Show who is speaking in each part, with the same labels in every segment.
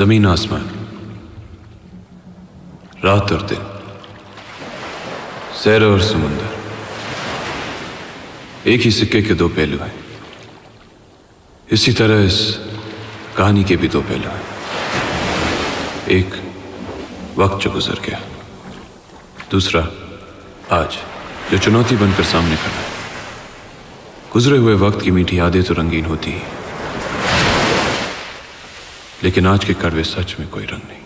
Speaker 1: ज़मीन आसमान। रात और दिन। सैर और समुंदर। एक ही सिक्के के दो पहलू हैं। इसी तरह इस कहानी के भी दो पहलू हैं। एक, वक्त जो गुजर गया। दूसरा, आज, जो चुनौती बनकर सामने खड़ा है। गुजरे हुए वक्त की मीठी यादें तो रंगीन होती ही। लेकिन आज के कड़वे सच में कोई रंग नहीं।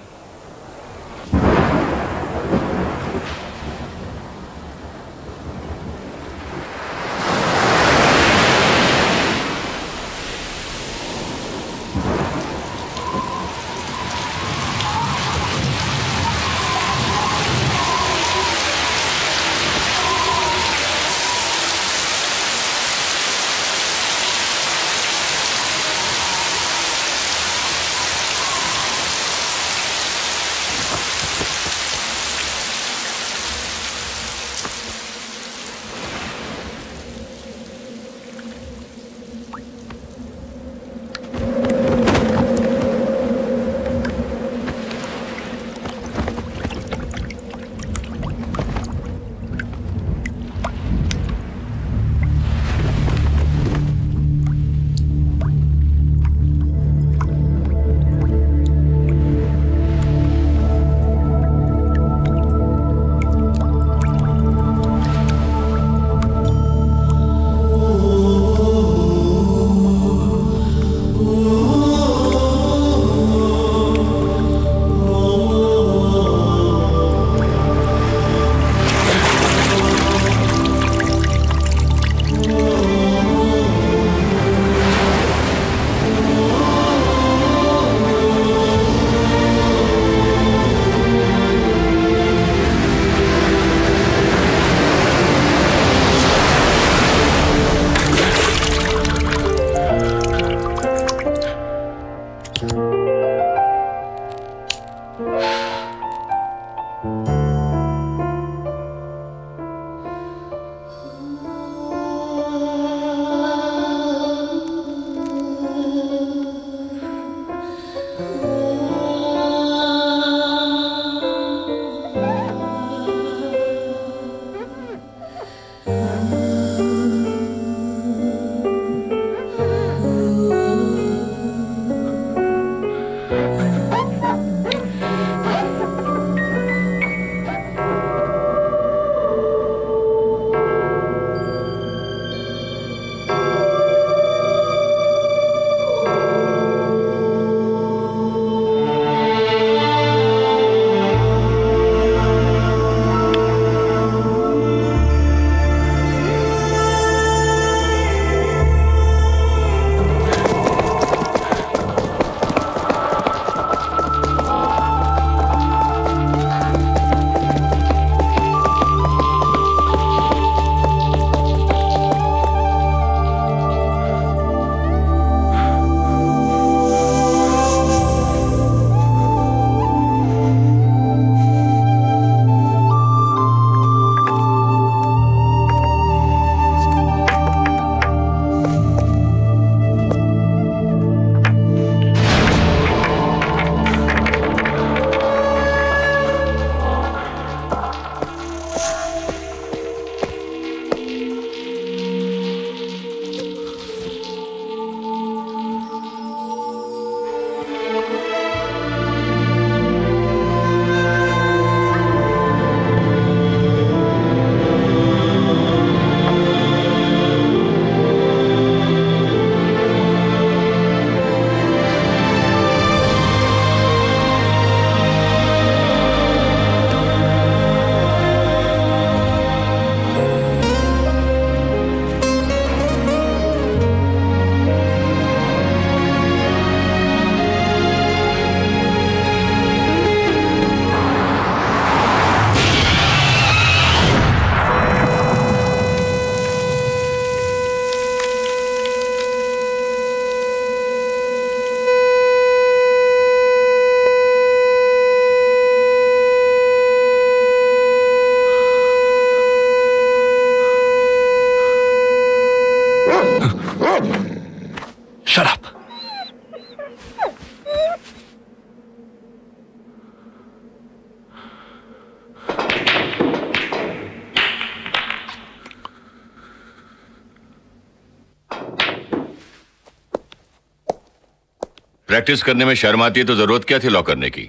Speaker 2: प्रैक्टिस करने में शर्म आती है तो ज़रूरत क्या थी लॉ करने की?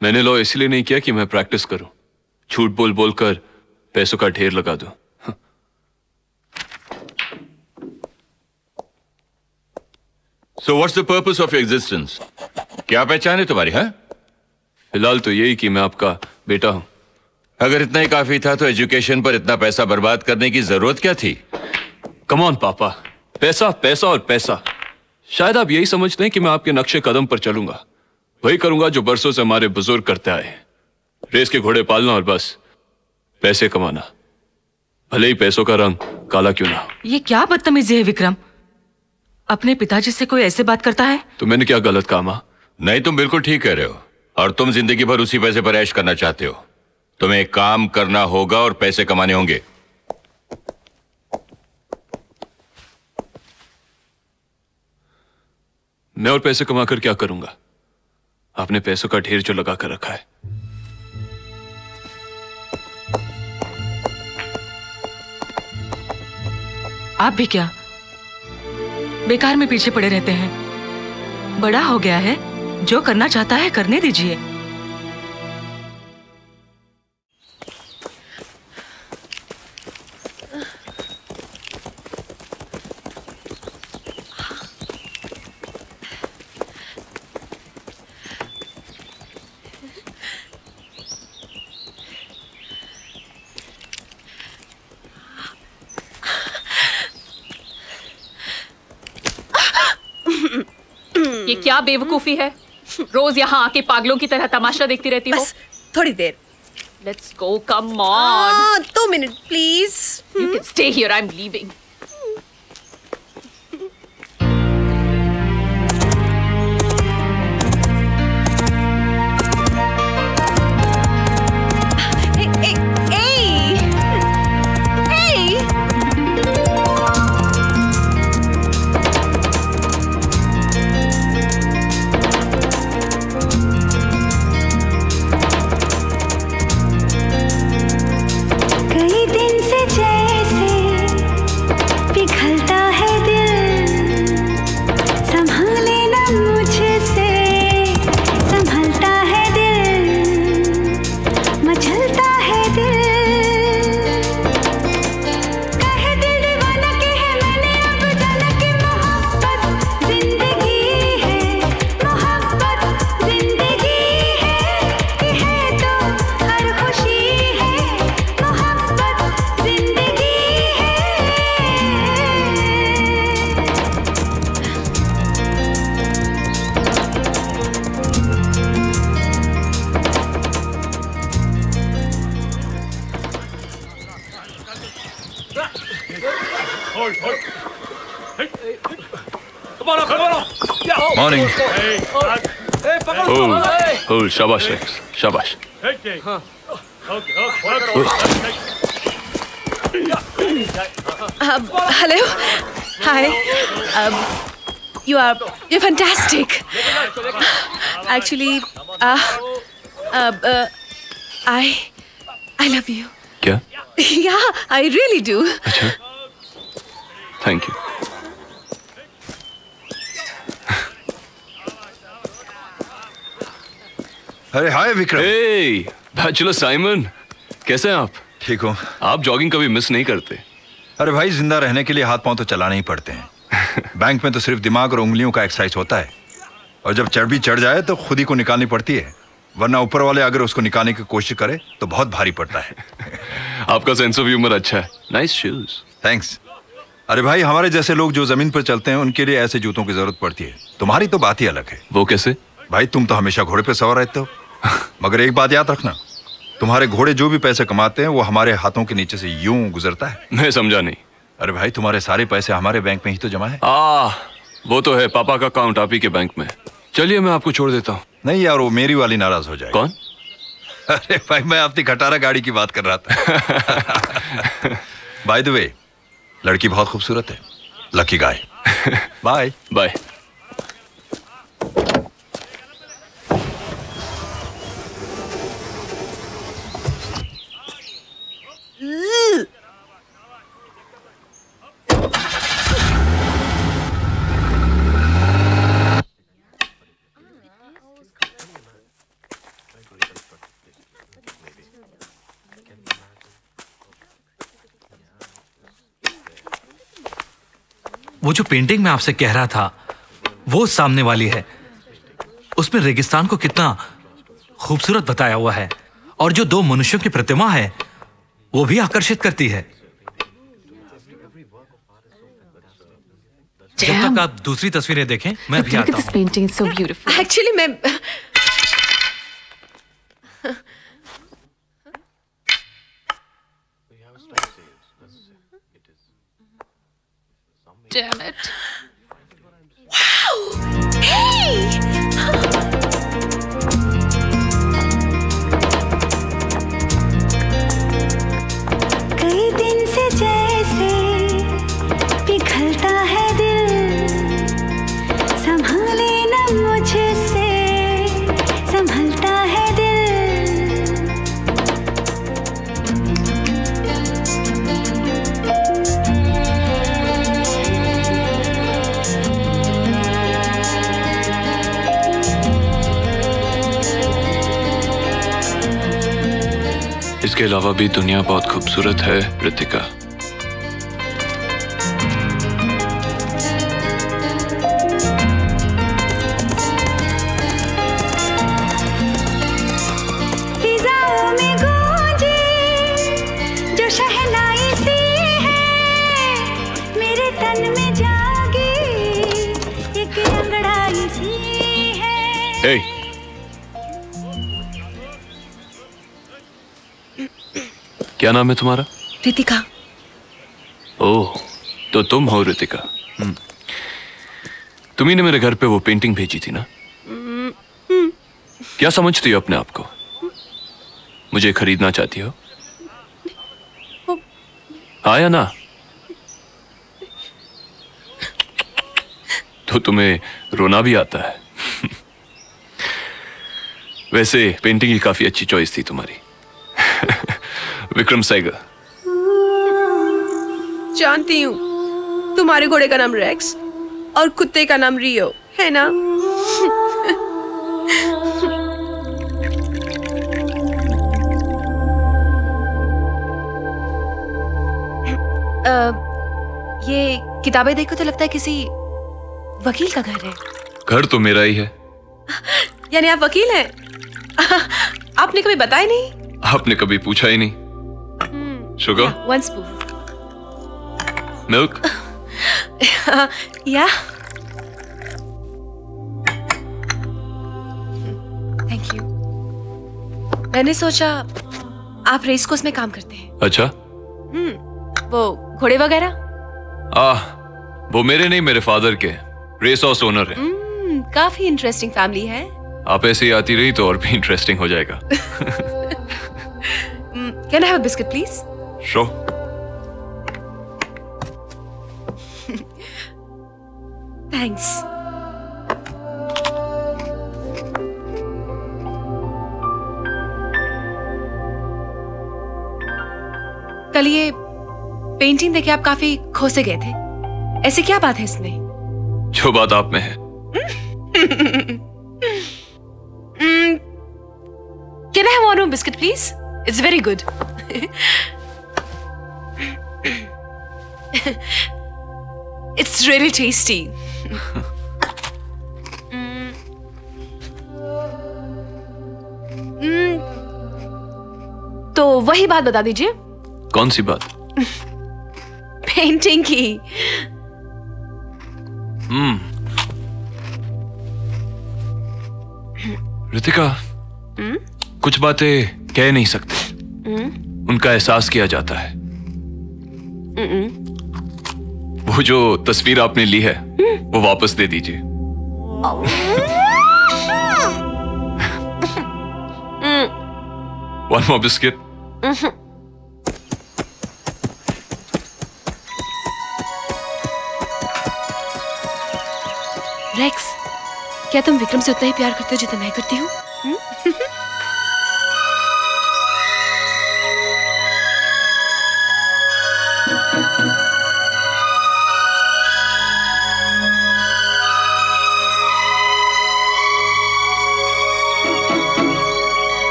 Speaker 1: मैंने लॉ इसलिए नहीं किया कि मैं प्रैक्टिस करूँ। झूठ बोल बोल कर पैसों का ढेर लगा दूँ।
Speaker 2: So what's the purpose of existence क्या पहचान है तुम्हारी हाँ?
Speaker 1: फ़िलहाल तो यही कि मैं आपका बेटा हूँ।
Speaker 2: अगर इतना ही काफ़ी था तो एजुकेशन पर इतना पैसा बर्बाद करने की ज़रूरत क्या थी?
Speaker 1: कमॉन पापा। पैसा पैसा और पैसा। शायद आप यही समझते हैं कि मैं आपके नक्शे कदम पर चलूँगा। वही करूँगा जो बरसों से हमारे बुज़ुर्ग करते आए हैं। रेस के घोड़े पालना और बस। पैसे कमाना। भले ही पैसों का रंग काला क्यों ना हो।
Speaker 3: ये क्या बदतमीजी है विक्रम? अपने पिताजी से कोई ऐसे बात करता है?
Speaker 1: तो मैंने क्या गलत कहा माँ?
Speaker 2: नहीं तुम बिल्कुल ठीक कह रहे हो। और तुम ज़िंदगी भर उसी पैसे पर ऐश करना चाहते हो। तुम्हें काम करना होगा और पैसे कमाने होंगे।
Speaker 1: मैं और पैसे कमाकर क्या करूँगा? आपने पैसों का ढेर जो लगा कर रखा है।
Speaker 3: आप भी क्या बेकार में पीछे पड़े रहते हैं? बड़ा हो गया है। जो करना चाहता है करने दीजिए
Speaker 4: ये क्या बेवकूफ़ी है? रोज यहाँ आके पागलों की तरह तमाशा देखती रहती हो?
Speaker 5: थोड़ी देर।
Speaker 4: Let's go come on
Speaker 5: two दो minute
Speaker 6: please you can stay here I am
Speaker 2: leaving
Speaker 1: hold, शाबाश रेक्स शाबाश
Speaker 5: um, hi um, you are you're fantastic actually uh, uh, uh, I I love you
Speaker 1: क्या
Speaker 5: I really do
Speaker 1: अच्छा thank you
Speaker 7: अरे hi Vikram.
Speaker 1: Hey bachelor Simon कैसे हैं आप?
Speaker 7: ठीक हो।
Speaker 1: आप जॉगिंग कभी मिस नहीं करते।
Speaker 7: अरे भाई ज़िंदा रहने के लिए हाथ पाँव तो चलाने ही पड़ते हैं। बैंक में तो सिर्फ़ दिमाग और उंगलियों का एक्सरसाइज होता है। और जब चर्बी चढ़ जाए तो खुद ही को निकालनी पड़ती है। वरना ऊपर वाले अगर उसको निकालने की कोशिश करे तो बहुत भारी पड़ता है।
Speaker 1: आपका सेंस ऑफ़ ह्यूमर अच्छा है। नाइस शूज़
Speaker 7: थैंक्स अरे भाई हमारे जैसे लोग जो ज़मीन पर चलते हैं उनके लिए ऐसे जूतों की ज़रूरत पड़ती है। तुम्हारी तो बात ही अलग है।
Speaker 1: वो कैसे?
Speaker 7: भाई तुम तो हमेशा घोड़े पे सवार रहते हो। मगर एक बात याद रखना तुम्हारे घोड़े जो भी पैसे कमाते हैं वो हमारे हाथों के नीचे से यूँ गुजरता है।
Speaker 1: मैं समझा नहीं।
Speaker 7: अरे भाई तुम्हारे सारे पैसे हमारे बैंक में ही तो जमा है।
Speaker 1: आ वो तो है पापा का अकाउंट आप ही के बैंक में। चलिए मैं आपको छोड़ देता हूँ।
Speaker 7: नहीं यार वो मेरी वाली नाराज़ हो जाए
Speaker 1: कौन?
Speaker 7: अरे भाई मैं आपकी खटारा गाड़ी की बात कर रहा था। बाय द वे लड़की बहुत खूबसूरत है। लकी गाय बाय
Speaker 1: बाय
Speaker 8: वो जो पेंटिंग मैं आपसे कह रहा था वो सामने वाली है। उसमें रेगिस्तान को कितना खूबसूरत बताया हुआ है। और जो दो मनुष्यों की प्रतिमा है वो भी आकर्षित करती है। जब तक आप दूसरी तस्वीरें देखें मैं भी आता हूँ.
Speaker 5: Actually, मैं Damn it. Wow! Hey!
Speaker 2: कई दिन से जैसे
Speaker 1: इसके अलावा भी दुनिया बहुत खूबसूरत है ऋतिका
Speaker 2: फिजाओं
Speaker 1: क्या नाम है तुम्हारा?
Speaker 5: रितिका।
Speaker 1: ओह तो तुम हो ऋतिका हम्म। तुम्ही ने मेरे घर पे वो पेंटिंग भेजी थी ना? क्या समझती हो अपने आप को? मुझे खरीदना चाहती हो? हाँ या ना? तो तुम्हें रोना भी आता है। वैसे पेंटिंग ही काफ़ी अच्छी चॉइस थी तुम्हारी। विक्रम सैगर।
Speaker 5: जानती हूँ। तुम्हारे घोड़े का नाम रेक्स और कुत्ते का नाम रियो है ना? अ, ये किताबें देखो तो लगता है किसी वकील का घर है।
Speaker 1: घर तो मेरा ही है।
Speaker 5: यानी आप वकील हैं? आपने कभी बताया नहीं?
Speaker 1: आपने कभी पूछा ही नहीं। शुगर
Speaker 5: वन स्पून
Speaker 1: मिल्क
Speaker 5: या थैंक यू मैंने सोचा आप रेस कोर्स में काम करते हैं।
Speaker 1: अच्छा।
Speaker 5: हम्म वो घोड़े वगैरह?
Speaker 1: आ वो मेरे नहीं मेरे फादर के रेस हाउस ओनर है।
Speaker 5: काफ़ी इंटरेस्टिंग फैमिली है।
Speaker 1: आप ऐसे ही आती रही तो और भी इंटरेस्टिंग हो जाएगा।
Speaker 5: Can I have a biscuit please
Speaker 1: show
Speaker 5: thanks कल ये पेंटिंग देखे आप काफ़ी खोसे गए थे। ऐसी क्या बात है इसमें?
Speaker 1: जो बात आप में है।
Speaker 5: Can I have one biscuit please it's very good it's really tasty तो वही बात बता दीजिए।
Speaker 1: कौन सी बात?
Speaker 5: पेंटिंग की।
Speaker 1: हम्म ऋतिका कुछ बातें कह नहीं सकते। हम्म। उनका एहसास किया जाता है। हम्म। वो जो तस्वीर आपने ली है हम्म। वो वापस दे दीजिए। वन मोर बिस्किट
Speaker 9: रेक्स क्या तुम विक्रम से उतना ही प्यार करते हो जितना मैं करती हूँ?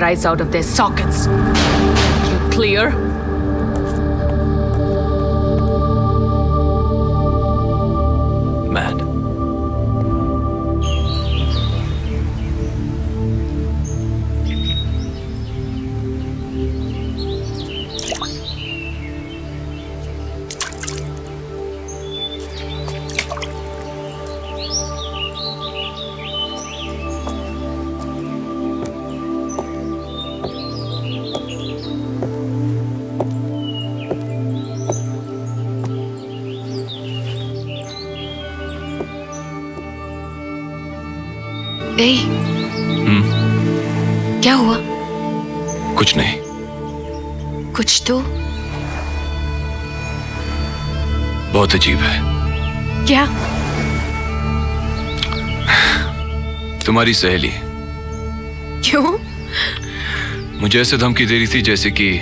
Speaker 10: Eyes out of their sockets. You clear?
Speaker 5: ए, क्या हुआ?
Speaker 1: कुछ नहीं।
Speaker 5: कुछ तो?
Speaker 1: बहुत अजीब है।
Speaker 5: क्या?
Speaker 1: तुम्हारी सहेली।
Speaker 5: क्यों?
Speaker 1: मुझे ऐसे धमकी दे रही थी जैसे कि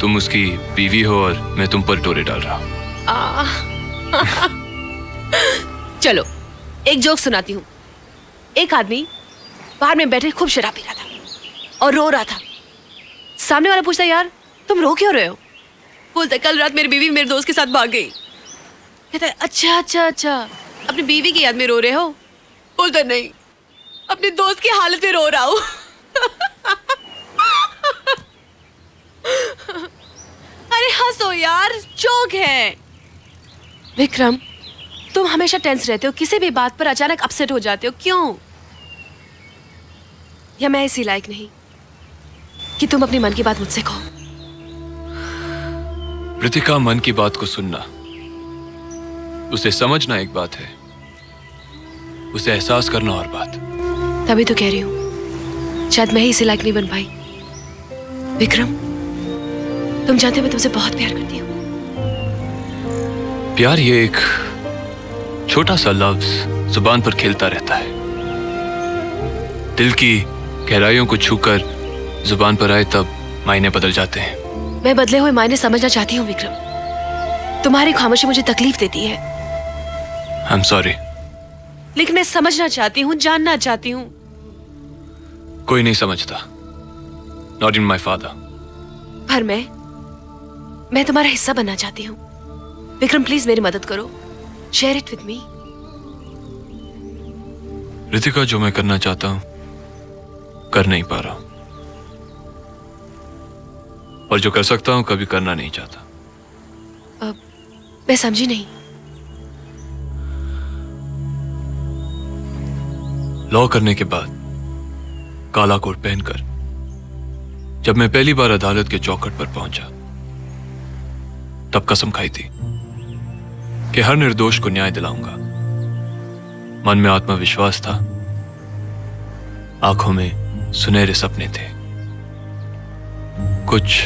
Speaker 1: तुम उसकी बीवी हो और मैं तुम पर टोरे डाल रहा हूँ।
Speaker 5: चलो एक जोक सुनाती हूँ। एक आदमी बाहर में बैठे खूब शराब पी रहा था और रो रहा था। सामने वाला पूछता यार, तुम रो क्यों रहे हो? बोलता कल रात मेरी बीवी मेरे दोस्त के साथ भाग गई। कहता अच्छा अच्छा अच्छा अपनी बीवी की याद में रो रहे हो? बोलता नहीं, अपने दोस्त की हालत में रो रहा हूँ। अरे, हंसो यार जोक है। विक्रम, तुम हमेशा टेंस रहते हो, किसी भी बात पर अचानक अपसेट हो जाते हो, क्यों? या मैं इसी लायक नहीं कि तुम अपनी मन की बात मुझसे कहो।
Speaker 1: रितिका मन की बात को सुनना। उसे समझना एक बात है। उसे एहसास करना और बात।
Speaker 5: तभी तो कह रही हूँ शायद मैं ही इसी लायक नहीं बन पाई। विक्रम तुम जानते हो मैं तुमसे बहुत प्यार करती हूँ।
Speaker 1: प्यार ये एक छोटा सा लफ्ज ज़ुबान पर खेलता रहता है। दिल की गहराइयों को छूकर ज़ुबान पर आए तब मायने बदल जाते हैं।
Speaker 5: मैं बदले हुए मायने समझना चाहती हूँ विक्रम। तुम्हारी खामोशी मुझे तकलीफ़ देती है।
Speaker 1: आई एम सॉरी
Speaker 5: लेकिन मैं समझना चाहती हूँ जानना चाहती हूँ।
Speaker 1: कोई नहीं समझता। नॉट इन माई फादर
Speaker 5: पर मैं मैं तुम्हारा हिस्सा बनना चाहती हूँ। विक्रम प्लीज़ मेरी मदद करो। Share it with me
Speaker 1: Ritika जो मैं करना चाहता हूँ कर नहीं पा रहा हूँ। और जो कर सकता हूँ कभी करना नहीं चाहता।
Speaker 5: अब मैं समझी नहीं।
Speaker 1: लॉ करने के बाद काला कोट पहनकर जब मैं पहली बार अदालत के चौखट पर पहुँचा तब कसम खाई थी कि हर निर्दोष को न्याय दिलाऊँगा। मन में आत्मविश्वास था आँखों में सुनहरे सपने थे। कुछ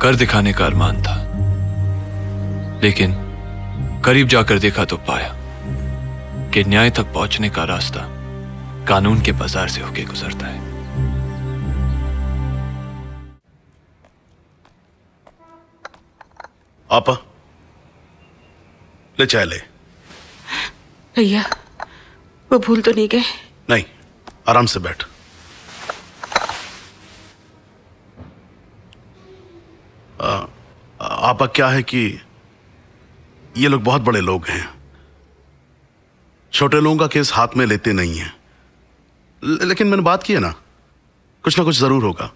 Speaker 1: कर दिखाने का अरमान था। लेकिन करीब जाकर देखा तो पाया कि न्याय तक पहुँचने का रास्ता कानून के बाज़ार से होके गुजरता है।
Speaker 11: आपा ले चाय ले।
Speaker 3: भैया वो भूल तो नहीं गए?
Speaker 11: नहीं आराम से बैठ। आपा क्या है कि ये लोग बहुत बड़े लोग हैं। छोटे लोगों का केस हाथ में लेते नहीं हैं। लेकिन मैंने बात की है ना कुछ ना कुछ ज़रूर होगा।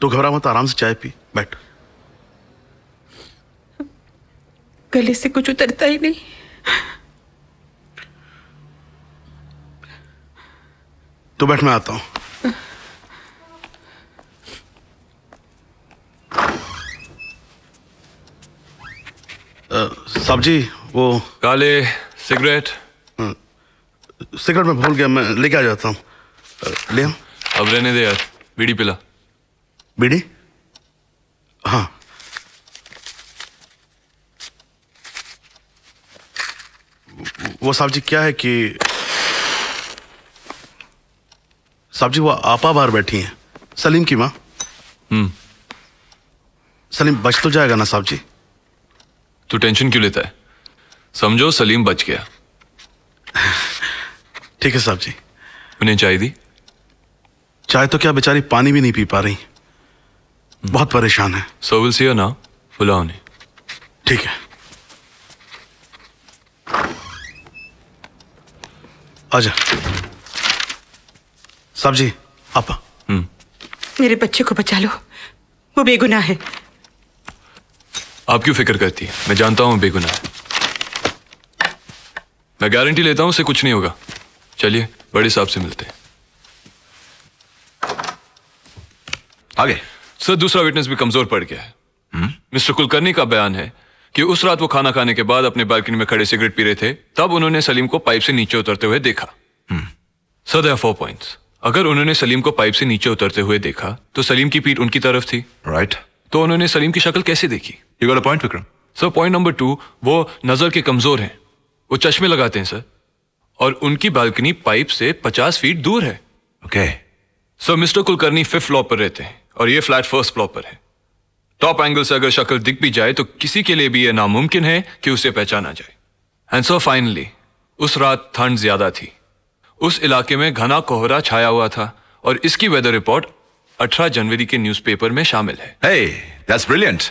Speaker 11: तो घबरा मत आराम से चाय पी बैठ।
Speaker 3: गले से कुछ उतरता ही नहीं।
Speaker 11: तो बैठ मैं आता हूँ। साहब जी वो
Speaker 1: काले सिगरेट।
Speaker 11: सिगरेट में भूल गया मैं लेके आ जाता हूँ। ले आओ।
Speaker 1: अब रहने दे यार बीड़ी पिला।
Speaker 11: बीड़ी? हाँ। वो साहब जी क्या है कि साहब जी वो आपा बाहर बैठी हैं। सलीम की माँ।
Speaker 1: हम्म।
Speaker 11: सलीम बच तो जाएगा ना साहब जी?
Speaker 1: तू टेंशन क्यों लेता है? समझो सलीम बच गया।
Speaker 11: ठीक है साहब जी।
Speaker 1: उन्हें चाय दी?
Speaker 11: चाय तो क्या बेचारी पानी भी नहीं पी पा रही। बहुत परेशान है।
Speaker 1: सो विल सी ना बुलाओ उन्हें।
Speaker 11: ठीक है। आजा। साहब जी आपा
Speaker 12: मेरे बच्चे को बचा लो। वो बेगुनाह है।
Speaker 1: आप क्यों फ़िक्र करती है? मैं जानता हूँ बेगुनाह। है मैं गारंटी लेता हूँ उसे कुछ नहीं होगा। चलिए बड़े साहब से मिलते हैं।
Speaker 7: आगे।
Speaker 1: सर दूसरा विटनेस भी कमज़ोर पड़ गया है। मिस्टर कुलकर्णी का बयान है कि उस रात वो खाना खाने के बाद अपने बालकनी में खड़े सिगरेट पी रहे थे तब उन्होंने सलीम को पाइप से नीचे उतरते हुए देखा। सर देयर फोर पॉइंट्स अगर उन्होंने सलीम को पाइप से नीचे उतरते हुए देखा तो सलीम की पीठ उनकी तरफ़ थी।
Speaker 7: राइट
Speaker 1: तो उन्होंने सलीम की शक्ल कैसे देखी?
Speaker 7: You got a point Vikram
Speaker 1: sir point number two वो नज़र के कमज़ोर हैं। वो चश्मे लगाते हैं सर और उनकी बालकनी पाइप से पचास फीट दूर है।
Speaker 7: Okay
Speaker 1: sir mister Kulkarni fifth floor पर रहते हैं और ये फ्लैट फ़र्स्ट फ्लोर पर है। टॉप एंगल से अगर शक्ल दिख भी जाए तो किसी के लिए भी यह नामुमकिन है कि उसे पहचाना जाए। एंड सर फाइनली उस रात ठंड ज़्यादा थी। उस इलाके में घना कोहरा छाया हुआ था और इसकी वेदर रिपोर्ट 18 जनवरी के न्यूज़पेपर में शामिल है।
Speaker 7: Hey, that's brilliant.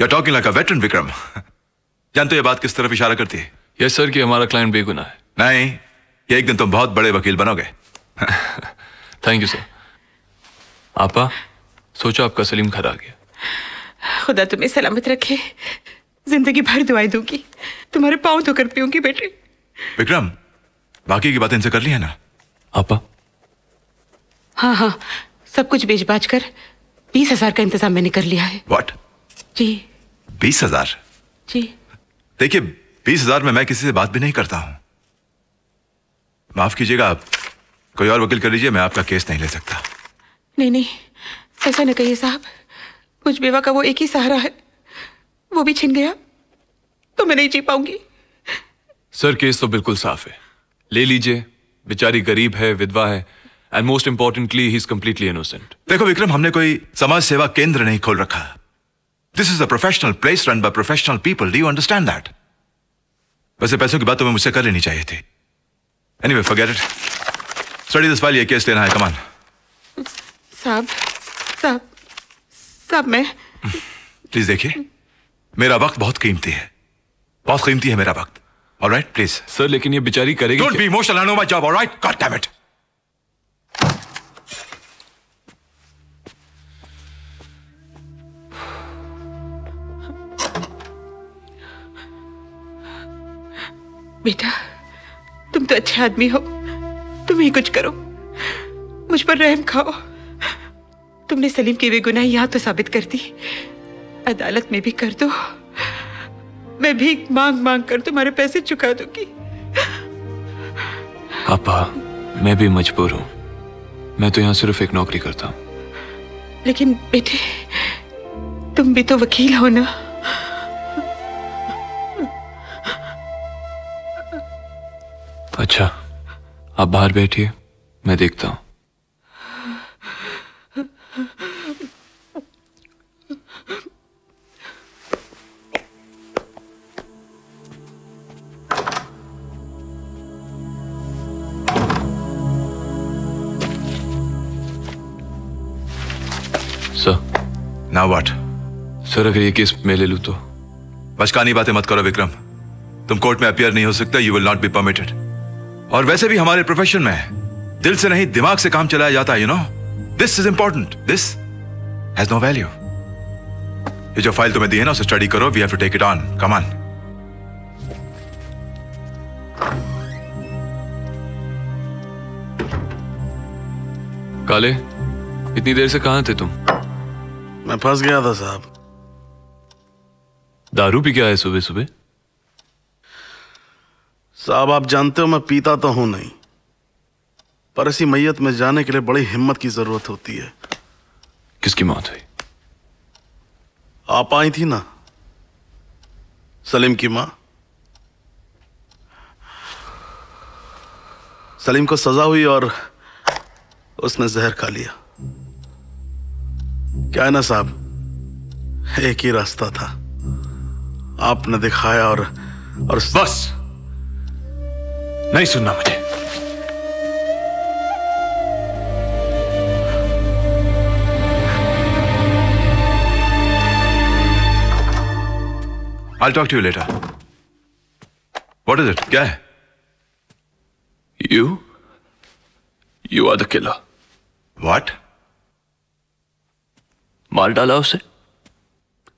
Speaker 7: You're talking like a veteran, Vikram. जानते हो ये बात किस तरफ़ इशारा करती है?
Speaker 1: यस सर कि हमारा क्लाइंट बेगुनाह है।
Speaker 7: नहीं ये एक दिन तुम बहुत बड़े वकील बनोगे।
Speaker 1: थैंक यू सर आपा सोचो आपका सलीम घर आ गया।
Speaker 12: खुदा तुम्हें सलामत रखे। ज़िंदगी भर दुआएँ दूँगी। तुम्हारे पाँव तो कर पीऊँगी बेटे।
Speaker 7: विक्रम बाकी की बातें इनसे कर ली है ना?
Speaker 1: आपा।
Speaker 12: हाँ हाँ। सब कुछ बेच बाच कर बीस हज़ार का इंतज़ाम मैंने कर लिया है।
Speaker 7: व्हाट
Speaker 12: जी।
Speaker 7: बीस हज़ार?
Speaker 12: जी।
Speaker 7: देखिए बीस हज़ार में मैं किसी से बात भी नहीं करता हूँ। माफ़ कीजिएगा आप कोई और वकील कर लीजिए मैं आपका केस नहीं ले सकता।
Speaker 12: नहीं नहीं ऐसा न कहिए साहब। मुझ बेवा का वो एक ही सहारा है। वो भी छिन गया। तो मैं नहीं जी पाऊँगी।
Speaker 1: सर केस तो बिल्कुल साफ़ है। ले लीजिए। बेचारी गरीब है विधवा है। And most importantly he is completely innocent
Speaker 7: देखो विक्रम हमने कोई समाज सेवा केंद्र नहीं खोल रखा। This is a professional place run by professional people do you understand that वैसे पैसों की बात तो मैं मुझसे कर लेनी चाहिए थी। Anyway forget it study this file ये केस लेना है कमान
Speaker 12: साहब साहब साहब मैं
Speaker 7: प्लीज़ देखिए मेरा वक्त बहुत कीमती है। बहुत कीमती है मेरा वक्त। ऑलराइट प्लीज़
Speaker 1: सर लेकिन ये बेचारी करेगी
Speaker 7: don't be emotional I know my job alright god damn it
Speaker 12: बेटा तुम तो अच्छे आदमी हो। तुम ही कुछ करो। मुझ पर रहम खाओ। तुमने सलीम की बेगुनाही यहाँ तो साबित कर दी। अदालत में भी कर दो। मैं भीख मांग मांग कर तुम्हारे पैसे चुका दूँगी।
Speaker 1: आपा मैं भी मजबूर हूँ। मैं तो यहाँ सिर्फ़ एक नौकरी करता हूँ।
Speaker 12: लेकिन बेटे तुम भी तो वकील हो ना।
Speaker 1: अच्छा आप बाहर बैठिए मैं देखता हूँ। सर।
Speaker 7: नाउ व्हाट
Speaker 1: सर अगर ये केस मैं ले लूँ तो?
Speaker 7: बचकानी बातें मत करो विक्रम। तुम कोर्ट में अपियर नहीं हो सकता you will not be permitted और वैसे भी हमारे प्रोफेशन में दिल से नहीं दिमाग से काम चलाया जाता है you know this is important this has no value ये जो फ़ाइल तुम्हें दी है ना उसे स्टडी करो we have to take it on come on
Speaker 1: Kale इतनी देर से कहाँ थे तुम?
Speaker 11: मैं फंस गया था साहब।
Speaker 1: दारू पी के आए सुबह सुबह
Speaker 11: साहब आप जानते हो मैं पीता तो हूँ नहीं पर ऐसी मैयत में जाने के लिए बड़ी हिम्मत की ज़रूरत होती है।
Speaker 1: किसकी मौत हुई?
Speaker 11: आप आई थी ना? सलीम की माँ? सलीम को सजा हुई और उसने जहर खा लिया। क्या है ना साहब? एक ही रास्ता था। आपने दिखाया और और
Speaker 1: बस! नहीं सुनना मुझे
Speaker 7: I'll talk to you later. What is it? क्या है?
Speaker 1: You? You are the killer.
Speaker 7: What?
Speaker 1: मार डाला उसे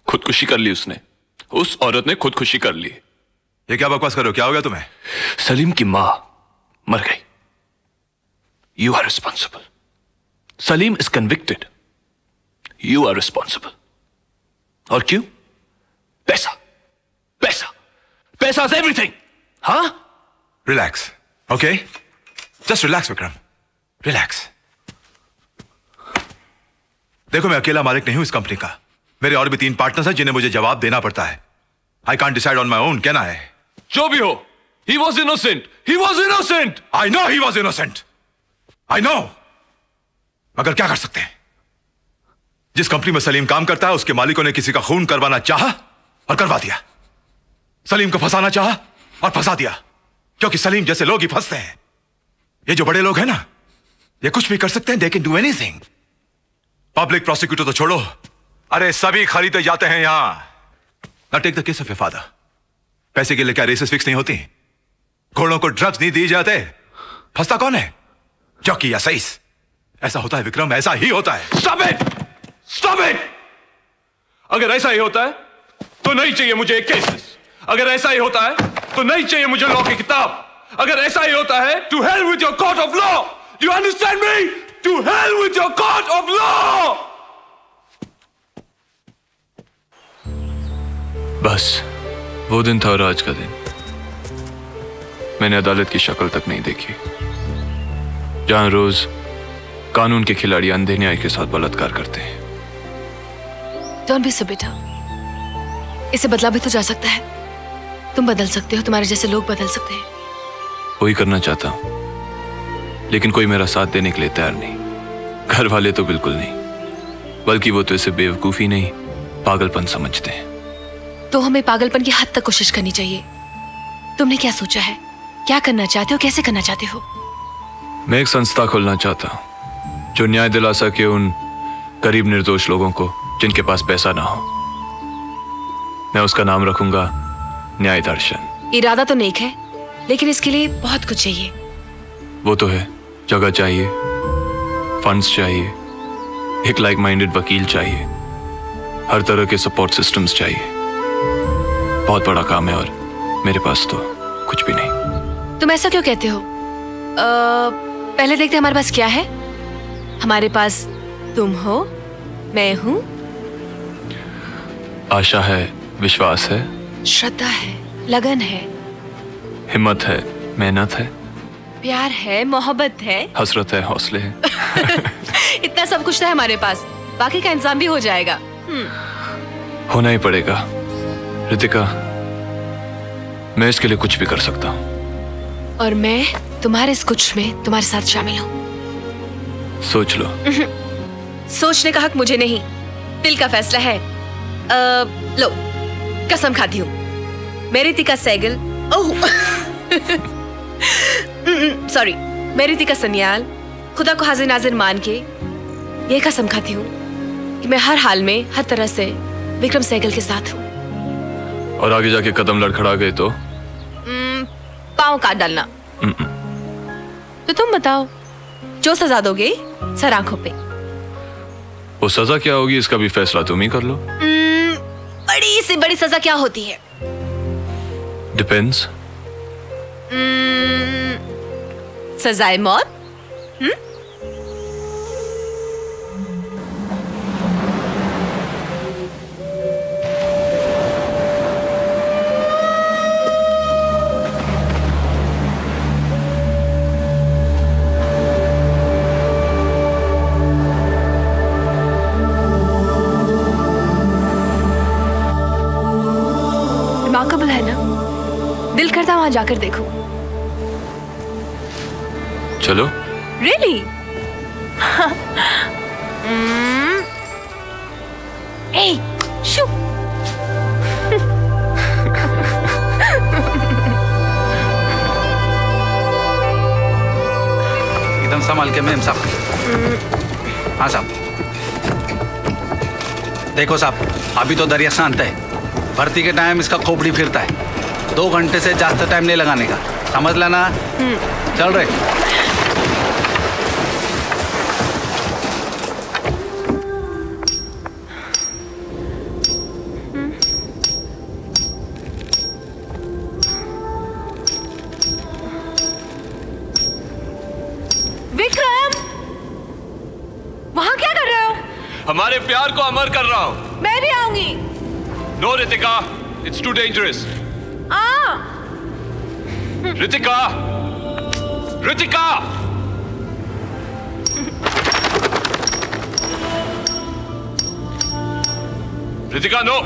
Speaker 1: खुदकुशी कर ली उसने उस औरत ने खुदकुशी कर ली
Speaker 7: ये क्या बकवास करो क्या हो गया तुम्हें?
Speaker 1: सलीम की माँ मर गई। You are responsible Salim is convicted you are responsible और क्यों? पैसा। पैसा। पैसा इज़ एवरीथिंग हाँ?
Speaker 7: Relax okay just relax Vikram relax देखो मैं अकेला मालिक नहीं हूँ इस कंपनी का। मेरे और भी तीन पार्टनर्स हैं जिन्हें मुझे जवाब देना पड़ता है। I can't decide on my own कहना है?
Speaker 1: जो भी हो he was innocent he was innocent
Speaker 7: I know he was innocent I know मगर क्या कर सकते हैं? जिस कंपनी में सलीम काम करता है, उसके मालिकों ने किसी का खून करवाना चाहा और करवा दिया। सलीम को फंसाना चाहा और फंसा दिया। क्योंकि सलीम जैसे लोग ही फंसते हैं। ये जो बड़े लोग हैं ना, ये कुछ भी कर सकते हैं they can do anything public prosecutor तो छोड़ो। अरे सभी खरीदे जाते हैं यहाँ। Take the case off father पैसे के लिए क्या रेसेस फिक्स नहीं होती? घोड़ों को ड्रग्स नहीं दिए जाते? फंसता कौन है? जॉकी या सईस ऐसा होता है, विक्रम, ऐसा ही होता है।
Speaker 1: स्टॉप इट स्टॉप इट अगर ऐसा ही होता है तो नहीं चाहिए मुझे एक केसेस अगर ऐसा ही होता है तो नहीं चाहिए मुझे लॉ की किताब। अगर ऐसा ही होता है to help with your court of law you understand me to help with your court of law बस। वो दिन था और आज का दिन। मैंने अदालत की शक्ल तक नहीं देखी। जहाँ रोज कानून के खिलाड़ी अंधे न्याय के साथ बलात्कार करते हैं।
Speaker 5: डोंट बी सो बेटा? इसे बदला भी तो जा सकता है। तुम बदल सकते हो तुम्हारे जैसे लोग बदल सकते हैं।
Speaker 1: वही करना चाहता हूँ। लेकिन कोई मेरा साथ देने के लिए तैयार नहीं। घर वाले तो बिल्कुल नहीं। बल्कि वो तो इसे बेवकूफ़ी नहीं पागलपन समझते हैं।
Speaker 5: तो हमें पागलपन की हद तक कोशिश करनी चाहिए। तुमने क्या सोचा है? क्या करना चाहते हो? कैसे करना चाहते हो?
Speaker 1: मैं एक संस्था खोलना चाहता हूँ जो न्याय दिला सके उन गरीब निर्दोष लोगों को जिनके पास पैसा ना हो। मैं उसका नाम रखूँगा न्याय दर्शन।
Speaker 5: इरादा तो नेक है लेकिन इसके लिए बहुत कुछ चाहिए।
Speaker 1: वो तो है जगह चाहिए फंड्स चाहिए एक लाइक माइंडेड वकील चाहिए हर तरह के सपोर्ट सिस्टम्स चाहिए। बहुत बड़ा काम है और मेरे पास तो कुछ भी नहीं।
Speaker 5: तुम ऐसा क्यों कहते हो? अ, पहले देखते हमारे पास क्या है। हमारे पास तुम हो मैं हूँ।
Speaker 1: आशा है विश्वास है।
Speaker 5: श्रद्धा है लगन है।
Speaker 1: हिम्मत है मेहनत है।
Speaker 5: प्यार है मोहब्बत है।
Speaker 1: हसरत है हौसले हैं।
Speaker 5: इतना सब कुछ तो है हमारे पास। बाकी का इंतज़ाम भी हो जाएगा। हम्म,
Speaker 1: होना ही पड़ेगा। रितिका मैं इसके लिए कुछ भी कर सकता हूँ।
Speaker 5: और मैं तुम्हारे इस कुछ में तुम्हारे साथ शामिल हूँ।
Speaker 1: सोच लो।
Speaker 5: सोचने का हक मुझे नहीं। दिल का फैसला है। अ, लो कसम खाती हूँ। मेरी तिका सैगल ओह। सॉरी मेरी तिका सन्याल खुदा को हाजिर नाजिर मान के ये कसम खाती हूँ कि मैं हर हाल में हर तरह से विक्रम सैगल के साथ हूँ।
Speaker 1: और आगे जाके कदम लड़खड़ा गए तो?
Speaker 5: पाँव काट डालना। तो तुम बताओ जो सजा दोगे सर आँखों पे।
Speaker 1: वो सजा क्या होगी इसका भी फैसला तुम ही कर लो।
Speaker 5: बड़ी से बड़ी सजा क्या होती है?
Speaker 1: डिपेंड्स
Speaker 5: सजाए मौत? हम्म? वहाँ जाकर देखूँ।
Speaker 1: चलो।
Speaker 5: रियली ए शू
Speaker 13: एकदम संभाल के मैम साहब। हाँ साहब। देखो साहब अभी तो दरिया शांत है। भर्ती के टाइम इसका खोपड़ी फिरता है। दो घंटे से ज़्यादा टाइम नहीं लगाने का। समझ लेना? चल रहे
Speaker 5: विक्रम! वहाँ क्या कर रहे हो?
Speaker 1: हमारे प्यार को अमर कर रहा हूँ।
Speaker 5: मैं भी आऊँगी।
Speaker 1: No Ritika it's too
Speaker 5: dangerous
Speaker 1: Ritika Ritika Ritika no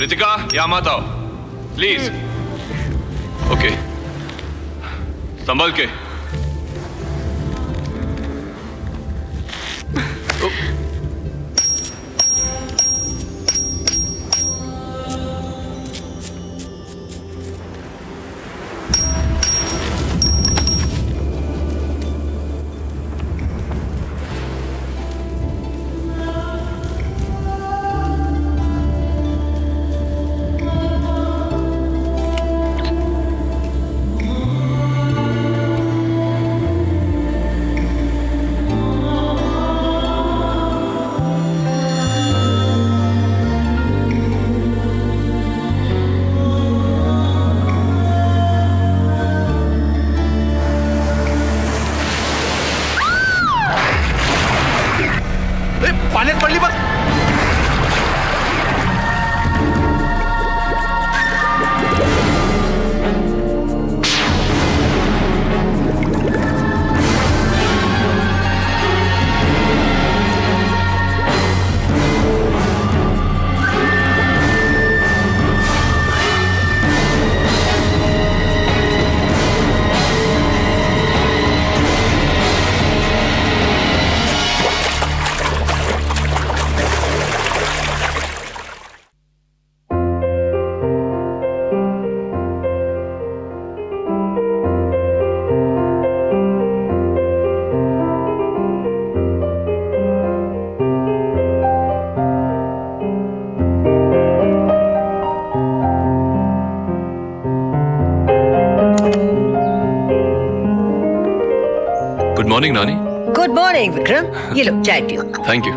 Speaker 1: Ritika या मत आओ प्लीज़ ओके संभल के मॉर्निंग नानी
Speaker 14: गुड मॉर्निंग विक्रम ये लो चाय पियो
Speaker 1: थैंक यू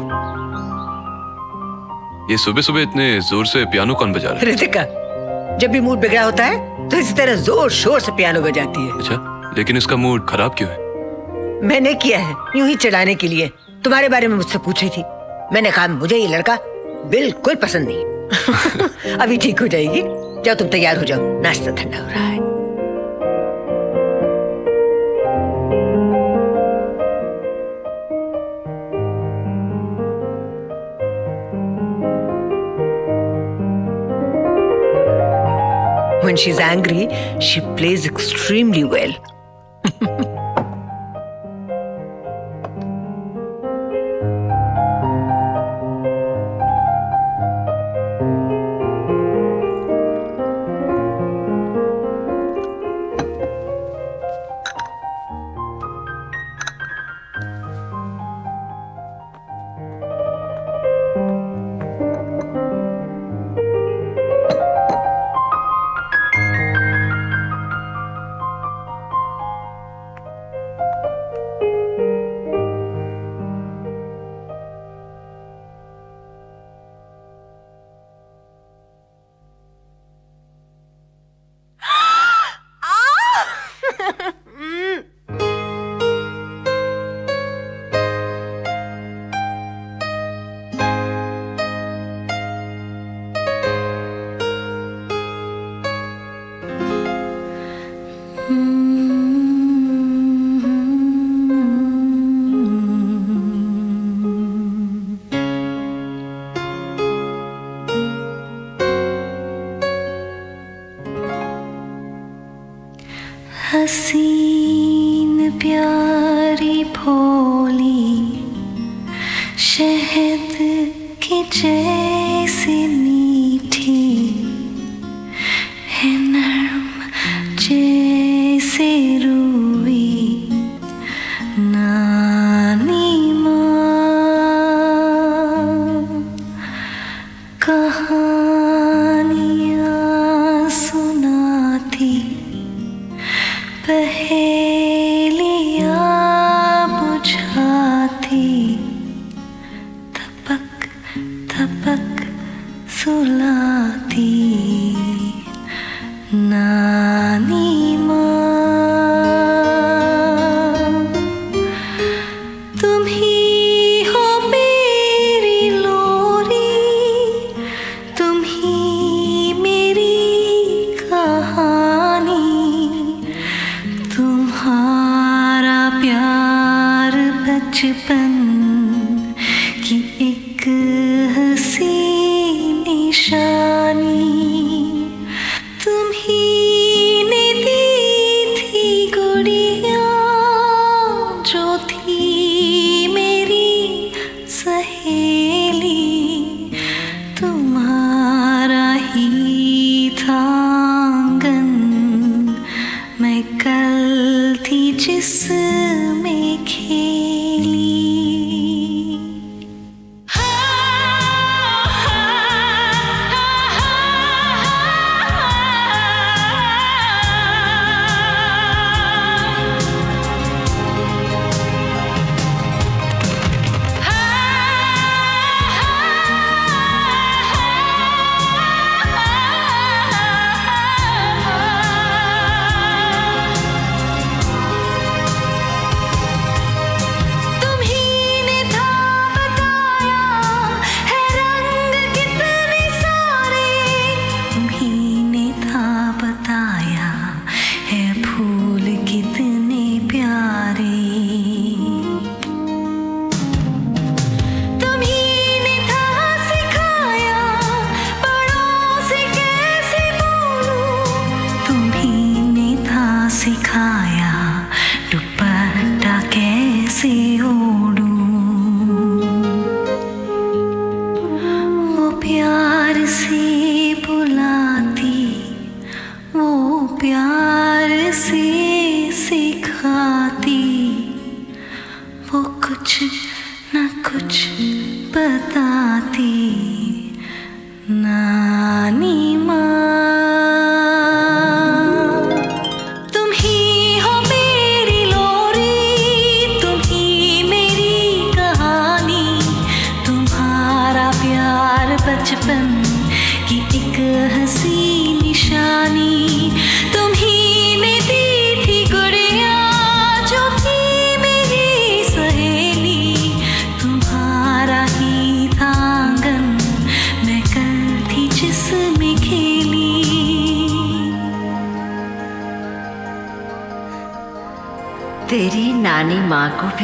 Speaker 1: ये सुबह सुबह इतने ज़ोर से पियानो कौन बजा रहा है?
Speaker 14: रितिका जब भी मूड बिगड़ा होता है तो इसी तरह ज़ोर शोर से पियानो बजाती है।
Speaker 1: अच्छा लेकिन इसका मूड खराब क्यों है?
Speaker 14: मैंने किया है यूँ ही चलाने के लिए। तुम्हारे बारे में मुझसे पूछी थी। मैंने कहा मुझे ये लड़का बिल्कुल पसंद नहीं अभी ठीक हो जाएगी। जाओ तुम तैयार हो जाओ। नाश्ता ठंडा हो रहा है। When she's angry, she plays extremely well.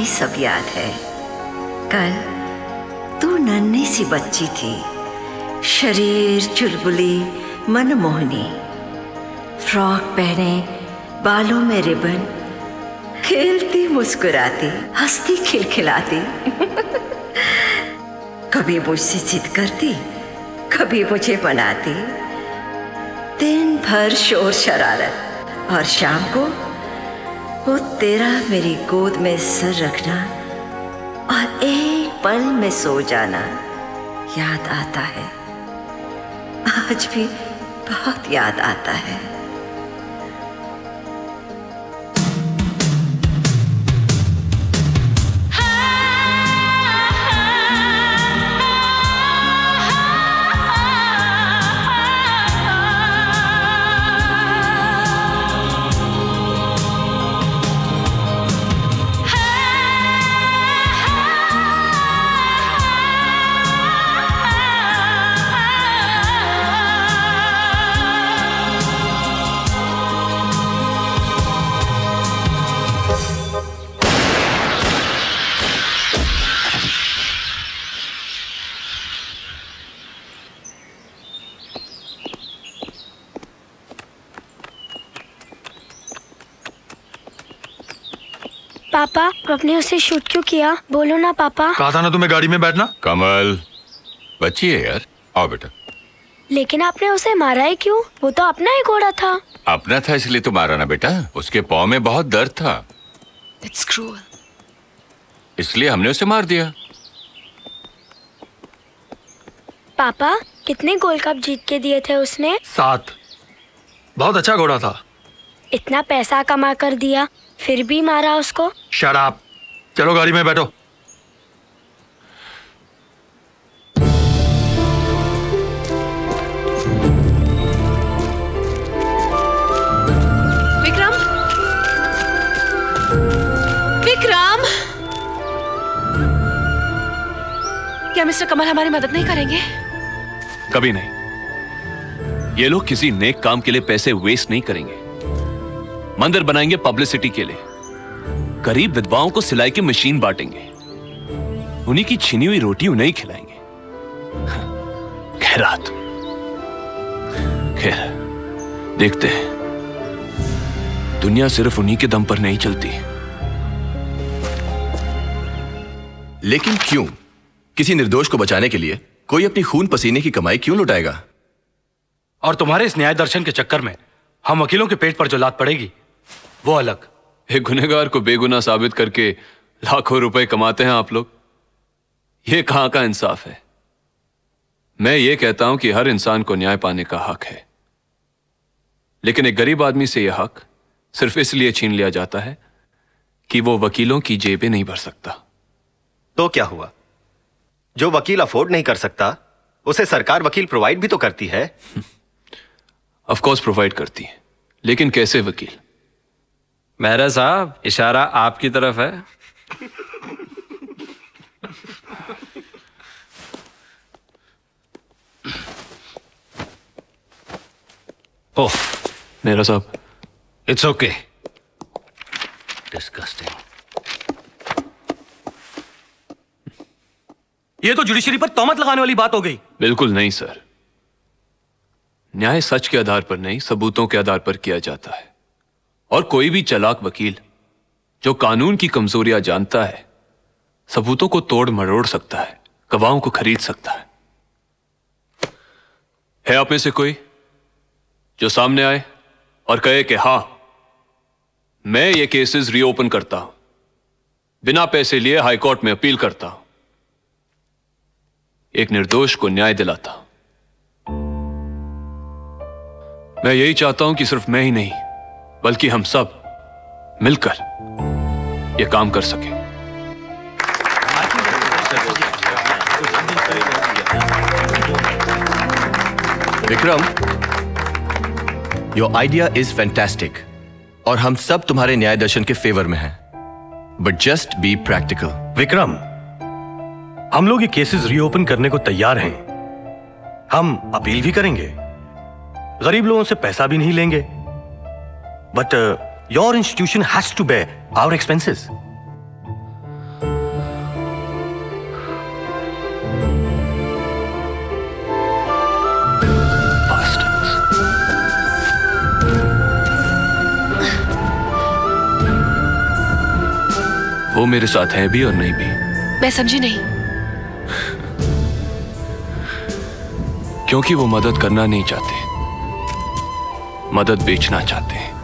Speaker 15: सब याद है। कल तो तू नन्ही सी बच्ची थी। शरीर, चुलबुली, मनमोहनी। फ्रॉक पहने, बालों में रिबन, खेलती, मुस्कुराती, हंसती, खिलखिलाती। कभी मुझसे जिद करती, कभी मुझे बनाती दिन भर शोर शरारत और शाम को वो तेरा मेरी गोद में सर रखना और एक पल में सो जाना याद आता है। आज भी बहुत याद आता है।
Speaker 16: आपने उसे शूट क्यों किया? बोलो ना पापा।
Speaker 7: कहा था ना तुम्हें गाड़ी में बैठना?
Speaker 17: कमल बच्ची है यार। आओ बेटा।
Speaker 16: लेकिन आपने उसे मारा ही क्यों? वो तो अपना ही घोड़ा था।
Speaker 17: अपना था इसलिए तो मारा ना बेटा। उसके पाँव में बहुत दर्द था। इसलिए हमने उसे मार दिया।
Speaker 16: पापा कितने गोल्ड कप जीत के दिए थे उसने?
Speaker 7: सात। बहुत अच्छा घोड़ा था।
Speaker 16: इतना पैसा कमा कर दिया फिर भी मारा उसको?
Speaker 7: शराब। चलो गाड़ी में बैठो।
Speaker 5: विक्रम? विक्रम? क्या मिस्टर कमल हमारी मदद नहीं करेंगे?
Speaker 18: कभी नहीं। ये लोग किसी नेक काम के लिए पैसे वेस्ट नहीं करेंगे। मंदिर बनाएँगे पब्लिसिटी के लिए। गरीब विधवाओं को सिलाई की मशीन बांटेंगे। उन्हीं की छिनी हुई रोटी उन्हें ही खिलाएँगे खैरात खैर, देखते हैं। दुनिया सिर्फ़ उन्हीं के दम पर नहीं चलती।
Speaker 19: लेकिन क्यों? किसी निर्दोष को बचाने के लिए कोई अपनी खून पसीने की कमाई क्यों लुटाएगा?
Speaker 8: और तुम्हारे इस न्याय दर्शन के चक्कर में हम वकीलों के पेट पर जो लात पड़ेगी, वो अलग।
Speaker 1: एक गुनहगार को बेगुनाह साबित करके लाखों रुपए कमाते हैं आप लोग। ये कहाँ का इंसाफ है? मैं ये कहता हूँ कि हर इंसान को न्याय पाने का हक है। लेकिन एक गरीब आदमी से यह हक सिर्फ़ इसलिए छीन लिया जाता है कि वो वकीलों की जेबें नहीं भर सकता।
Speaker 20: तो क्या हुआ? जो वकील अफोर्ड नहीं कर सकता उसे सरकार वकील प्रोवाइड भी तो करती है।
Speaker 1: ऑफ़ कोर्स प्रोवाइड करती है लेकिन कैसे वकील?
Speaker 21: मेहरा साहब इशारा आपकी तरफ़ है।
Speaker 8: ओह
Speaker 1: मेहरा साहब।
Speaker 8: इट्स ओके डिस्कस्टिंग ये तो जुडिशरी पर तोमत लगाने वाली बात हो गई।
Speaker 1: बिल्कुल नहीं सर। न्याय सच के आधार पर नहीं सबूतों के आधार पर किया जाता है। और कोई भी चलाक वकील, जो कानून की कमजोरियाँ जानता है, सबूतों को तोड़ मरोड़ सकता है, गवाहों को खरीद सकता है। है आप में से कोई, जो सामने आए और कहे कि हाँ, मैं ये केसेस रीओपन करता हूँ, बिना पैसे लिए हाईकोर्ट में अपील करता हूँ। एक निर्दोष को न्याय दिलाता मैं यही चाहता हूँ कि सिर्फ़ मैं ही नहीं बल्कि हम सब मिलकर यह काम कर सके।
Speaker 19: Vikram your idea is fantastic और हम सब तुम्हारे न्याय दर्शन के फेवर में हैं। But just be practical
Speaker 22: Vikram, हम लोग ये केसेस रीओपन करने को तैयार हैं। हम अपील भी करेंगे। गरीब लोगों से पैसा भी नहीं लेंगे। But your institution has to bear our expenses
Speaker 1: वो मेरे साथ है भी और नहीं भी।
Speaker 5: मैं समझी नहीं।
Speaker 1: क्योंकि वो मदद करना नहीं चाहते। मदद बेचना चाहते हैं।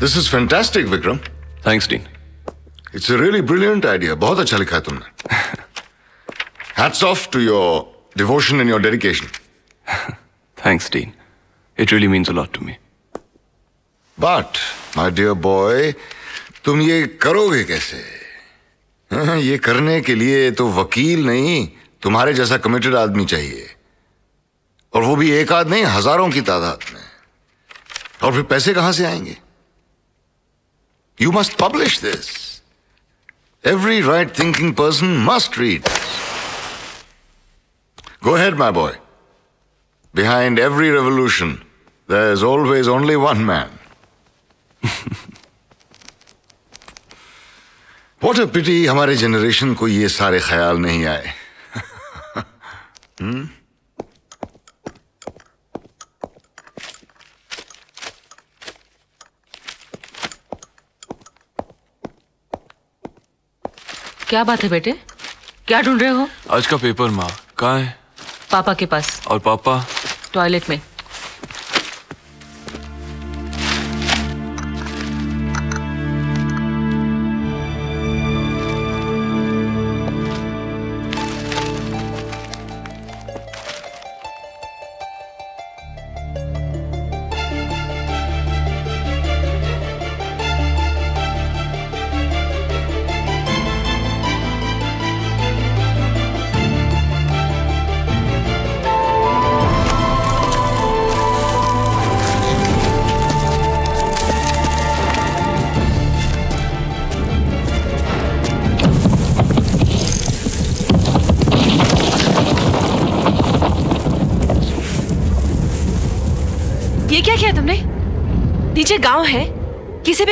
Speaker 23: This is fantastic Vikram
Speaker 1: thanks dean
Speaker 23: it's a really brilliant idea बहुत अच्छा लिखा है तुमने। Hats off to your devotion and your dedication
Speaker 1: thanks dean it really means a lot to me
Speaker 23: but my dear boy तुम ये करोगे कैसे? हाँ, ये करने के लिए तो वकील नहीं तुम्हारे जैसा कमिटेड आदमी चाहिए। और वो भी एक आध नहीं हज़ारों की तादाद में। और फिर पैसे कहाँ से आएँगे? you must publish this every right thinking person must read go ahead my boy behind every revolution there is always only one man what a pity हमारे जनरेशन को ये सारे ख्याल नहीं आए हम्म
Speaker 3: क्या बात है बेटे? क्या ढूंढ रहे हो?
Speaker 1: आज का पेपर माँ कहा है?
Speaker 3: पापा के पास।
Speaker 1: और पापा?
Speaker 3: टॉयलेट में।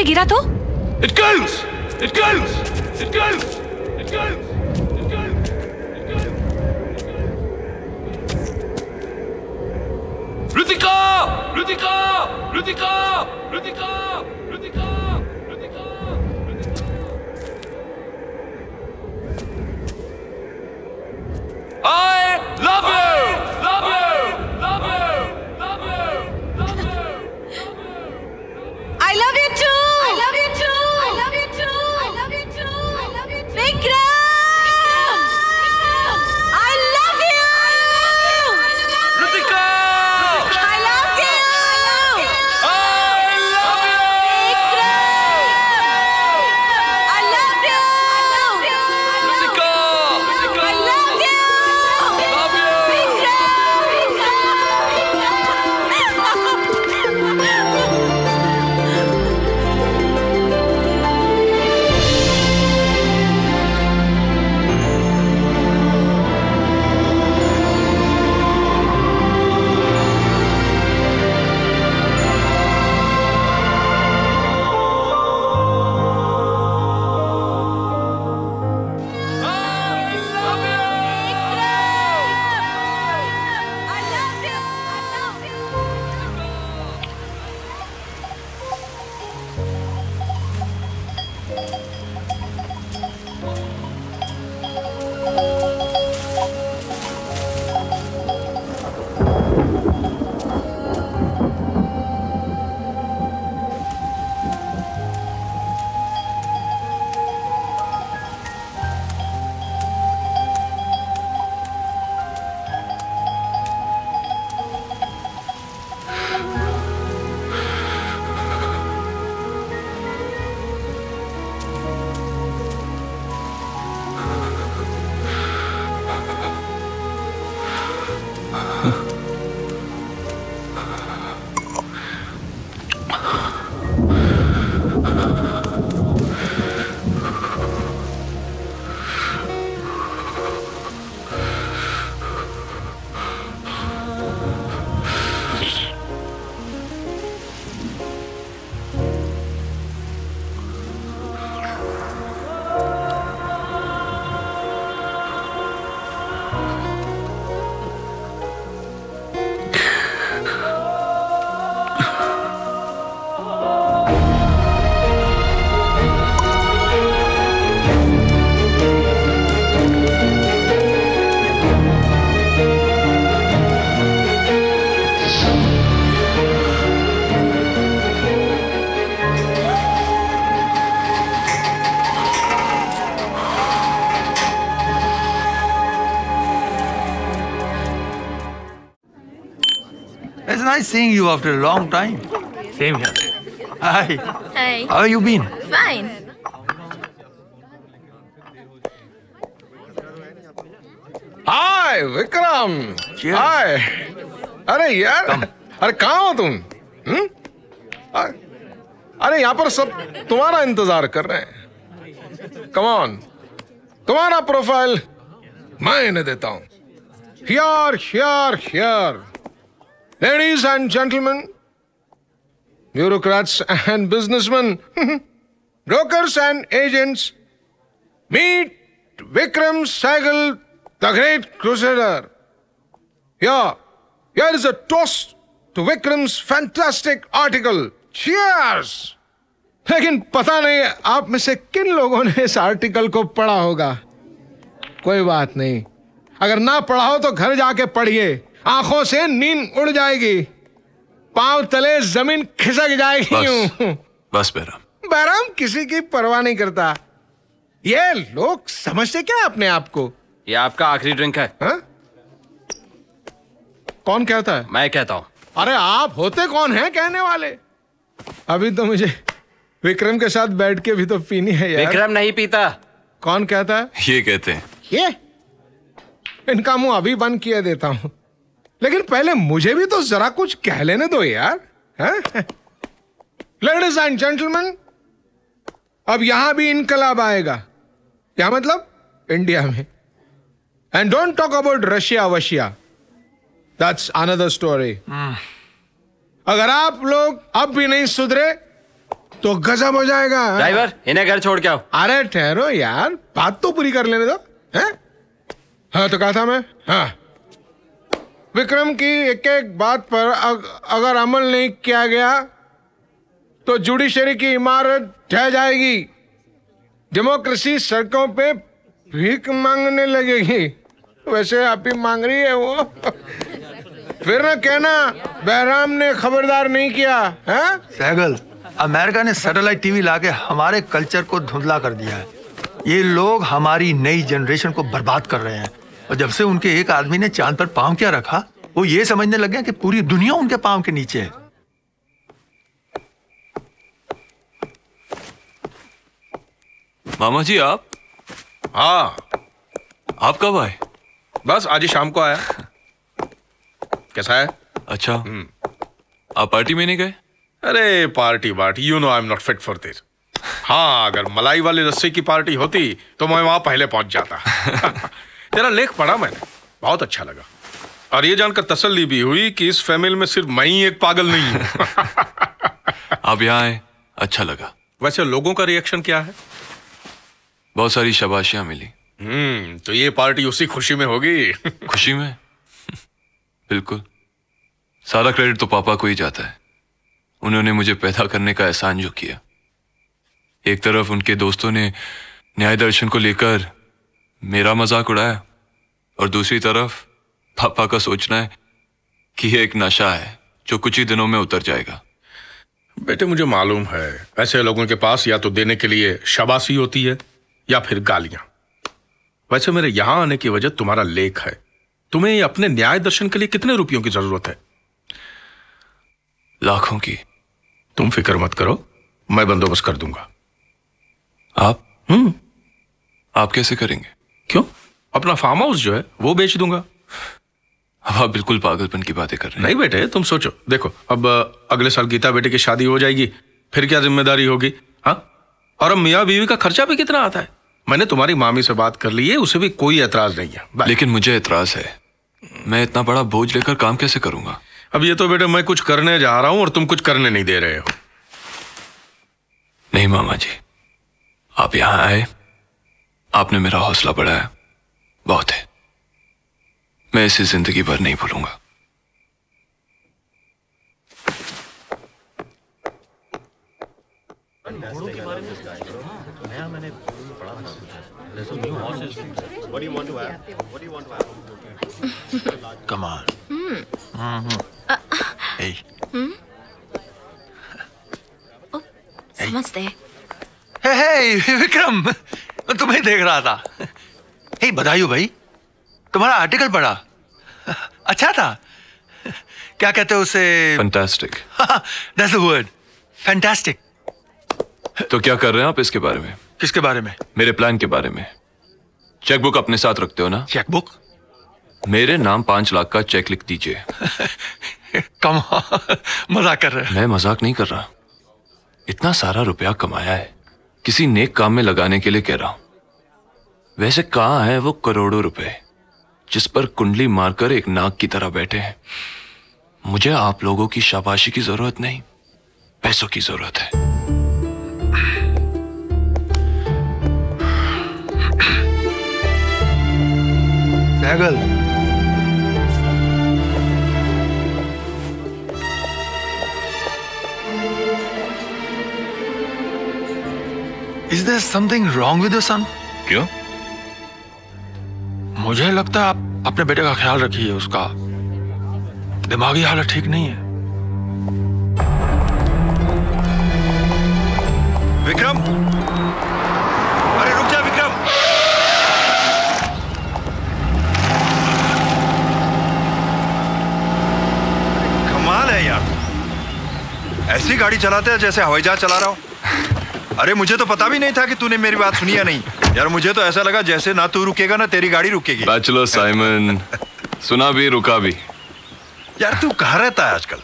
Speaker 5: गिरा तो?
Speaker 24: Nice seeing you after a long time.
Speaker 22: Same here.
Speaker 24: Hi.
Speaker 25: Hi.
Speaker 24: How have you been?
Speaker 25: Fine.
Speaker 26: हाय विक्रम हाय अरे यार अरे कहाँ हो तुम हम्म? अरे यहाँ पर सब तुम्हारा इंतज़ार कर रहे हैं कमॉन तुम्हारा प्रोफ़ाइल मैं इन्हें देता हूँ here here here ladies and gentleman bureaucrats and businessman brokers and agents meet Vikram Saigal, the great crusader. Yeah, here is a toast to Vikram's fantastic article. Cheers! लेकिन पता नहीं आप में से किन लोगों ने इस आर्टिकल को पढ़ा होगा कोई बात नहीं अगर ना पढ़ा हो तो घर जाके पढ़िए आँखों से नींद उड़ जाएगी। पाँव तले ज़मीन खिसक जाएगी। यूँ।
Speaker 1: बस बेराम।
Speaker 26: बैराम किसी की परवाह नहीं करता। ये लोग समझते क्या अपने आप को?
Speaker 21: ये आपका आखिरी ड्रिंक है।
Speaker 26: हा? कौन कहता है?
Speaker 21: मैं कहता हूँ।
Speaker 26: अरे आप होते कौन हैं कहने वाले? अभी तो मुझे विक्रम के साथ बैठ के भी तो पीनी है यार।
Speaker 21: विक्रम नहीं पीता।
Speaker 26: कौन कहता है?
Speaker 1: ये कहते हैं।
Speaker 26: ये? इनका मुँह अभी बंद किए देता हूँ। लेकिन पहले मुझे भी तो जरा कुछ कह लेने दो यार लेडीज़ एंड जेंटलमैन अब यहाँ भी इनकलाब आएगा। क्या मतलब? इंडिया में। And don't talk about Russia वशिया that's another story अगर आप लोग अब भी नहीं सुधरे तो गजब हो जाएगा?
Speaker 21: ड्राइवर इन्हें घर छोड़ के आओ।
Speaker 26: अरे ठहरो यार बात तो पूरी कर लेने दो हैं? हाँ तो कहा था मैं? हाँ। विक्रम की एक एक बात पर अग, अगर अमल नहीं किया गया तो जुडिशरी की इमारत ढह जाएगी। डेमोक्रेसी सड़कों पे भीख मांगने लगेगी। वैसे आप ही मांग रही है वो। फिर ना कहना बहराम ने खबरदार नहीं किया है?
Speaker 24: सहगल अमेरिका ने सैटेलाइट टीवी लाके हमारे कल्चर को धुंधला कर दिया है। ये लोग हमारी नई जनरेशन को बर्बाद कर रहे हैं। और जब से उनके एक आदमी ने चाँद पर पाँव क्या रखा वो ये समझने लगे कि पूरी दुनिया उनके पाँव के नीचे है।
Speaker 1: मामा जी आप?
Speaker 26: हाँ।
Speaker 1: आप कब आए?
Speaker 26: बस आज ही शाम को आया। कैसा है?
Speaker 1: अच्छा। आप पार्टी में नहीं गए?
Speaker 26: अरे party party you know I am not fit for this हाँ अगर मलाई वाले रस्से की पार्टी होती तो मैं वहाँ पहले पहुँच जाता। तेरा लेख पढ़ा मैंने। बहुत अच्छा लगा। और ये जानकर तसल्ली भी हुई कि इस फैमिली में सिर्फ़ मैं ही एक पागल नहीं हूँ।
Speaker 1: आप यहाँ आए अच्छा लगा।
Speaker 26: वैसे लोगों का रिएक्शन क्या है?
Speaker 1: बहुत सारी शाबाशियाँ मिली।
Speaker 26: हम्म तो ये पार्टी उसी खुशी में होगी।
Speaker 1: खुशी में? बिल्कुल। सारा क्रेडिट तो पापा को ही जाता है। उन्होंने मुझे पैदा करने का एहसान जो किया। एक तरफ़ उनके दोस्तों ने न्याय दर्शन को लेकर मेरा मज़ाक उड़ाया और दूसरी तरफ़ पापा का सोचना है कि ये एक नशा है जो कुछ ही दिनों में उतर जाएगा।
Speaker 26: बेटे मुझे मालूम है ऐसे लोगों के पास या तो देने के लिए शाबाशी होती है या फिर गालियाँ। वैसे मेरे यहाँ आने की वजह तुम्हारा लेख है। तुम्हें अपने न्याय दर्शन के लिए कितने रुपयों की ज़रूरत है?
Speaker 1: लाखों की।
Speaker 26: तुम फ़िक्र मत करो मैं बंदोबस्त कर दूँगा।
Speaker 1: आप?
Speaker 26: हम्म।
Speaker 1: आप कैसे करेंगे?
Speaker 26: क्यों? अपना फार्म हाउस जो है वो बेच दूँगा।
Speaker 1: अब आप बिल्कुल पागलपन की बातें कर रहे हैं।
Speaker 26: नहीं बेटे तुम सोचो। देखो अब अगले साल गीता बेटे की शादी हो जाएगी फिर क्या ज़िम्मेदारी होगी हाँ? और अब मियाँ बीवी का खर्चा भी कितना आता है? मैंने तुम्हारी मामी से बात कर ली है उसे भी कोई एतराज़ नहीं है।
Speaker 1: लेकिन मुझे एतराज़ है। मैं इतना बड़ा बोझ लेकर काम कैसे करूँगा?
Speaker 26: अब ये तो बेटे मैं कुछ करने जा रहा हूँ और तुम कुछ करने नहीं दे रहे हो।
Speaker 1: नहीं मामा जी। आप यहाँ आए आपने मेरा हौसला बढ़ाया। बहुत है। मैं इसे ज़िंदगी भर नहीं भूलूँगा।
Speaker 24: Come on. Hey.
Speaker 16: समझते
Speaker 24: हे। हे विक्रम मैं तुम्हें देख रहा था। हे बधाई हो भाई तुम्हारा आर्टिकल पढ़ा। अच्छा था। क्या कहते हो उसे?
Speaker 1: Fantastic
Speaker 24: that's the word fantastic
Speaker 1: तो क्या कर रहे हैं आप इसके बारे में?
Speaker 24: किसके बारे में?
Speaker 1: मेरे प्लान के बारे में। चेकबुक अपने साथ रखते हो ना?
Speaker 24: चेकबुक
Speaker 1: मेरे नाम पाँच लाख का चेक लिख दीजिए।
Speaker 24: कम मज़ाक कर रहे हैं।
Speaker 1: मैं मज़ाक नहीं कर रहा। इतना सारा रुपया कमाया है। किसी नेक काम में लगाने के लिए कह रहा हूँ। वैसे कहाँ है वो करोड़ों रुपए, जिस पर कुंडली मारकर एक नाग की तरह बैठे हैं। मुझे आप लोगों की शाबाशी की ज़रूरत नहीं, पैसों की ज़रूरत है।
Speaker 24: Saigal. There something wrong with your son
Speaker 17: क्यों?
Speaker 24: मुझे लगता है आप अपने बेटे का ख्याल रखिए उसका दिमागी हालत ठीक नहीं है।
Speaker 7: विक्रम! अरे रुक जा विक्रम! कमाल है यार। ऐसी गाड़ी चलाते हैं जैसे हवाई जहाज़ चला रहा हो। अरे मुझे तो पता भी नहीं था कि तूने मेरी बात सुनी या नहीं। यार मुझे तो ऐसा लगा जैसे ना तू रुकेगा ना तेरी गाड़ी रुकेगी।
Speaker 1: बैचलर साइमन सुना भी रुका भी।
Speaker 7: यार तू कहा रहता है आजकल?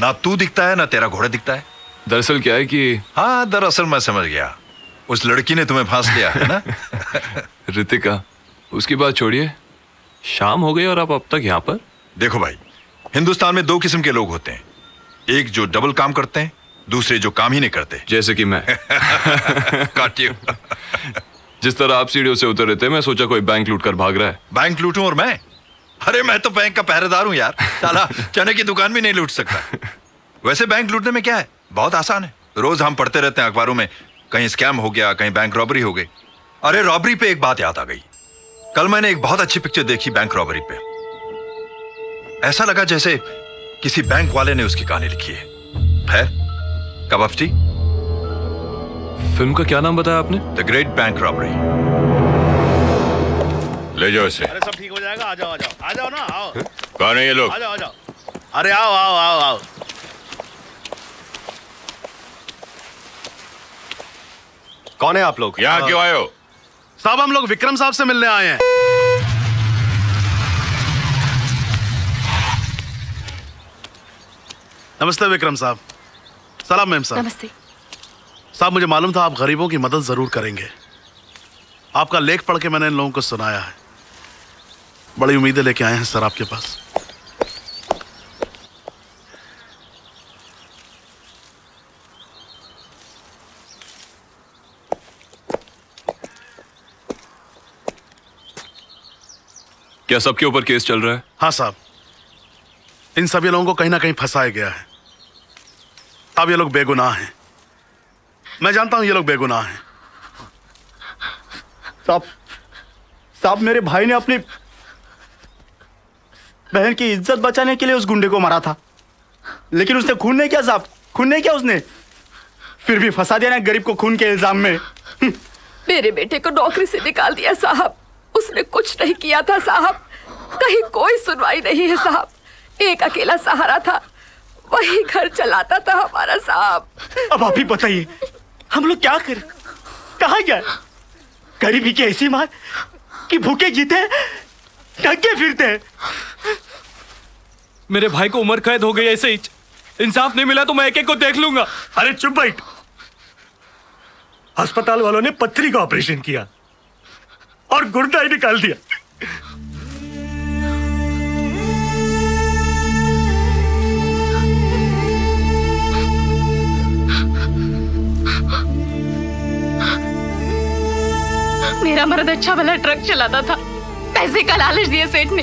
Speaker 7: ना तू दिखता है ना तेरा घोड़ा दिखता है।
Speaker 1: दरअसल क्या है कि
Speaker 7: हाँ दरअसल मैं समझ गया। उस लड़की ने तुम्हें फांस लिया है ना?
Speaker 1: रितिका उसकी बात छोड़िए। शाम हो गई और आप अब तक यहाँ पर?
Speaker 7: देखो भाई हिंदुस्तान में दो किस्म के लोग होते हैं। एक जो डबल काम करते हैं दूसरे जो काम ही नहीं करते।
Speaker 1: जैसे कि मैं।
Speaker 7: काट you.
Speaker 1: जिस तरह आप सीढ़ियों से उतर रहे थे मैं सोचा कोई बैंक लूट कर भाग रहा है।
Speaker 7: बैंक लूटूं और मैं? अरे मैं तो बैंक का पहरेदार हूँ यार। साला चने की दुकान भी नहीं लूट सकता। वैसे बैंक लूटने में क्या है? बहुत आसान है। रोज हम पढ़ते रहते हैं अखबारों में कहीं स्कैम हो गया कहीं बैंक रॉबरी हो गई। अरे रॉबरी पे एक बात याद आ गई। कल मैंने एक बहुत अच्छी पिक्चर देखी बैंक रॉबरी पे। ऐसा लगा जैसे किसी बैंक वाले ने उसकी कहानी लिखी है। खैर कबाब टी
Speaker 1: फ़िल्म का क्या नाम बताया आपने?
Speaker 7: द ग्रेट बैंक रॉबरी
Speaker 17: ले जाओ इसे।
Speaker 11: अरे सब ठीक हो जाएगा आ जाओ आ जाओ। आ जाओ ना आओ।
Speaker 17: कौन है ये लोग?
Speaker 11: आ जाओ आ जाओ। अरे आओ आओ आओ आओ।
Speaker 27: कौन है आप लोग?
Speaker 17: यहाँ क्यों आए हो?
Speaker 11: साहब हम लोग विक्रम साहब से मिलने आए हैं। नमस्ते विक्रम साहब। सलाम मैम साहब।
Speaker 5: नमस्ते।
Speaker 11: साहब मुझे मालूम था आप गरीबों की मदद ज़रूर करेंगे। आपका लेख पढ़ के मैंने इन लोगों को सुनाया है। बड़ी उम्मीदें लेके आए हैं सर आपके पास।
Speaker 1: क्या सबके ऊपर केस चल रहा है?
Speaker 11: हाँ साहब। इन सभी लोगों को कहीं ना कहीं फंसाया गया है। अब ये लोग बेगुनाह हैं। मैं जानता हूँ ये लोग बेगुनाह हैं।
Speaker 28: साहब साहब, मेरे भाई ने अपनी बहन की इज़्ज़त बचाने के लिए उस गुंडे को मारा था। लेकिन उसने खून नहीं किया, साहब। खून नहीं किया उसने। फिर भी फंसा दिया ना गरीब को खून के इल्ज़ाम में।
Speaker 29: मेरे बेटे को नौकरी से निकाल दिया, साहब। उसने कुछ नहीं किया था, साहब। कहीं कोई सुनवाई नहीं है, साहब। एक अकेला सहारा था। वही घर चलाता था हमारा साहब।
Speaker 28: अब आप ही बताइए हम लोग क्या करें? कहा गया गरीबी की ऐसी मार कि भूखे जीते ढके फिरते। हैं
Speaker 30: मेरे भाई को उम्र कैद हो गई ऐसे ही इंसाफ नहीं मिला तो मैं एक एक को देख लूँगा।
Speaker 22: अरे चुप बैठ। अस्पताल वालों ने पथरी का ऑपरेशन किया और गुर्दा ही निकाल दिया।
Speaker 29: मेरा मर्द अच्छा भला ट्रक चलाता था। पैसे का लालच दिया सेठ ने।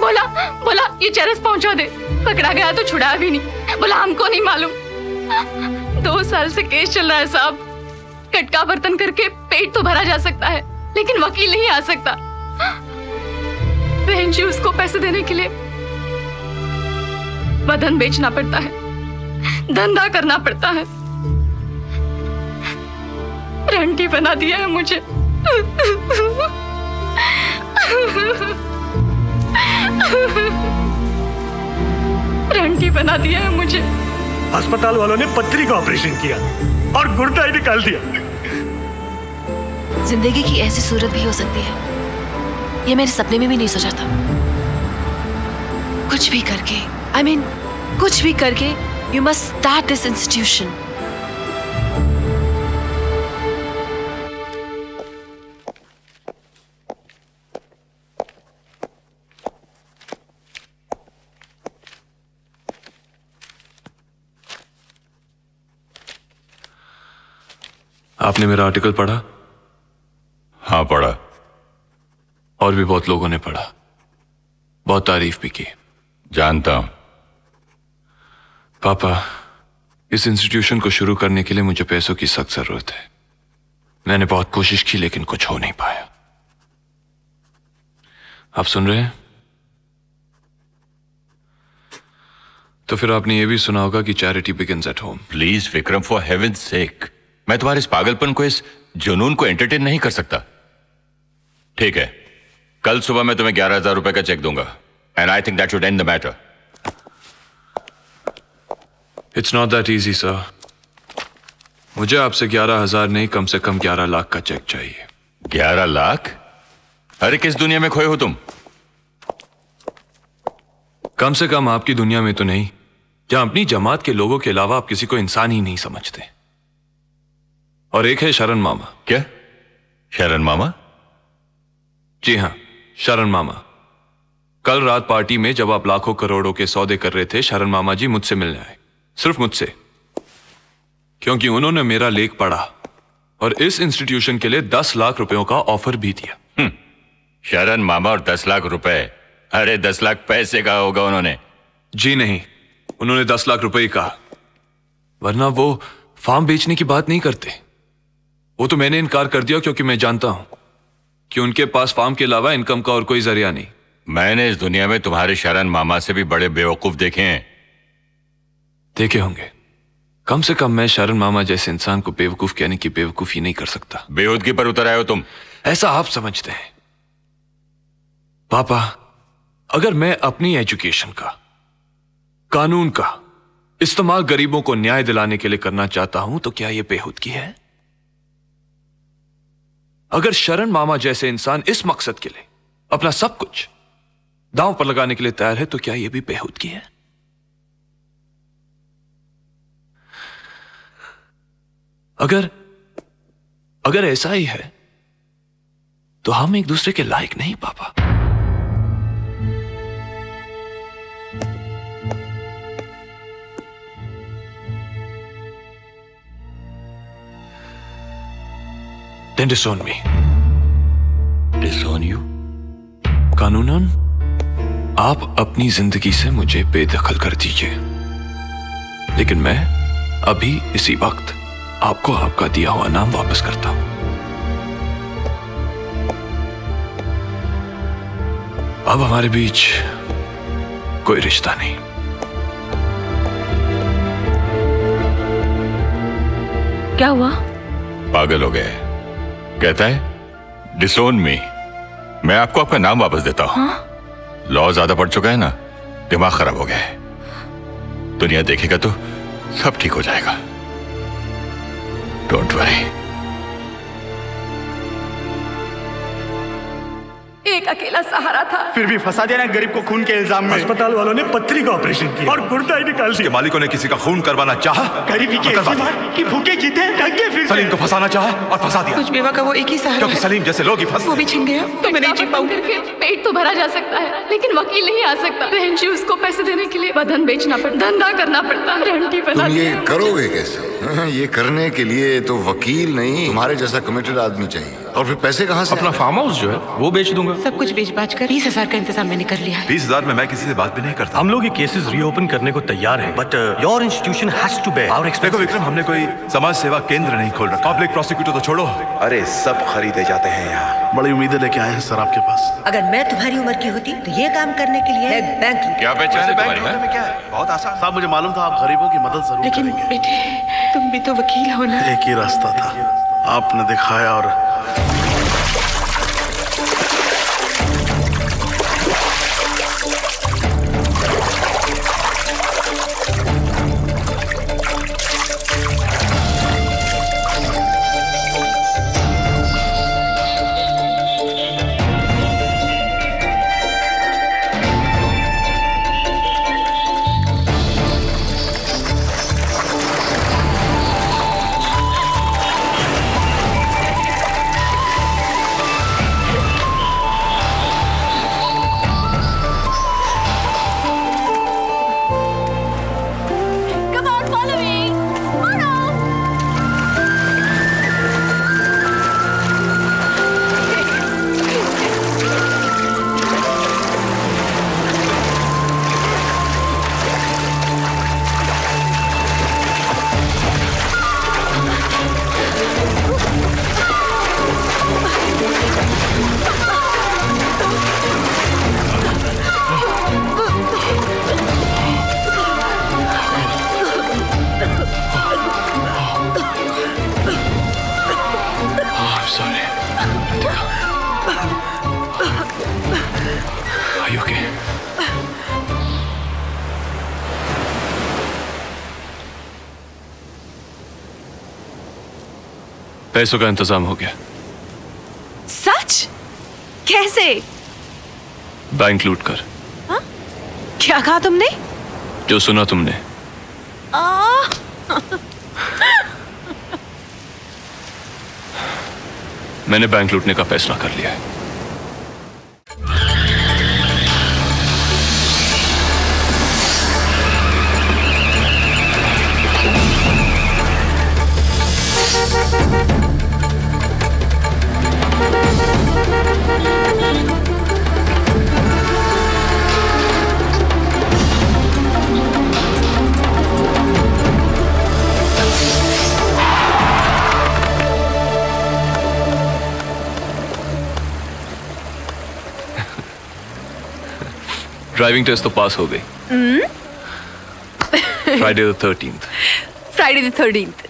Speaker 29: बोला बोला, ये चरस पहुँचा दे। पकड़ा गया तो छुड़ा भी नहीं। बोला, हमको नहीं मालूम। दो साल से केस चल रहा है साहब। कटका बर्तन करके पेट तो भरा जा सकता है, लेकिन वकील नहीं आ सकता। बहन जी, उसको पैसे देने के लिए बदन बेचना पड़ता है। धंधा करना पड़ता है। रंटी बना दिया है मुझे। रंटी बना दिया है मुझे।
Speaker 22: अस्पताल वालों ने पथरी का ऑपरेशन किया और गुर्दा ही निकाल दिया।
Speaker 5: ज़िंदगी की ऐसी सूरत भी हो सकती है। ये मेरे सपने में भी नहीं सोचा था। कुछ भी करके आई I मीन mean, कुछ भी करके you must start this institution
Speaker 1: आपने मेरा आर्टिकल पढ़ा?
Speaker 17: हाँ पढ़ा।
Speaker 1: और भी बहुत लोगों ने पढ़ा। बहुत तारीफ़ भी की।
Speaker 17: जानता हूँ।
Speaker 1: पापा इस इंस्टीट्यूशन को शुरू करने के लिए मुझे पैसों की सख्त ज़रूरत है। मैंने बहुत कोशिश की लेकिन कुछ हो नहीं पाया। आप सुन रहे हैं? तो फिर आपने ये भी सुना होगा कि charity begins at home
Speaker 17: please Vikram for heaven sake मैं तुम्हारे इस पागलपन को इस जुनून को एंटरटेन नहीं कर सकता। ठीक है कल सुबह मैं तुम्हें ग्यारह हज़ार रुपए का चेक दूँगा and I think that should end the matter
Speaker 1: it's not that easy sir मुझे आपसे ग्यारह हज़ार नहीं कम से कम ग्यारह लाख का चेक चाहिए।
Speaker 17: ग्यारह लाख? अरे किस दुनिया में खोए हो तुम?
Speaker 1: कम से कम आपकी दुनिया में तो नहीं। जहाँ अपनी जमात के लोगों के अलावा आप किसी को इंसान ही नहीं समझते। और एक है शरण मामा।
Speaker 17: क्या? शरण मामा?
Speaker 1: जी हाँ शरण मामा। कल रात पार्टी में जब आप लाखों करोड़ों के सौदे कर रहे थे शरण मामा जी मुझसे मिलने आए। सिर्फ़ मुझसे। क्योंकि उन्होंने मेरा लेख पढ़ा और इस इंस्टीट्यूशन के लिए दस लाख रुपयों का ऑफ़र भी दिया।
Speaker 17: शरण मामा और दस लाख रुपए। अरे दस लाख पैसे का होगा उन्होंने?
Speaker 1: जी नहीं उन्होंने दस लाख रुपए ही कहा। वरना वो फार्म बेचने की बात नहीं करते। वो तो मैंने इनकार कर दिया क्योंकि मैं जानता हूँ कि उनके पास फार्म के अलावा इनकम का और कोई ज़रिया नहीं।
Speaker 17: मैंने इस दुनिया में तुम्हारे शरण मामा से भी बड़े बेवकूफ़ देखे हैं।
Speaker 1: देखे होंगे। कम से कम मैं शरण मामा जैसे इंसान को बेवकूफ़ कहने की बेवकूफ़ी नहीं कर सकता।
Speaker 17: बेहूदगी पर उतर आए हो तुम।
Speaker 1: ऐसा आप समझते हैं। पापा अगर मैं अपनी एजुकेशन का कानून का इस्तेमाल गरीबों को न्याय दिलाने के लिए करना चाहता हूँ तो क्या यह बेहूदगी है? अगर शरण मामा जैसे इंसान इस मकसद के लिए, अपना सब कुछ दांव पर लगाने के लिए तैयार है तो क्या यह भी बेहूदगी है? अगर अगर ऐसा ही है तो हम एक दूसरे के लायक नहीं, पापा। Then disown me.
Speaker 17: Disown you?
Speaker 1: कानूनन आप अपनी ज़िंदगी से मुझे बेदखल कर दीजिए। लेकिन मैं अभी इसी वक्त आपको आपका दिया हुआ नाम वापस करता हूँ। अब हमारे बीच कोई रिश्ता नहीं।
Speaker 3: क्या हुआ?
Speaker 17: पागल हो गए। कहता है डिसोन मी मैं आपको आपका नाम वापस देता हूँ। लॉ ज़्यादा पड़ चुका है ना दिमाग खराब हो गया है। दुनिया देखेगा तो सब ठीक हो जाएगा। डोंट वरी
Speaker 4: एक अकेला सहारा था।
Speaker 28: फिर भी फंसा दिया ना गरीब को खून के इल्ज़ाम में।
Speaker 24: अस्पताल वालों ने पत्थरी का ऑपरेशन किया।
Speaker 28: और गुर्दा ही निकाल
Speaker 7: उसके मालिकों ने किसी का खून करवाना चाहा?
Speaker 28: गरीबी की कि भूखे जीते ढंगे फिर
Speaker 7: सलीम को फंसाना चाहा और फंसा दिया।
Speaker 4: कुछ बेवा का वो एक ही सहारा
Speaker 7: क्योंकि सलीम जैसे लोग ही फंस।
Speaker 4: वो भी छिन गया। तो मैं नहीं जी पाऊँगी। पेट तो भरा जा सकता है लेकिन वकील नहीं आ सकता। बहन जी उसको पैसे देने के लिए बदन बेचना पड़ता धंधा करना पड़ता रेंटी बना
Speaker 23: ये करोगे कैसे? हाँ, ये करने के लिए तो वकील नहीं तुम्हारे जैसा कमिटेड आदमी चाहिए। और फिर पैसे कहाँ से
Speaker 26: अपना फार्म हाउस जो है वो बेच दूँगा।
Speaker 4: सब कुछ बेच बाच कर बीस हज़ार का इंतज़ाम मैंने कर लिया।
Speaker 7: बीस हज़ार में मैं किसी से बात भी नहीं करता।
Speaker 22: हम लोग ये केसेस रीओपन करने को तैयार हैं। But your institution has to bear our
Speaker 7: देखो विक्रम हमने कोई समाज सेवा केंद्र नहीं खोल रखा। पब्लिक प्रोसिक्यूटर तो छोड़ो। अरे सब खरीदे जाते हैं यहाँ।
Speaker 11: बड़ी उम्मीदें लेके आए हैं सर आपके पास।
Speaker 31: अगर मैं तुम्हारी उम्र की होती तो ये काम करने के लिए बैंक
Speaker 17: क्या पहचान है?
Speaker 11: क्या है? बहुत आसान। साहब मुझे मालूम था आप गरीबों की मदद ज़रूर
Speaker 4: लेकिन बेटे तुम भी तो वकील हो ना।
Speaker 11: एक ही रास्ता था। आपने दिखाया और
Speaker 1: Wow. पैसों का इंतज़ाम हो गया।
Speaker 5: सच? कैसे?
Speaker 1: बैंक लूट कर। हा?
Speaker 5: क्या कहा तुमने?
Speaker 1: जो सुना तुमने।
Speaker 5: आ,
Speaker 1: मैंने बैंक लूटने का फैसला कर लिया है। ड्राइविंग टेस्ट तो पास हो गई
Speaker 5: Friday
Speaker 1: the thirteenth Friday the thirteenth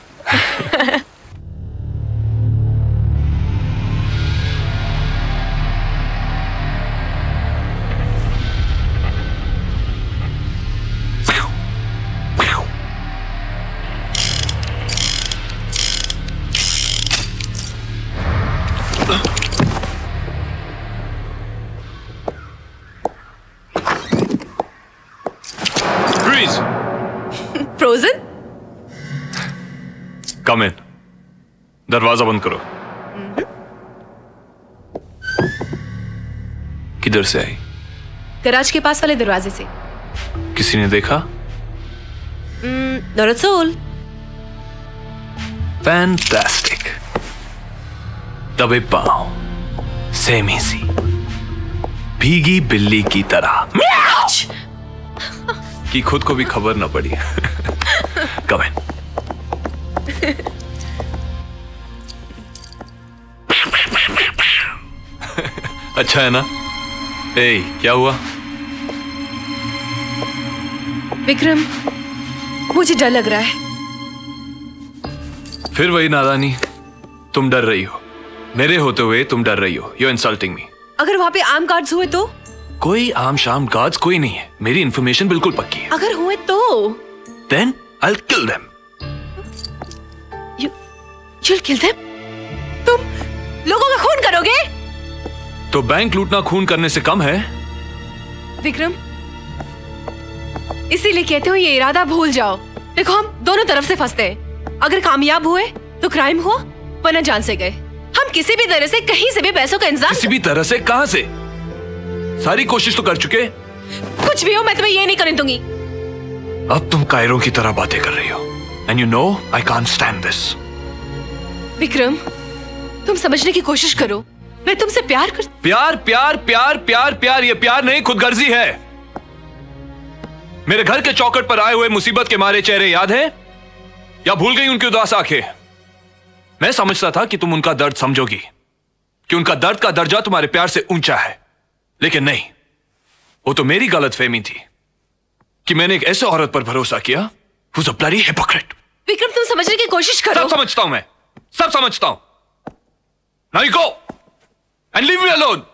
Speaker 1: किधर से आई?
Speaker 5: गराज के पास वाले दरवाजे से।
Speaker 1: किसी ने देखा?
Speaker 5: नॉट सोल
Speaker 1: फैंटास्टिक दबे पाओ। सेमी सी भीगी बिल्ली की तरह। कि खुद को भी खबर ना पड़ी। कम इन अच्छा है ना? ए क्या हुआ?
Speaker 5: विक्रम मुझे डर लग रहा है।
Speaker 1: फिर वही नादानी तुम डर रही हो। मेरे होते हुए तुम डर रही हो। यू इंसल्टिंग मी
Speaker 5: अगर वहाँ पे आम गार्ड्स हुए तो?
Speaker 1: कोई आम शाम गार्ड्स कोई नहीं है। मेरी इंफॉर्मेशन बिल्कुल पक्की है।
Speaker 5: अगर हुए तो?
Speaker 1: Then I kill them
Speaker 5: you'll kill them? तुम लोगों का खून करोगे?
Speaker 1: तो बैंक लूटना खून करने से कम है?
Speaker 5: विक्रम इसीलिए कहते हो ये इरादा भूल जाओ। देखो हम दोनों तरफ़ से फंसते हैं। अगर कामयाब हुए तो क्राइम हुआ वरना जान से गए। हम किसी भी तरह से कहीं से भी पैसों का इंतज़ाम
Speaker 1: किसी भी तरह से कहाँ से? सारी कोशिश तो कर चुके?
Speaker 5: कुछ भी हो मैं तुम्हें ये नहीं करने दूँगी।
Speaker 1: अब तुम कायरों की तरह बातें कर रही हो। And you know I can't stand this
Speaker 5: Vikram तुम समझने की कोशिश करो। मैं तुमसे प्यार कर
Speaker 1: प्यार प्यार प्यार प्यार प्यार ये प्यार नहीं खुदगर्जी है। मेरे घर के चौकट पर आए हुए मुसीबत के मारे चेहरे याद हैं? या भूल गई उनकी उदास आँखें? मैं समझता था कि तुम उनका दर्द समझोगी कि उनका दर्द का दर्जा तुम्हारे प्यार से ऊँचा है। लेकिन नहीं वो तो मेरी गलत फहमी थी कि मैंने एक ऐसे औरत पर भरोसा किया a bloody hypocrite
Speaker 5: विक्रम तुम समझने की कोशिश करो।
Speaker 1: सब समझता हूँ मैं सब समझता हूँ। नहीं go and leave me alone.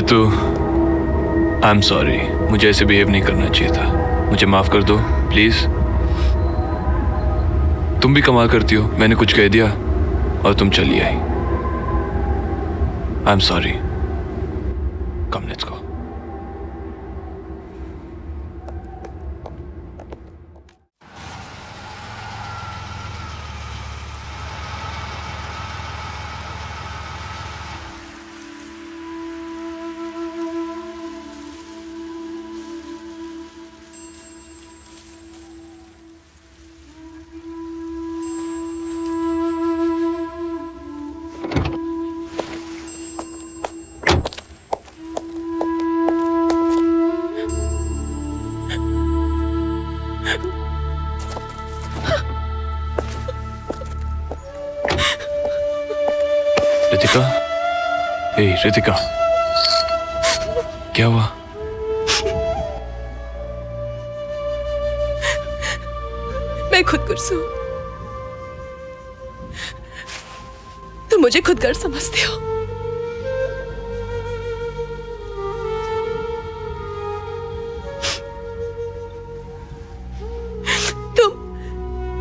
Speaker 1: Ritu I am sorry मुझे ऐसे बिहेव नहीं करना चाहिए था। मुझे माफ़ कर दो प्लीज़ तुम भी कमाल करती हो। मैंने कुछ कह दिया और तुम चली आई। आई एम सॉरी रितिका क्या हुआ
Speaker 5: मैं खुद गुरसू तुम मुझे खुद कर समझते हो। तुम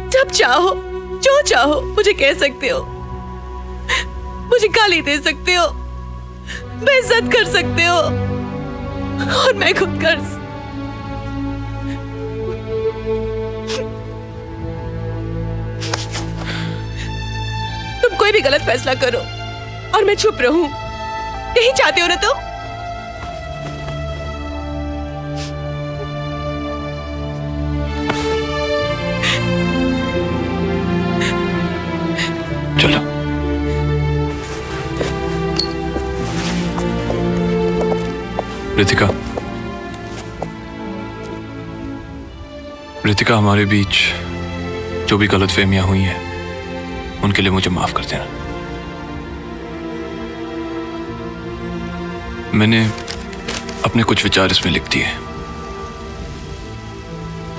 Speaker 5: जब चाहो, जो चाहो, मुझे कह सकते हो। मुझे गाली दे सकते हो। बेइज्जत कर सकते हो। और मैं खुद कर तुम कोई भी गलत फैसला करो और मैं चुप रहूँ। यही चाहते हो ना तुम?
Speaker 1: चलो रितिका रितिका हमारे बीच जो भी गलत फहमियाँ हुई हैं, उनके लिए मुझे माफ़ कर देना। मैंने अपने कुछ विचार इसमें लिख दिए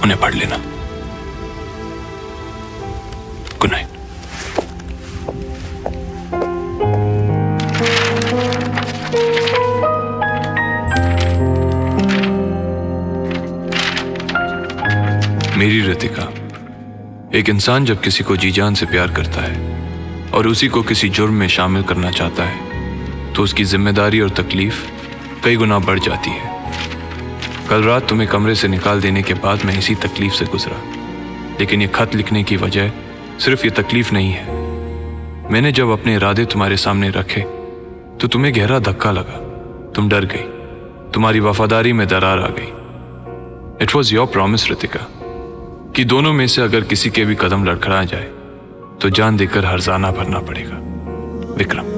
Speaker 1: उन्हें पढ़ लेना। एक इंसान जब किसी को जी जान से प्यार करता है और उसी को किसी जुर्म में शामिल करना चाहता है तो उसकी ज़िम्मेदारी और तकलीफ़ कई गुना बढ़ जाती है। कल रात तुम्हें कमरे से निकाल देने के बाद मैं इसी तकलीफ़ से गुजरा, लेकिन ये खत लिखने की वजह सिर्फ़ ये तकलीफ़ नहीं है। मैंने जब अपने इरादे तुम्हारे सामने रखे तो तुम्हें गहरा धक्का लगा। तुम डर गई, तुम्हारी वफादारी में दरार आ गई। It was your promise Ritika कि दोनों में से अगर किसी के भी कदम लड़खड़ा जाए तो जान देकर हरजाना भरना पड़ेगा। विक्रम।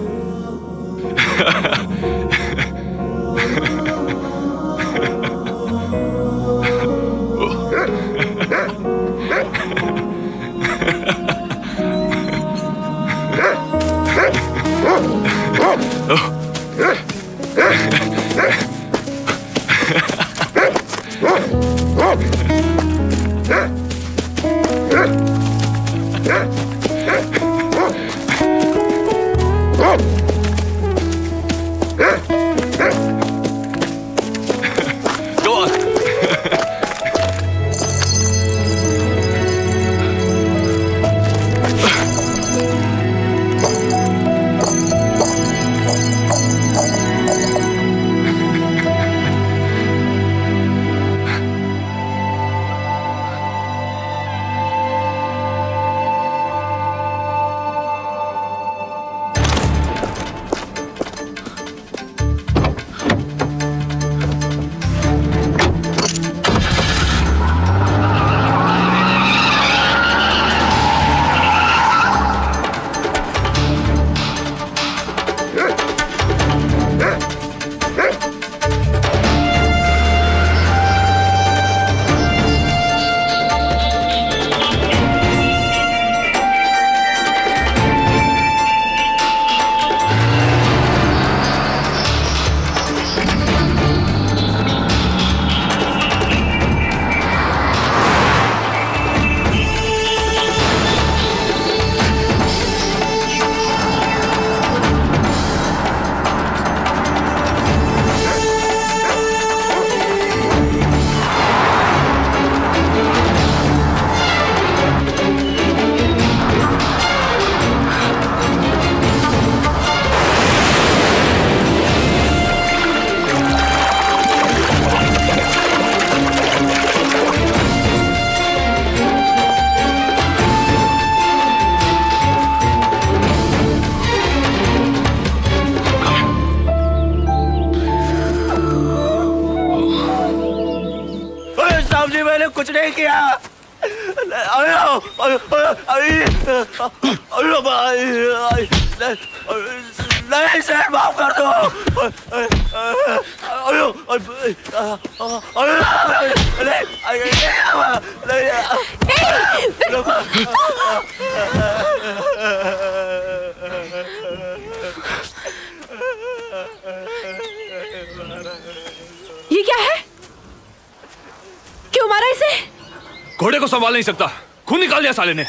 Speaker 28: नहीं
Speaker 18: सकता। खून निकाल दिया साले ने।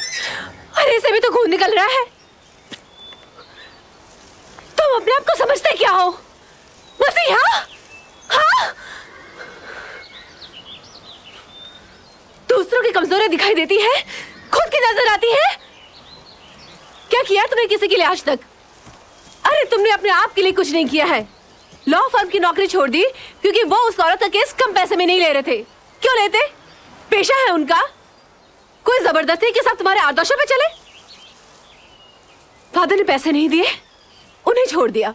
Speaker 5: अरे इसे भी तो खून निकल रहा है। तुम अपने आप को समझते क्या हो? बस यहाँ दूसरों की कमज़ोरी दिखाई देती है, खुद की नज़र आती है। क्या किया तुमने किसी के लिए आज तक? अरे तुमने अपने आप के लिए कुछ नहीं किया है। लॉ फर्म की नौकरी छोड़ दी, क्योंकि वो उस औरत का केस कम पैसे में नहीं ले रहे थे। क्यों लेते? पेशा है उनका। कोई ज़बरदस्ती के साथ तुम्हारे आदर्शों पे चले? फादर ने पैसे नहीं दिए, उन्हें छोड़ दिया।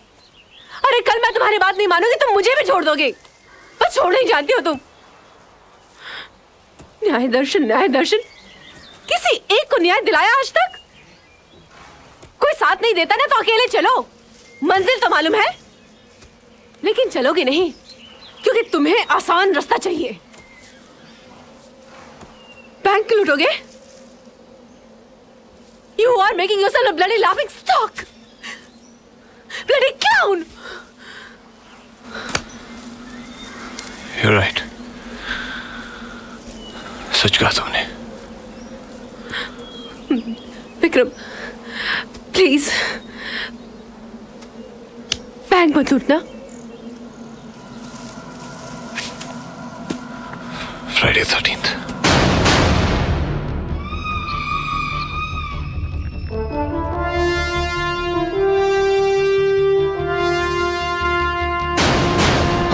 Speaker 5: अरे, कल मैं तुम्हारी बात नहीं मानूँगी, तुम मुझे भी छोड़ दोगे। बस छोड़ नहीं जानती हो तुम। न्याय दर्शन न्याय दर्शन। किसी एक को न्याय दिलाया आज तक? कोई साथ नहीं देता ना तो अकेले चलो। मंजिल तो मालूम है। लेकिन चलोगे नहीं, क्योंकि तुम्हें आसान रास्ता चाहिए। Bank लूटोगे you are making yourself a bloody laughing stock bloody clown
Speaker 1: You're right. सच कहा तुमने।
Speaker 5: विक्रम प्लीज़ बैंक मत लूटना।
Speaker 1: फ्राइडे थर्टींथ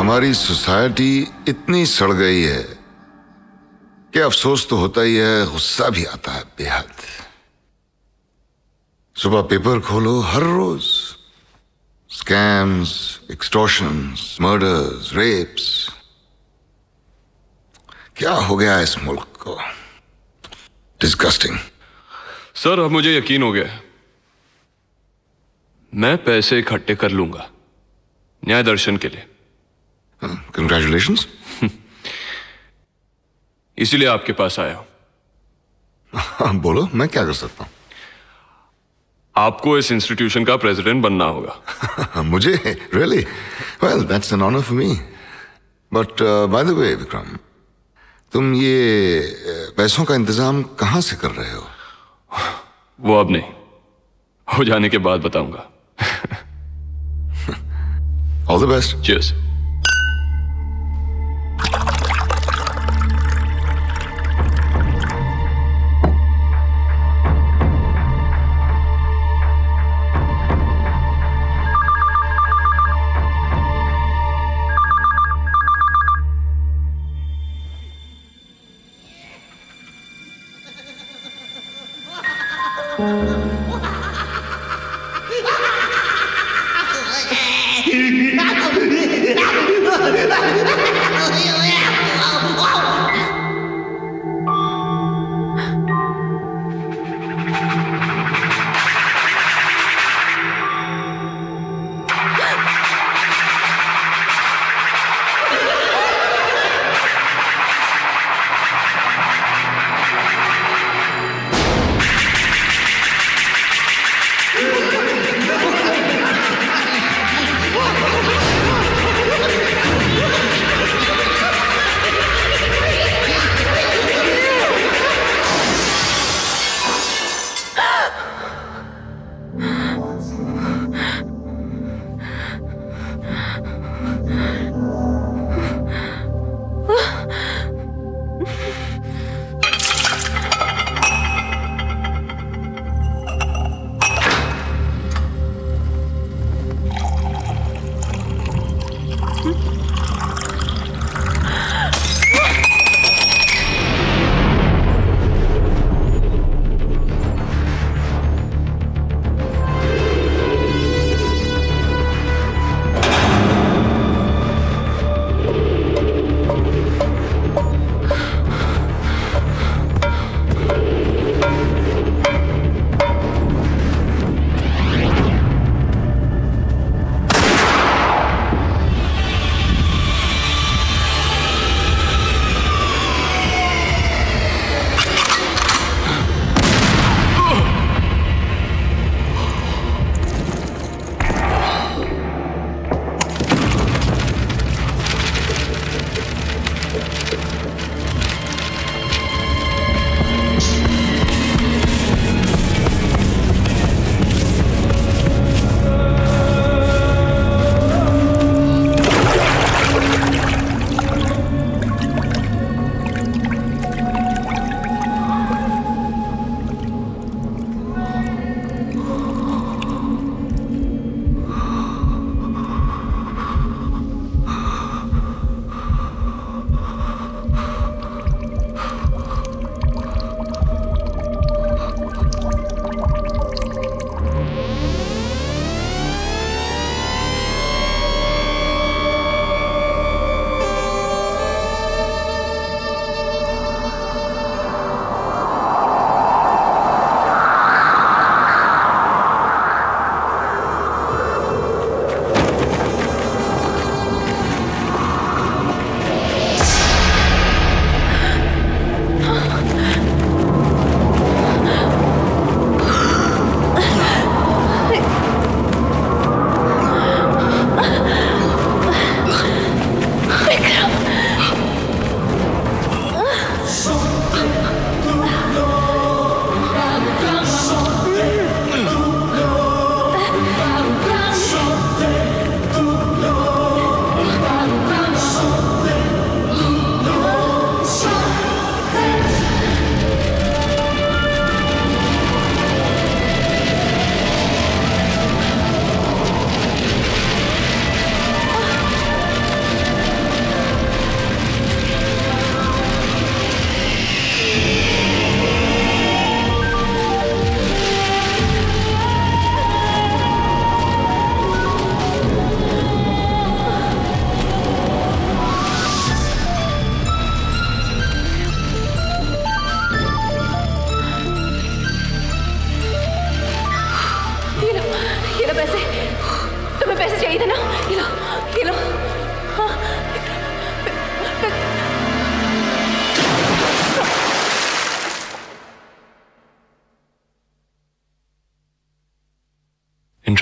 Speaker 23: हमारी सोसाइटी इतनी सड़ गई है कि अफसोस तो होता ही है, गुस्सा भी आता है, बेहद। सुबह पेपर खोलो हर रोज। स्कैम्स एक्सटॉर्शंस मर्डर्स रेप्स क्या हो गया इस मुल्क को? डिस्गस्टिंग
Speaker 1: सर, अब मुझे यकीन हो गया। मैं पैसे इकट्ठे कर लूँगा न्याय दर्शन के लिए।
Speaker 23: कंग्रेचुलेशन
Speaker 1: इसीलिए आपके पास आया हूँ।
Speaker 23: बोलो मैं क्या कर सकता हूँ?
Speaker 1: आपको इस इंस्टीट्यूशन का प्रेसिडेंट बनना होगा।
Speaker 23: मुझे? Really well that's an honour for me but by the way Vikram तुम ये uh, पैसों का इंतज़ाम कहाँ से कर रहे हो?
Speaker 1: वो अब नहीं। हो जाने के बाद बताऊँगा।
Speaker 23: All the
Speaker 1: best
Speaker 32: cheers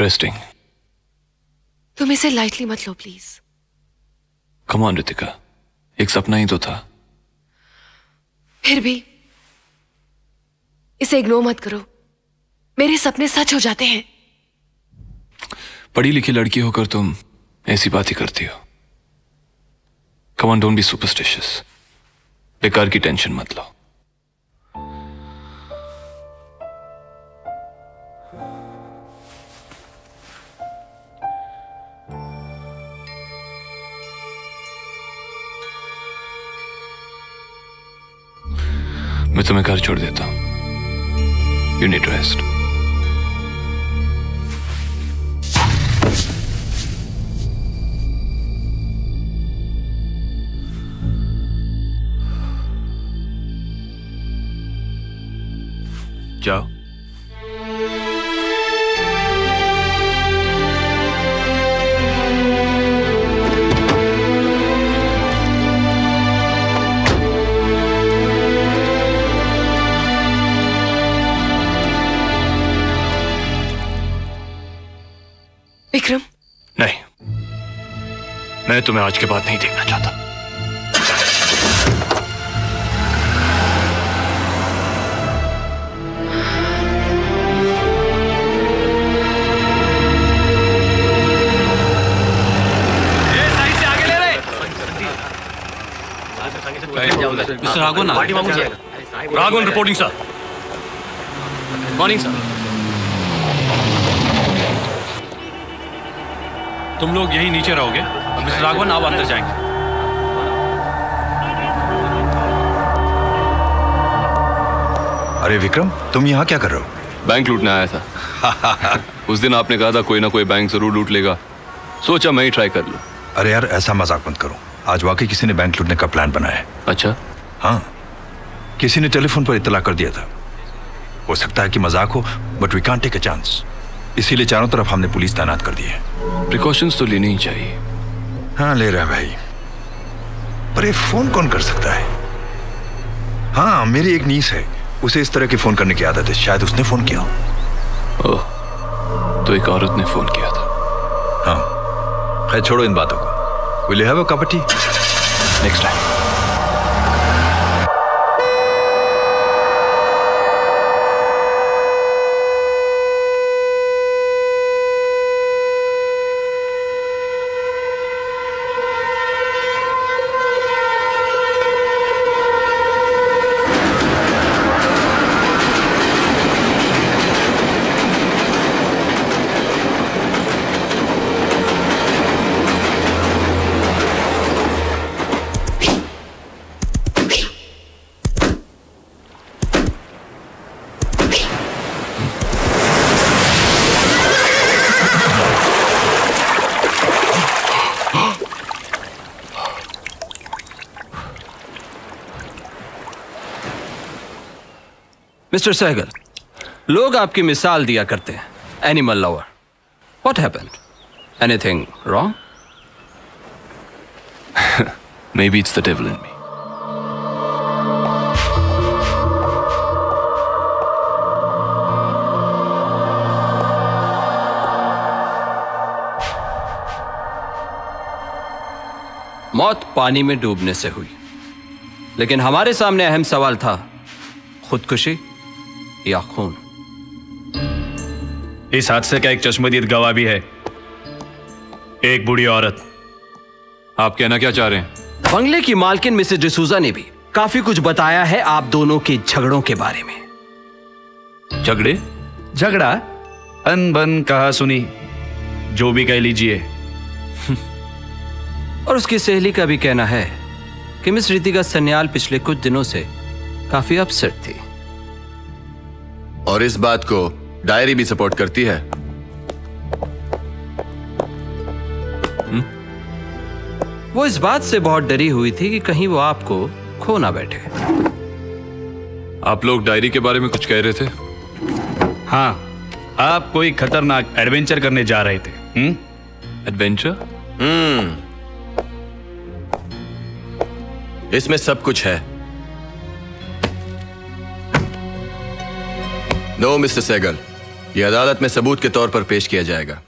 Speaker 1: interesting
Speaker 5: तुम इसे लाइटली मत लो प्लीज़
Speaker 1: कम ऑन रितिका एक सपना ही तो था।
Speaker 5: फिर भी इसे इग्नोर मत करो। मेरे सपने सच हो जाते हैं।
Speaker 1: पढ़ी लिखी लड़की होकर तुम ऐसी बात ही करती हो। Come on don't be superstitious बेकार की टेंशन मत लो। तुम्हें घर छोड़ देता हूँ। यू नीड रेस्ट जाओ। मैं तुम्हें आज के बाद नहीं देखना चाहता।
Speaker 13: Mister Raghavan Raghavan reporting sir morning sir तुम लोग यही नीचे रहोगे? मिस्टर राघवन आप अंदर जाएँगे।
Speaker 7: अरे विक्रम तुम यहाँ क्या कर रहे हो?
Speaker 1: बैंक लूटने आया था। उस दिन आपने कहा था कोई ना कोई बैंक ज़रूर लूट लेगा। सोचा मैं ही ट्राई कर लूँ।
Speaker 7: अरे यार ऐसा मज़ाक मत करो। आज वाकई किसी ने बैंक लूटने का प्लान बनाया है।
Speaker 1: अच्छा?
Speaker 7: हाँ। किसी ने टेलीफोन पर इतला कर दिया था। हो सकता है कि मज़ाक हो but we can't take a chance इसीलिए चारों तरफ़ हमने पुलिस तैनात कर दी है।
Speaker 1: प्रिकॉशंस तो लेनी ही चाहिए।
Speaker 7: हाँ ले रहा है भाई। पर ये फ़ोन कौन कर सकता है? हाँ मेरी एक नीस है। उसे इस तरह के फ़ोन करने की आदत है। शायद उसने फ़ोन किया हो।
Speaker 1: तो एक औरत ने फ़ोन किया था।
Speaker 7: हाँ। खैर छोड़ो इन बातों को। Will you have a cup tea
Speaker 1: next time
Speaker 21: mister Saigal लोग आपकी मिसाल दिया करते हैं animal lover what happened anything wrong
Speaker 1: Maybe it's the devil in me.
Speaker 21: मौत पानी में डूबने से हुई। लेकिन हमारे सामने अहम सवाल था खुदकुशी या खून
Speaker 13: इस हादसे का एक चश्मदीद गवाह भी है। एक बूढ़ी औरत।
Speaker 1: आप कहना क्या चाह रहे हैं?
Speaker 21: बंगले की मालकिन मिसेज डिसूजा ने भी काफ़ी कुछ बताया है आप दोनों के झगड़ों के बारे में।
Speaker 13: झगड़े? झगड़ा? अनबन कहा सुनी। जो भी कह लीजिए।
Speaker 21: और उसकी सहेली का भी कहना है कि मिस रीतिका सन्याल पिछले कुछ दिनों से काफ़ी अपसेट थी।
Speaker 17: और इस बात को डायरी भी सपोर्ट करती है। हुँ?
Speaker 21: वो इस बात से बहुत डरी हुई थी कि कहीं वो आपको खो ना बैठे।
Speaker 1: आप लोग डायरी के बारे में कुछ कह रहे थे?
Speaker 13: हाँ आप कोई खतरनाक एडवेंचर करने जा रहे थे
Speaker 1: एडवेंचर?
Speaker 17: हम्म। इसमें सब कुछ है। नो मिस्टर सैगल यह अदालत में सबूत के तौर पर पेश किया जाएगा।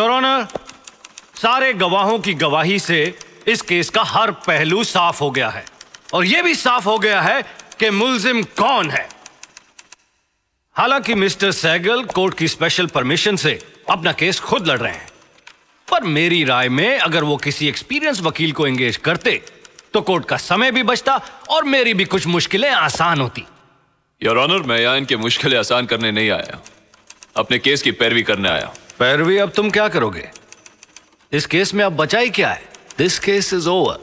Speaker 33: योर ऑनर सारे गवाहों की गवाही से इस केस का हर पहलू साफ़ हो गया है। और यह भी साफ़ हो गया है कि मुलजिम कौन है। हालाँकि मिस्टर सैगल कोर्ट की स्पेशल परमिशन से अपना केस खुद लड़ रहे हैं। पर मेरी राय में अगर वो किसी एक्सपीरियंस वकील को एंगेज करते तो कोर्ट का समय भी बचता और मेरी भी कुछ मुश्किलें आसान होती।
Speaker 1: योर ऑनर, मैं यहाँ इनके मुश्किलें आसान करने नहीं आया। अपने केस की पैरवी करने आया
Speaker 33: पैरवी अब तुम क्या करोगे? इस केस में अब बचा ही क्या है? This case is over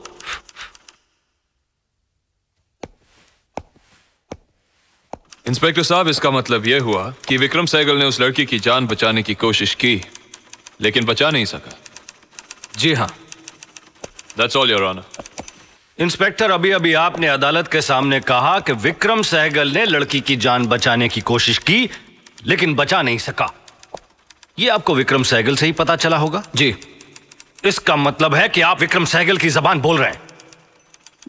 Speaker 1: inspector साहब इसका मतलब यह हुआ कि विक्रम सहगल ने उस लड़की की जान बचाने की कोशिश की लेकिन बचा नहीं सका।
Speaker 21: जी हाँ।
Speaker 1: That's all your honour
Speaker 33: inspector अभी अभी आपने अदालत के सामने कहा कि विक्रम सहगल ने लड़की की जान बचाने की कोशिश की लेकिन बचा नहीं सका। यह आपको विक्रम सहगल से ही पता चला होगा?
Speaker 21: जी।
Speaker 33: इसका मतलब है कि आप विक्रम सहगल की जबान बोल रहे हैं।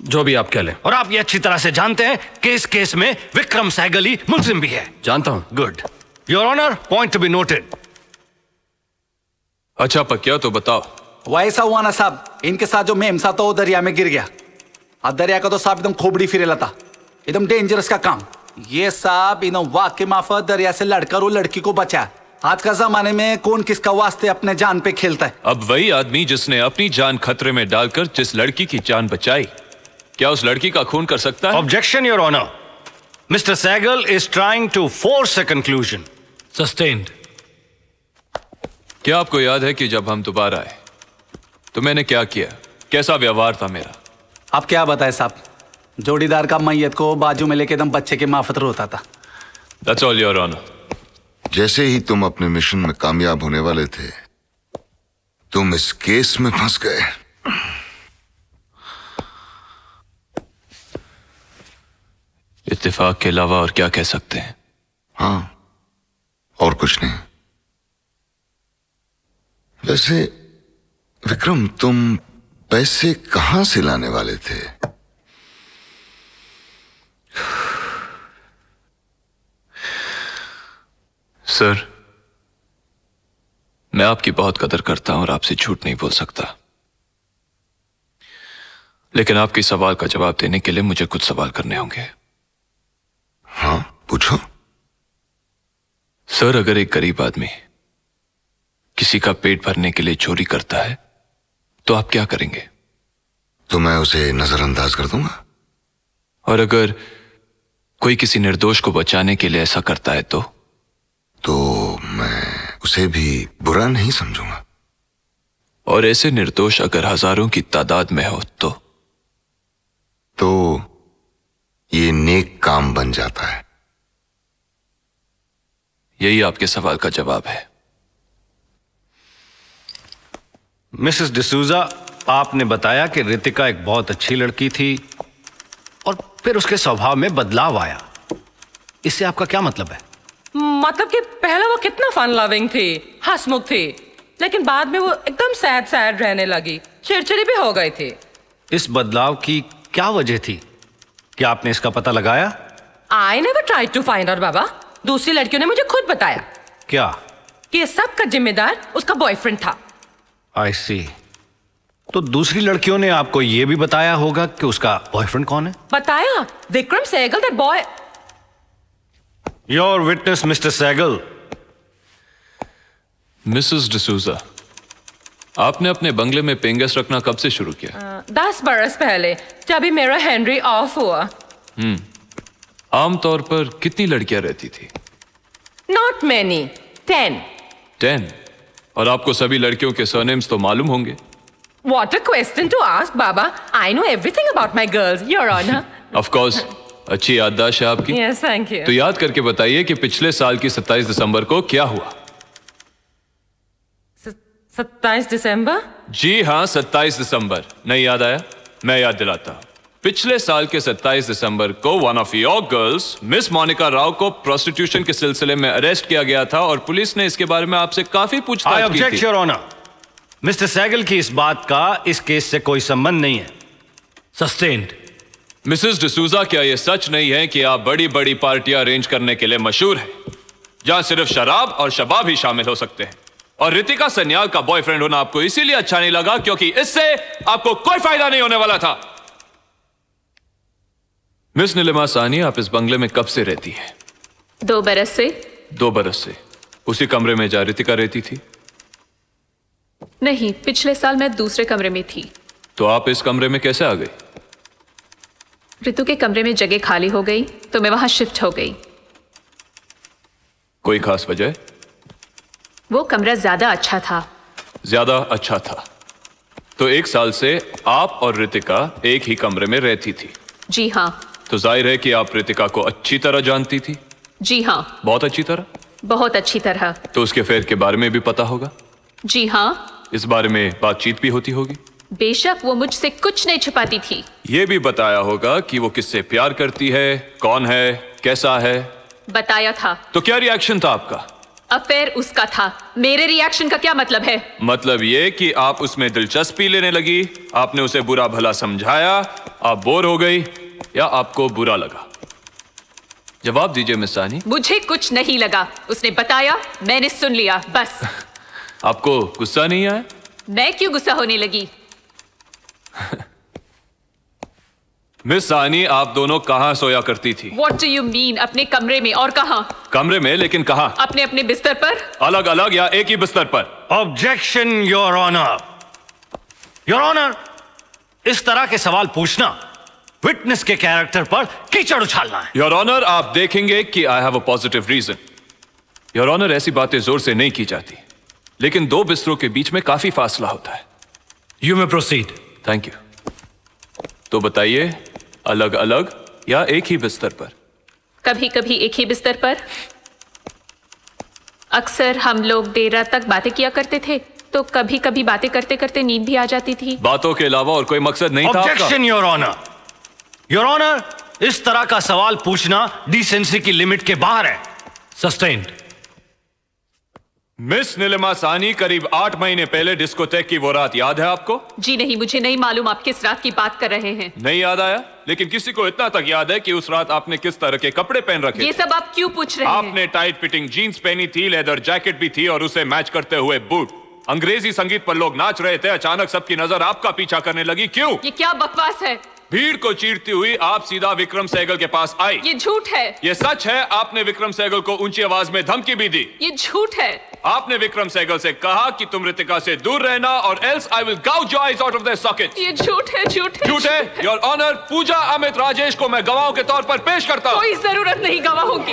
Speaker 21: जो भी आप कह लें।
Speaker 33: और आप ये अच्छी तरह से जानते हैं कि इस केस में विक्रम सहगल ही मुलजिम भी है।
Speaker 21: जानता हूँ।
Speaker 33: Good your honour point to be noted
Speaker 1: अच्छा पक्या तो बताओ।
Speaker 13: वैसा हुआ ना साहब। इनके साथ जो मेम था तो वो दरिया में गिर गया। अब दरिया का तो साहब एकदम खोबड़ी फिरेला था। एकदम डेंजरस का काम। ये साहब इन वाक्य माफत दरिया से लड़कर वो लड़की को बचा। आज का जमाने में कौन किसका वास्ते अपने जान पे खेलता है?
Speaker 1: अब वही आदमी जिसने अपनी जान खतरे में डालकर जिस लड़की की जान बचाई क्या उस लड़की का खून कर सकता है?
Speaker 33: Objection your honour mister Saigal is trying to force a conclusion
Speaker 22: sustained
Speaker 1: क्या आपको याद है कि जब हम दोबारा आए तो मैंने क्या किया? कैसा व्यवहार था मेरा?
Speaker 13: आप क्या बताए साहब? जोड़ीदार का मैयत को बाजू में लेके एकदम बच्चे के माफत रोता था।
Speaker 1: दैट्स ऑल योर ऑनर
Speaker 23: जैसे ही तुम अपने मिशन में कामयाब होने वाले थे तुम इस केस में फंस गए।
Speaker 1: इत्तेफाक के अलावा और क्या कह सकते हैं?
Speaker 23: हाँ और कुछ नहीं। वैसे विक्रम तुम पैसे कहाँ से लाने वाले थे?
Speaker 1: सर। मैं आपकी बहुत कदर करता हूँ और आपसे झूठ नहीं बोल सकता। लेकिन आपके सवाल का जवाब देने के लिए मुझे कुछ सवाल करने होंगे।
Speaker 23: हाँ पूछो।
Speaker 1: सर अगर एक गरीब आदमी किसी का पेट भरने के लिए चोरी करता है तो आप क्या करेंगे?
Speaker 23: तो मैं उसे नजरअंदाज कर दूँगा?
Speaker 1: और अगर कोई किसी निर्दोष को बचाने के लिए ऐसा करता है तो?
Speaker 23: तो मैं उसे भी बुरा नहीं समझूँगा।
Speaker 1: और ऐसे निर्दोष अगर हज़ारों की तादाद में हो तो?
Speaker 23: तो ये नेक काम बन जाता है।
Speaker 1: यही आपके सवाल का जवाब है।
Speaker 33: मिसेस डिसूजा आपने बताया कि रितिका एक बहुत अच्छी लड़की थी और फिर उसके स्वभाव में बदलाव आया। इससे आपका क्या मतलब है?
Speaker 34: मतलब कि पहले वो कितना फन लविंग थी हंसमुख थी लेकिन बाद में वो एकदम सैड सैड रहने लगी चिड़चिड़ी भी हो गई थी।
Speaker 33: इस बदलाव की क्या वजह थी? क्या आपने इसका पता लगाया?
Speaker 34: I never try to find out बाबा। दूसरी लड़कियों ने मुझे खुद बताया
Speaker 33: क्या?
Speaker 34: कि ये सब का जिम्मेदार उसका बॉयफ्रेंड था।
Speaker 33: आई सी तो दूसरी लड़कियों ने आपको ये भी बताया होगा कि उसका बॉयफ्रेंड कौन है?
Speaker 35: बताया Vikram Sehgal that boy
Speaker 33: your witness mister Sehgal
Speaker 1: missus D'Souza आपने अपने बंगले में पेंगस रखना कब से शुरू किया?
Speaker 35: दस बरस पहले जब ही मेरा हेनरी ऑफ़ हुआ।
Speaker 1: हम्म आमतौर पर कितनी लड़कियाँ रहती थी?
Speaker 35: नॉट मैनी टेन
Speaker 1: टेन और आपको सभी लड़कियों के सरनेम्स तो मालूम होंगे।
Speaker 35: What a question to ask, Baba. I know everything about my girls, Your Honor.
Speaker 1: Of course अच्छी याददाश्त है आपकी।
Speaker 35: Yes, thank you.
Speaker 1: तो याद करके बताइए कि पिछले साल की 27 दिसंबर को क्या हुआ?
Speaker 35: सत्ताईस दिसंबर?
Speaker 1: जी हाँ 27 दिसंबर। नहीं याद आया? मैं याद दिलाता हूँ। पिछले साल के 27 दिसंबर को one of your girls miss Monika Rao को प्रोस्टिट्यूशन के सिलसिले में अरेस्ट किया गया था और पुलिस ने इसके बारे में आपसे काफ़ी पूछताछ की थी।
Speaker 33: मिस्टर सैगल की इस बात का इस केस से कोई संबंध नहीं है।
Speaker 1: सस्टेन्ड मिसेस डिसूजा क्या यह सच नहीं है कि आप बड़ी बड़ी पार्टियाँ अरेंज करने के लिए मशहूर हैं? जहाँ सिर्फ़ शराब और शबाब ही शामिल हो सकते हैं। और रितिका सन्याल का बॉयफ्रेंड होना आपको इसीलिए अच्छा नहीं लगा क्योंकि इससे आपको कोई फ़ायदा नहीं होने वाला था। मिस नीलिमा सानी आप इस बंगले में कब से रहती है?
Speaker 4: दो बरस से।
Speaker 1: दो बरस से। उसी कमरे में जा रितिका रहती थी?
Speaker 4: नहीं पिछले साल मैं दूसरे कमरे में थी।
Speaker 1: तो आप इस कमरे में कैसे आ गई?
Speaker 4: ऋतु के कमरे में जगह खाली हो गई तो मैं वहाँ शिफ्ट हो गई।
Speaker 1: कोई खास वजह?
Speaker 4: वो कमरा ज़्यादा अच्छा था।
Speaker 1: ज़्यादा अच्छा था। तो एक साल से आप और रितिका एक ही कमरे में रहती थी।
Speaker 4: जी हाँ।
Speaker 1: तो ज़ाहिर है कि आप रितिका को अच्छी तरह जानती थी?
Speaker 4: जी हाँ।
Speaker 1: बहुत अच्छी तरह?
Speaker 4: बहुत अच्छी तरह।
Speaker 1: तो उसके फेर के बारे में भी पता होगा?
Speaker 4: जी हाँ।
Speaker 1: इस बारे में बातचीत भी होती होगी?
Speaker 4: बेशक वो मुझसे कुछ नहीं छुपाती थी।
Speaker 1: ये भी बताया होगा कि वो किससे प्यार करती है कौन है कैसा है।
Speaker 4: बताया था।
Speaker 1: तो क्या रिएक्शन था आपका?
Speaker 4: अफेयर उसका था। मेरे रिएक्शन का क्या मतलब है?
Speaker 1: मतलब ये कि आप उसमें दिलचस्पी लेने लगी आपने उसे बुरा भला समझाया आप बोर हो गई या आपको बुरा लगा? जवाब दीजिए मिस सानी।
Speaker 4: मुझे कुछ नहीं लगा। उसने बताया मैंने सुन लिया बस।
Speaker 1: आपको गुस्सा नहीं आया?
Speaker 4: मैं क्यों गुस्सा होने लगी?
Speaker 1: मिस सानी आप दोनों कहाँ सोया करती थी?
Speaker 4: वॉट डू यू मीन अपने कमरे में और कहा?
Speaker 1: कमरे में लेकिन कहा?
Speaker 4: अपने अपने बिस्तर पर?
Speaker 1: अलग अलग या एक ही बिस्तर पर?
Speaker 33: Objection your honour your honour इस तरह के सवाल पूछना विटनेस के कैरेक्टर पर कीचड़ उछालना है।
Speaker 1: योर ऑनर आप देखेंगे कि I have a positive reason your honour ऐसी बातें ज़ोर से नहीं की जाती। लेकिन दो बिस्तरों के बीच में काफ़ी फासला होता है।
Speaker 22: You may proceed
Speaker 1: thank you तो बताइए अलग अलग या एक ही बिस्तर पर?
Speaker 4: कभी कभी एक ही बिस्तर पर। अक्सर हम लोग देर रात तक बातें किया करते थे तो कभी कभी बातें करते करते नींद भी आ जाती थी।
Speaker 1: बातों के अलावा और कोई मकसद नहीं था
Speaker 33: objection your honour your honour इस तरह का सवाल पूछना डिसेंसी की लिमिट के बाहर है।
Speaker 22: सस्टेन्ड
Speaker 1: मिस नीलिमा सानी करीब आठ महीने पहले डिस्कोटेक की वो रात याद है आपको?
Speaker 4: जी नहीं मुझे नहीं मालूम आप किस रात की बात कर रहे हैं।
Speaker 1: नहीं याद आया? लेकिन किसी को इतना तक याद है कि उस रात आपने किस तरह के कपड़े पहन रखे
Speaker 4: ये
Speaker 1: थे?
Speaker 4: सब आप क्यों पूछ रहे हैं?
Speaker 1: आपने टाइट फिटिंग जीन्स पहनी थी लेदर जैकेट भी थी और उसे मैच करते हुए बूट अंग्रेज़ी संगीत पर लोग नाच रहे थे अचानक सबकी नज़र आपका पीछा करने लगी। क्यों?
Speaker 4: ये क्या बकवास है?
Speaker 1: भीड़ को चीरती हुई आप सीधा विक्रम सहगल के पास आई
Speaker 4: ये झूठ है।
Speaker 1: ये सच है आपने विक्रम सहगल को ऊँची आवाज़ में धमकी भी दी।
Speaker 4: ये झूठ है।
Speaker 1: आपने विक्रम सहगल से कहा कि तुम रितिका से दूर रहना और else I will gouge your eyes out of their socket
Speaker 4: ये झूठ है झूठ है।
Speaker 1: झूठ है? योर ऑनर पूजा अमित राजेश को मैं गवाह के तौर पर पेश करता। हूँ
Speaker 4: कोई ज़रूरत नहीं गवाहों की।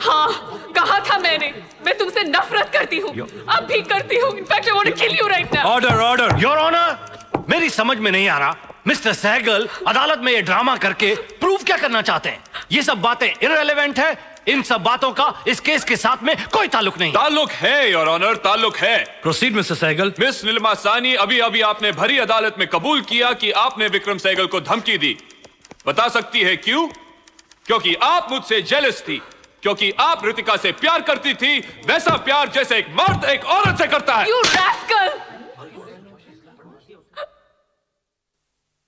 Speaker 4: हाँ कहा था मैंने। मैं तुमसे नफरत करती हूँ। अब भी करती हूँ। In fact I want to kill you right
Speaker 33: now order order your honour मेरी समझ में नहीं आ रहा। मिस्टर सहगल अदालत में ये ड्रामा करके प्रूव क्या करना चाहते हैं? ये सब बातें इररेलेवेंट है। इन सब बातों का इस केस के साथ में कोई ताल्लुक नहीं।
Speaker 1: ताल्लुक है योर ऑनर ताल्लुक है।
Speaker 22: Proceed mister Sehgal
Speaker 1: miss Neelima Sani अभी अभी आपने भरी अदालत में कबूल किया कि आपने विक्रम सहगल को धमकी दी। बता सकती है क्यों? क्योंकि आप मुझसे जेलस थी। क्योंकि आप ऋतिका से प्यार करती थी वैसा प्यार जैसे एक मर्द एक औरत से करता है।
Speaker 4: यू रास्कल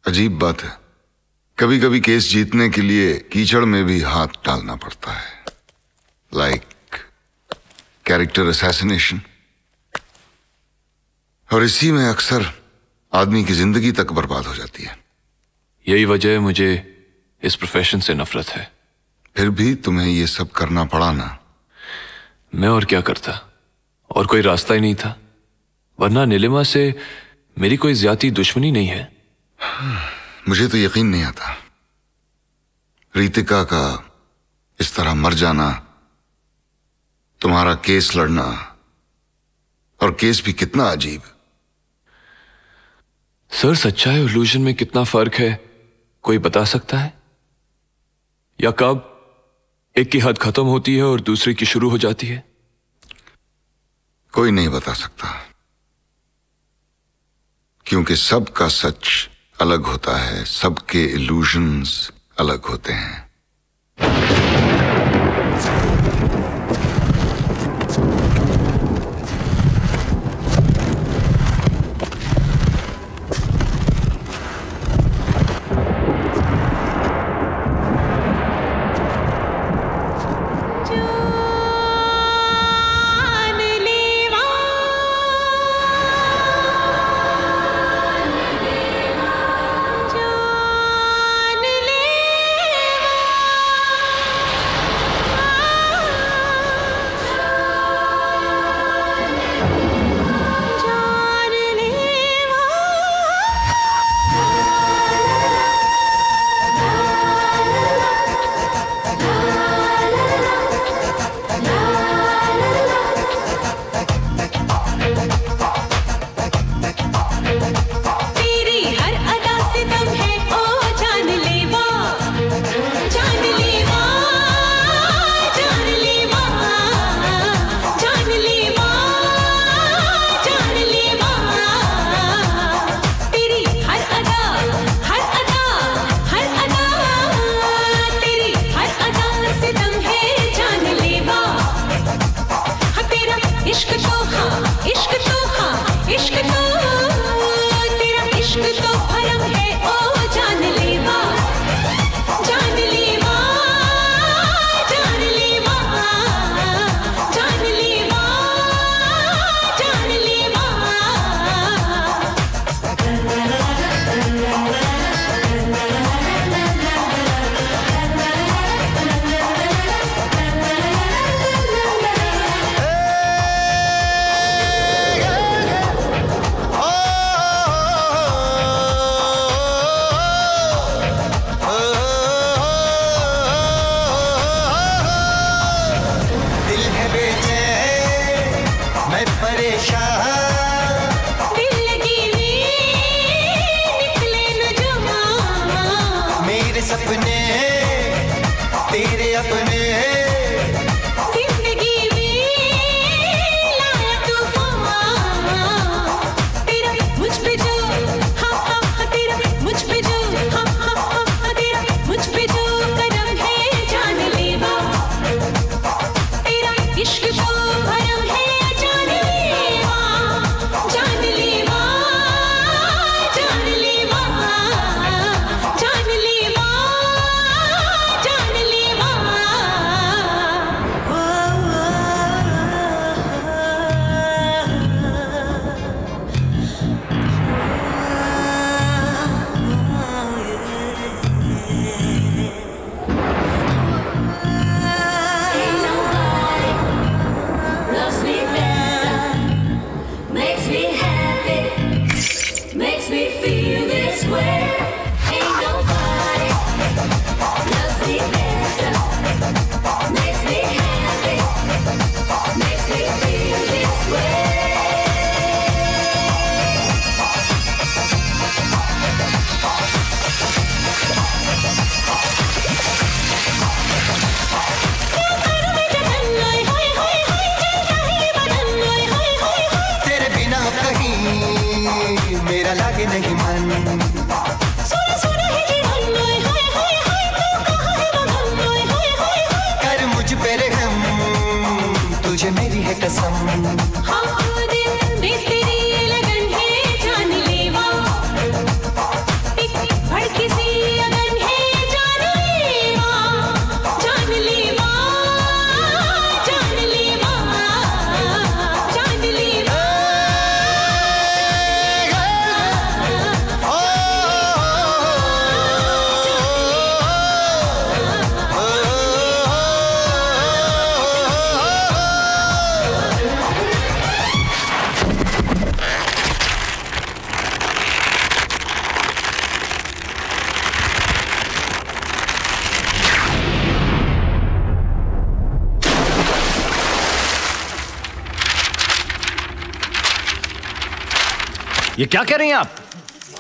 Speaker 23: अजीब बात है। कभी कभी केस जीतने के लिए कीचड़ में भी हाथ डालना पड़ता है। लाइक कैरेक्टर असैसिनेशन और इसी में अक्सर
Speaker 29: आदमी की ज़िंदगी तक बर्बाद हो जाती है।
Speaker 1: यही वजह है मुझे इस प्रोफेशन से नफरत है।
Speaker 29: फिर भी तुम्हें यह सब करना पड़ा ना?
Speaker 1: मैं और क्या करता? और कोई रास्ता ही नहीं था। वरना नीलिमा से मेरी कोई ज़्यादा दुश्मनी नहीं है।
Speaker 29: मुझे तो यकीन नहीं आता। रीतिका का इस तरह मर जाना तुम्हारा केस लड़ना और केस भी कितना अजीब।
Speaker 1: सर सच्चाई और इल्यूजन में कितना फ़र्क है कोई बता सकता है? या कब एक की हद खत्म होती है और दूसरे की शुरू हो जाती है?
Speaker 29: कोई नहीं बता सकता क्योंकि सबका सच अलग होता है सबके इल्यूजन्स अलग होते हैं।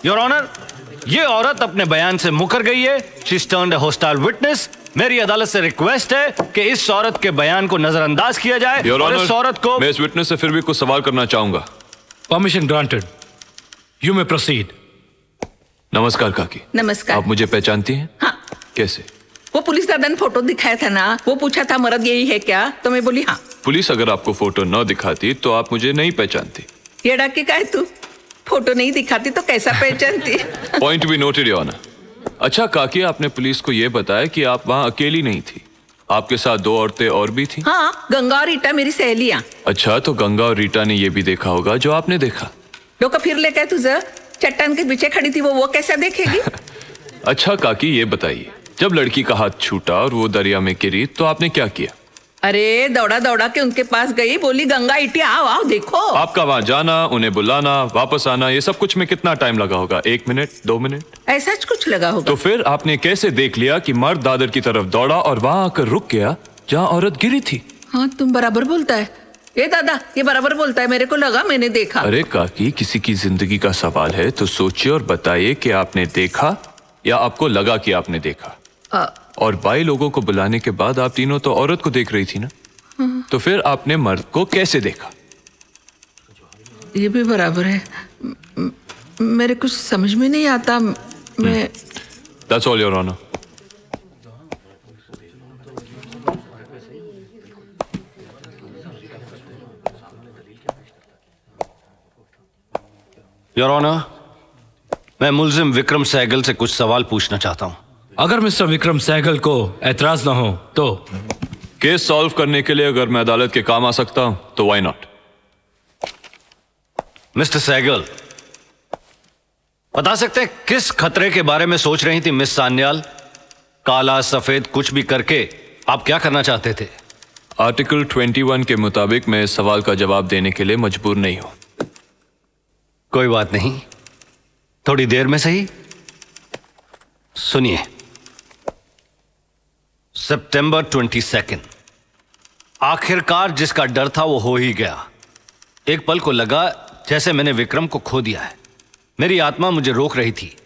Speaker 33: योर ऑनर ये औरत अपने बयान से मुकर गई है। शी टर्न्ड होस्टाइल विटनेस मेरी अदालत से रिक्वेस्ट है कि इस औरत के बयान को नजरअंदाज किया जाए
Speaker 1: Your
Speaker 33: और
Speaker 1: Honor,
Speaker 33: इस औरत को
Speaker 1: मैं इस विटनेस से फिर भी कुछ सवाल करना चाहूँगा।
Speaker 22: Permission granted you may proceed
Speaker 1: नमस्कार काकी।
Speaker 36: नमस्कार।
Speaker 1: आप मुझे पहचानती हैं?
Speaker 36: हाँ।
Speaker 1: कैसे?
Speaker 36: वो पुलिस दादा ने फ़ोटो दिखाया था ना? वो पूछा था मर्द यही है क्या? तो मैं बोली हाँ.
Speaker 1: पुलिस अगर आपको फ़ोटो न दिखाती तो आप मुझे नहीं पहचानती।
Speaker 36: ये डाके का है तू। फ़ोटो नहीं दिखाती तो कैसा पहचानती?
Speaker 1: पॉइंट बी नोटेड ऑनर अच्छा काकी आपने पुलिस को यह बताया कि आप वहाँ अकेली नहीं थी। आपके साथ दो औरतें और भी थी?
Speaker 36: हाँ गंगा और रीटा मेरी सहेलियाँ।
Speaker 1: अच्छा तो गंगा और रीटा ने यह भी देखा होगा जो आपने देखा।
Speaker 36: डोका फिर लेकर तुझे। चट्टान के पीछे खड़ी थी वो वो कैसा देखेगी?
Speaker 1: अच्छा काकी ये बताइए। जब लड़की का हाथ छूटा और वो दरिया में गिरी तो आपने क्या किया?
Speaker 36: अरे दौड़ा दौड़ा के उनके पास गई बोली गंगा इटी आओ आओ देखो।
Speaker 1: आपका वहाँ जाना उन्हें बुलाना वापस आना ये सब कुछ में कितना टाइम लगा होगा? एक मिनट दो मिनट
Speaker 36: ऐसा कुछ लगा होगा।
Speaker 1: तो फिर आपने कैसे देख लिया कि मर्द दादर की तरफ़ दौड़ा और वहाँ आकर रुक गया जहाँ औरत गिरी थी?
Speaker 36: हाँ तुम बराबर बोलता है। ये दादा ये बराबर बोलता है मेरे को लगा मैंने देखा।
Speaker 1: अरे काकी किसी की ज़िंदगी का सवाल है तो सोचिए और बताइए कि आपने देखा या आपको लगा कि आपने देखा। और बाई लोगों को बुलाने के बाद आप तीनों तो औरत को देख रही थी ना? तो फिर आपने मर्द को कैसे देखा?
Speaker 36: ये भी बराबर है। म- मेरे कुछ समझ में नहीं आता। मैं
Speaker 1: that's all your honour
Speaker 33: your honour मैं मुलजिम विक्रम सहगल से कुछ सवाल पूछना चाहता हूँ।
Speaker 22: अगर मिस्टर विक्रम सहगल को एतराज़ ना हो तो?
Speaker 1: केस सॉल्व करने के लिए अगर मैं अदालत के काम आ सकता हूँ तो वाई नॉट
Speaker 33: मिस्टर सहगल बता सकते हैं किस खतरे के बारे में सोच रही थी मिस सान्याल? काला सफ़ेद कुछ भी करके आप क्या करना चाहते थे?
Speaker 1: आर्टिकल 21 के मुताबिक मैं इस सवाल का जवाब देने के लिए मजबूर नहीं हूँ।
Speaker 33: कोई बात नहीं। थोड़ी देर में सही? सुनिए सितंबर ट्वेंटी सेकेंड आखिरकार जिसका डर था वो हो ही गया। एक पल को लगा जैसे मैंने विक्रम को खो दिया है। मेरी आत्मा मुझे रोक रही थी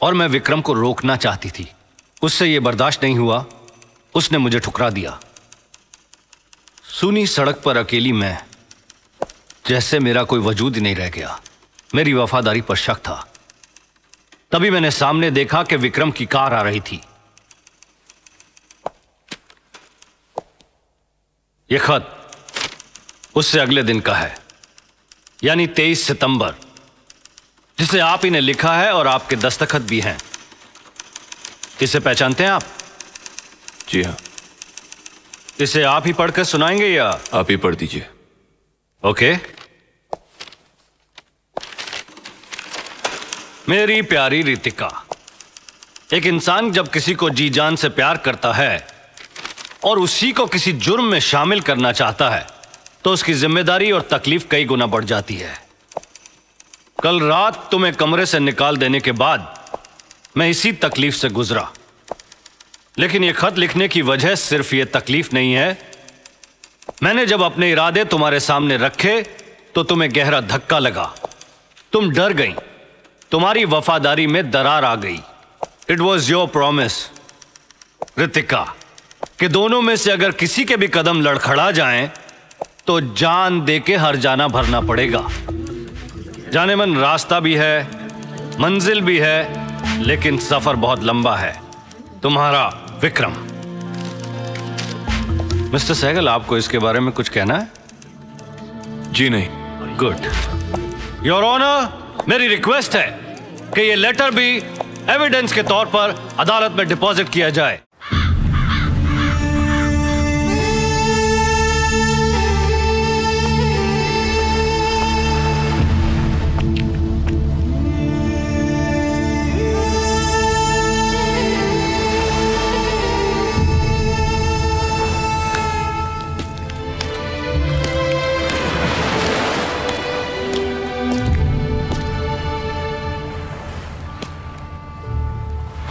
Speaker 33: और मैं विक्रम को रोकना चाहती थी। उससे यह बर्दाश्त नहीं हुआ। उसने मुझे ठुकरा दिया। सुनी सड़क पर अकेली मैं, जैसे मेरा कोई वजूद ही नहीं रह गया। मेरी वफादारी पर शक था। तभी मैंने सामने देखा कि विक्रम की कार आ रही थी। यह खत उससे अगले दिन का है यानी 23 सितंबर जिसे आप ही ने लिखा है और आपके दस्तखत भी हैं। इसे पहचानते हैं आप?
Speaker 1: जी हाँ।
Speaker 33: इसे आप ही पढ़कर सुनाएँगे या?
Speaker 1: आप ही पढ़ दीजिए।
Speaker 33: ओके। मेरी प्यारी रितिका एक इंसान जब किसी को जी जान से प्यार करता है और उसी को किसी जुर्म में शामिल करना चाहता है तो उसकी ज़िम्मेदारी और तकलीफ़ कई गुना बढ़ जाती है। कल रात तुम्हें कमरे से निकाल देने के बाद मैं इसी तकलीफ़ से गुजरा। लेकिन यह खत लिखने की वजह सिर्फ़ यह तकलीफ़ नहीं है। मैंने जब अपने इरादे तुम्हारे सामने रखे तो तुम्हें गहरा धक्का लगा। तुम डर गई। तुम्हारी वफादारी में दरार आ गई। It was your promise Ritika कि दोनों में से अगर किसी के भी कदम लड़खड़ा जाएँ तो जान दे के हर जाना भरना पड़ेगा। जाने मन रास्ता भी है मंजिल भी है लेकिन सफ़र बहुत लंबा है। तुम्हारा विक्रम। मिस्टर सहगल आपको इसके बारे में कुछ कहना है?
Speaker 1: जी नहीं।
Speaker 33: गुड। योर ऑनर मेरी रिक्वेस्ट है कि ये लेटर भी एविडेंस के तौर पर अदालत में डिपॉजिट किया जाए।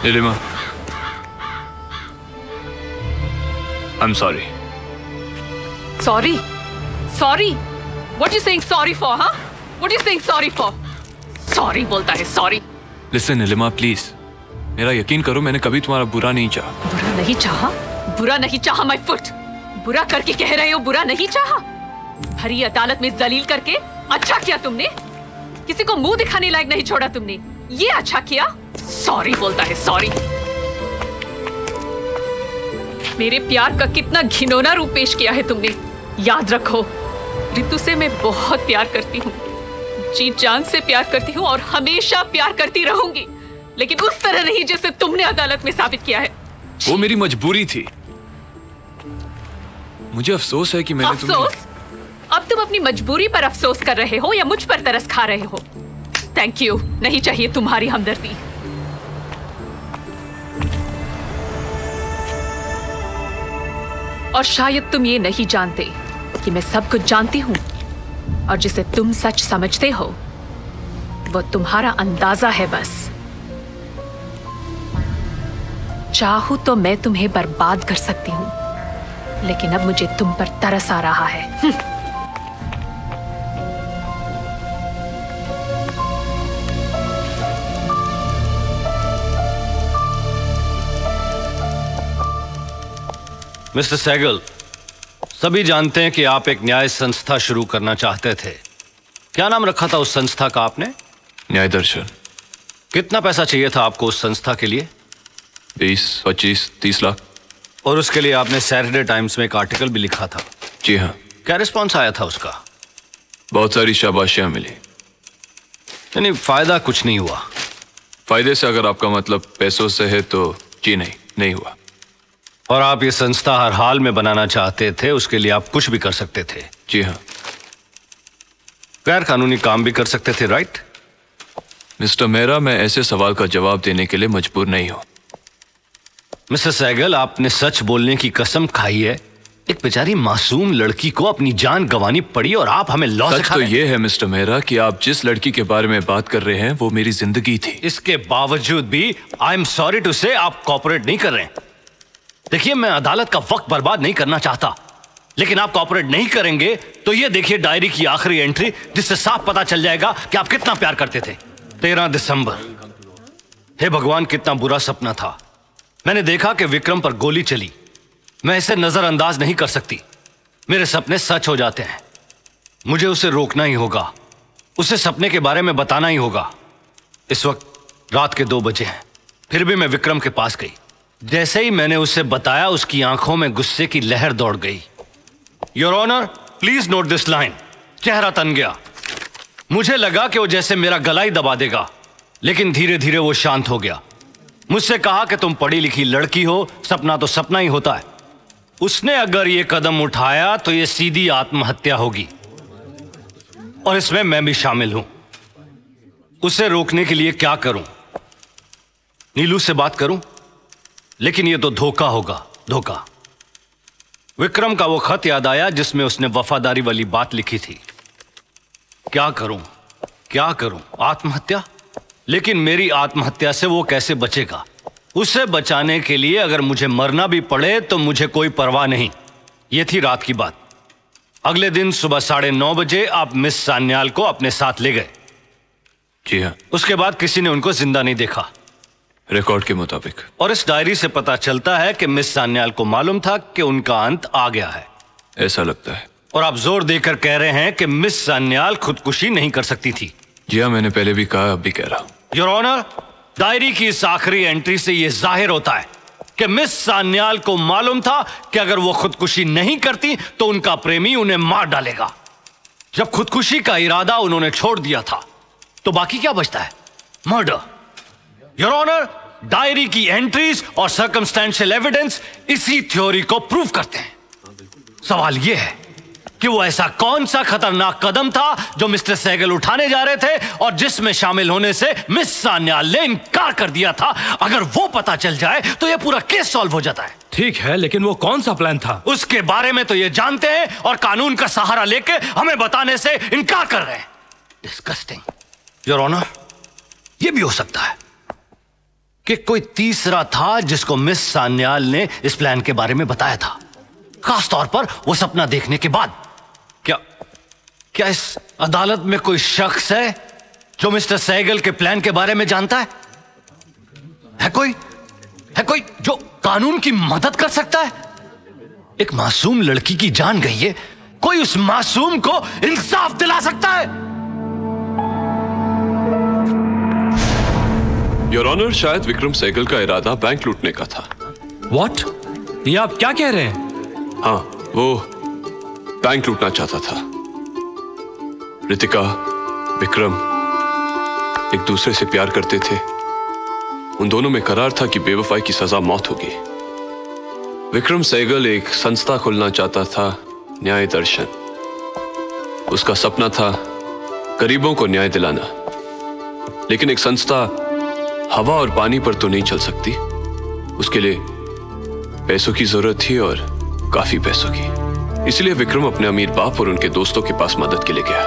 Speaker 1: Neelima I'm sorry.
Speaker 4: Sorry? Sorry? What you saying sorry for, huh? What you saying sorry for? Sorry बोलता है सॉरी
Speaker 1: लिसन नीलिमा प्लीज़ मेरा यकीन करो मैंने कभी तुम्हारा बुरा नहीं चाहा
Speaker 4: बुरा नहीं चाहा बुरा नहीं चाहा माय फुट बुरा करके कह रहे हो बुरा नहीं चाहा भरी अदालत में जलील करके अच्छा किया तुमने किसी को मुँह दिखाने लायक नहीं छोड़ा तुमने ये अच्छा किया। सॉरी बोलता है सॉरी मेरे प्यार का कितना घिनौना रूप पेश किया है तुमने। याद रखो रितु से मैं बहुत प्यार करती हूँ। जी जान से प्यार करती हूँ और हमेशा प्यार करती रहूँगी। लेकिन उस तरह नहीं जैसे तुमने अदालत में साबित किया है।
Speaker 1: वो मेरी मजबूरी थी। मुझे अफसोस है कि मैंने
Speaker 4: अफसोस? तुम्हें अब तुम अपनी मजबूरी पर अफसोस कर रहे हो या मुझ पर तरस खा रहे हो? थैंक यू नहीं चाहिए तुम्हारी हमदर्दी। और शायद तुम ये नहीं जानते कि मैं सब कुछ जानती हूँ और जिसे तुम सच समझते हो, वो तुम्हारा अंदाज़ा है बस। चाहूँ तो मैं तुम्हें बर्बाद कर सकती हूँ, लेकिन अब मुझे तुम पर तरस आ रहा है।
Speaker 33: मिस्टर सैगल सभी जानते हैं कि आप एक न्याय संस्था शुरू करना चाहते थे। क्या नाम रखा था उस संस्था का आपने?
Speaker 1: न्याय दर्शन।
Speaker 33: कितना पैसा चाहिए था आपको उस संस्था के लिए?
Speaker 1: बीस पच्चीस तीस लाख।
Speaker 33: और उसके लिए आपने सैटरडे टाइम्स में एक आर्टिकल भी लिखा था।
Speaker 1: जी हाँ।
Speaker 33: क्या रिस्पॉन्स आया था उसका?
Speaker 1: बहुत सारी शाबाशियाँ मिली।
Speaker 33: यानी फ़ायदा कुछ नहीं हुआ।
Speaker 1: फ़ायदे से अगर आपका मतलब पैसों से है तो जी नहीं नहीं हुआ।
Speaker 33: और आप ये संस्था हर हाल में बनाना चाहते थे उसके लिए आप कुछ भी कर सकते थे।
Speaker 1: जी हाँ।
Speaker 33: गैर कानूनी काम भी कर सकते थे राइट?
Speaker 1: मिस्टर मेहरा मैं ऐसे सवाल का जवाब देने के लिए मजबूर नहीं हूँ।
Speaker 33: मिस्टर सैगल आपने सच बोलने की कसम खाई है। एक बेचारी मासूम लड़की को अपनी जान गंवानी पड़ी और आप हमें लॉ
Speaker 1: सच तो ये है मिस्टर मेहरा कि आप जिस लड़की के बारे में बात कर रहे हैं वो मेरी ज़िंदगी थी।
Speaker 33: इसके बावजूद भी आई एम सॉरी टू से आप कॉपरेट नहीं कर रहे हैं। देखिए, मैं अदालत का वक्त बर्बाद नहीं करना चाहता, लेकिन आप कॉपरेट नहीं करेंगे तो ये देखिए डायरी की आखिरी एंट्री जिससे साफ़ पता चल जाएगा कि आप कितना प्यार करते थे। तेरह दिसंबर। हे भगवान, कितना बुरा सपना था। मैंने देखा कि विक्रम पर गोली चली। मैं इसे नजरअंदाज नहीं कर सकती। मेरे सपने सच हो जाते हैं। मुझे उसे रोकना ही होगा। उसे सपने के बारे में बताना ही होगा। इस वक्त रात के दो बजे हैं। फिर भी मैं विक्रम के पास गई। जैसे ही मैंने उसे बताया, उसकी आँखों में गुस्से की लहर दौड़ गई। Your honour please note this line चेहरा तन गया। मुझे लगा कि वो जैसे मेरा गला ही दबा देगा, लेकिन धीरे धीरे वो शांत हो गया। मुझसे कहा कि तुम पढ़ी लिखी लड़की हो, सपना तो सपना ही होता है। उसने अगर ये कदम उठाया तो ये सीधी आत्महत्या होगी। और इसमें मैं भी शामिल हूँ। उसे रोकने के लिए क्या करूँ? नीलू से बात करूँ? लेकिन ये तो धोखा होगा धोखा। विक्रम का वो खत याद आया जिसमें उसने वफादारी वाली बात लिखी थी। क्या करूँ? क्या करूँ? आत्महत्या? लेकिन मेरी आत्महत्या से वो कैसे बचेगा? उसे बचाने के लिए अगर मुझे मरना भी पड़े तो मुझे कोई परवाह नहीं। ये थी रात की बात। अगले दिन सुबह साढ़े नौ बजे आप मिस सान्याल को अपने साथ ले गए।
Speaker 1: जी हाँ।
Speaker 33: उसके बाद किसी ने उनको ज़िंदा नहीं देखा।
Speaker 1: रिकॉर्ड के मुताबिक।
Speaker 33: और इस डायरी से पता चलता है कि मिस सान्याल को मालूम था कि उनका अंत आ गया है।
Speaker 1: ऐसा लगता है।
Speaker 33: और आप ज़ोर देकर कह रहे हैं कि मिस सान्याल खुदकुशी नहीं कर सकती थी।
Speaker 1: जी हाँ मैंने पहले भी कहा अब भी कह रहा हूँ।
Speaker 33: योर ऑनर डायरी की इस आखिरी एंट्री से यह ज़ाहिर होता है कि मिस सान्याल को मालूम था कि अगर वो खुदकुशी नहीं करती तो उनका प्रेमी उन्हें मार डालेगा। जब खुदकुशी का इरादा उन्होंने छोड़ दिया था तो बाकी क्या बचता है? मर्डर योर ऑनर डायरी की एंट्रीज और सर्कमस्टेंशियल एविडेंस इसी थ्योरी को प्रूव करते हैं। सवाल यह है कि वो ऐसा कौन सा खतरनाक कदम था जो मिस्टर सहगल उठाने जा रहे थे और जिसमें शामिल होने से मिस सान्याल ने इनकार कर दिया था। अगर वो पता चल जाए तो ये पूरा केस सॉल्व हो जाता है।
Speaker 25: ठीक है लेकिन वो कौन सा प्लान था?
Speaker 33: उसके बारे में तो ये जानते हैं और कानून का सहारा लेके हमें बताने से इनकार कर रहे हैं। डिस्कस्टिंग योर ऑनर ये भी हो सकता है। कि कोई तीसरा था जिसको मिस सान्याल ने इस प्लान के बारे में बताया था। खास तौर पर वो सपना देखने के बाद। क्या क्या इस अदालत में कोई शख्स है जो मिस्टर सहगल के प्लान के बारे में जानता है? है कोई है कोई जो कानून की मदद कर सकता है? एक मासूम लड़की की जान गई है। कोई उस मासूम को इंसाफ दिला सकता है?
Speaker 1: योर ऑनर शायद विक्रम सैगल का इरादा बैंक लूटने का था।
Speaker 21: वॉट ये आप क्या कह रहे हैं?
Speaker 1: हाँ वो बैंक लूटना चाहता था। रितिका विक्रम एक दूसरे से प्यार करते थे। उन दोनों में करार था कि बेवफाई की सजा मौत होगी। विक्रम सैगल एक संस्था खोलना चाहता था न्याय दर्शन। उसका सपना था गरीबों को न्याय दिलाना। लेकिन एक संस्था हवा और पानी पर तो नहीं चल सकती। उसके लिए पैसों की ज़रूरत थी और काफ़ी पैसों की। इसलिए विक्रम अपने अमीर बाप और उनके दोस्तों के पास मदद के लिए गया।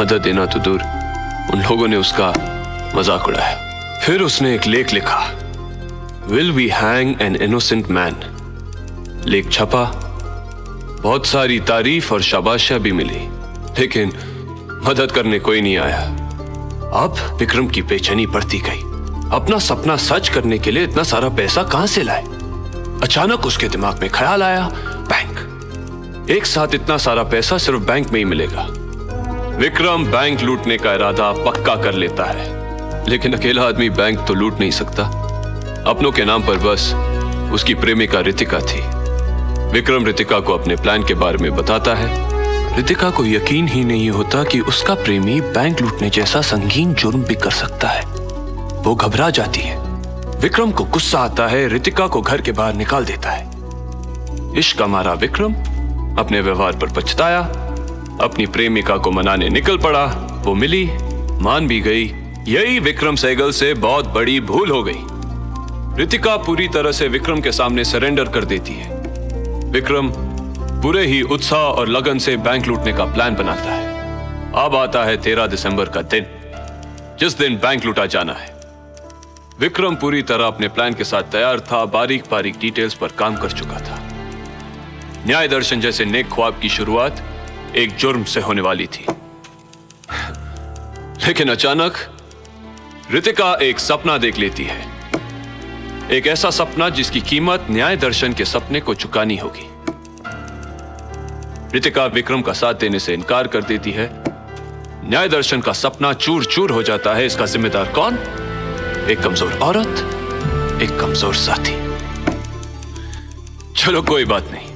Speaker 1: मदद देना तो दूर उन लोगों ने उसका मज़ाक उड़ाया। फिर उसने एक लेख लिखा will we hang an innocent man लेख छपा, बहुत सारी तारीफ़ और शाबाशियाँ भी मिली, लेकिन मदद करने कोई नहीं आया। अब विक्रम की बेचैनी बढ़ती गई। अपना सपना सच करने के लिए इतना सारा पैसा कहाँ से लाए? अचानक उसके दिमाग में ख्याल आया, बैंक। एक साथ इतना सारा पैसा सिर्फ़ बैंक में ही मिलेगा। विक्रम बैंक लूटने का इरादा पक्का कर लेता है। लेकिन अकेला आदमी बैंक तो लूट नहीं सकता। अपनों के नाम पर बस उसकी प्रेमिका रितिका थी। विक्रम रितिका को अपने प्लान के बारे में बताता है। रितिका को यकीन ही नहीं होता कि उसका प्रेमी बैंक लूटने जैसा संगीन जुर्म भी कर सकता है। वो घबरा जाती है। विक्रम को गुस्सा आता है, रितिका को घर के बाहर निकाल देता है। इश्क का मारा विक्रम, अपने व्यवहार पर पछताया, अपनी प्रेमिका को मनाने निकल पड़ा, वो मिली, मान भी गई, यही विक्रम सहगल से बहुत बड़ी भूल हो गई। रितिका पूरी तरह से विक्रम के सामने सरेंडर कर देती है। विक्रम पूरे ही उत्साह और लगन से बैंक लूटने का प्लान बनाता है। अब आता है तेरह दिसंबर का दिन, जिस दिन बैंक लूटा जाना है। विक्रम पूरी तरह अपने प्लान के साथ तैयार था बारीक बारीक डिटेल्स पर काम कर चुका था। न्याय दर्शन जैसे नेक ख्वाब की शुरुआत एक जुर्म से होने वाली थी। लेकिन अचानक रितिका एक सपना देख लेती है। एक ऐसा सपना जिसकी कीमत न्याय दर्शन के सपने को चुकानी होगी। रितिका विक्रम का साथ देने से इनकार कर देती है। न्याय दर्शन का सपना चूर चूर हो जाता है, इसका जिम्मेदार कौन? एक कमज़ोर औरत, एक कमज़ोर साथी। चलो, कोई बात नहीं।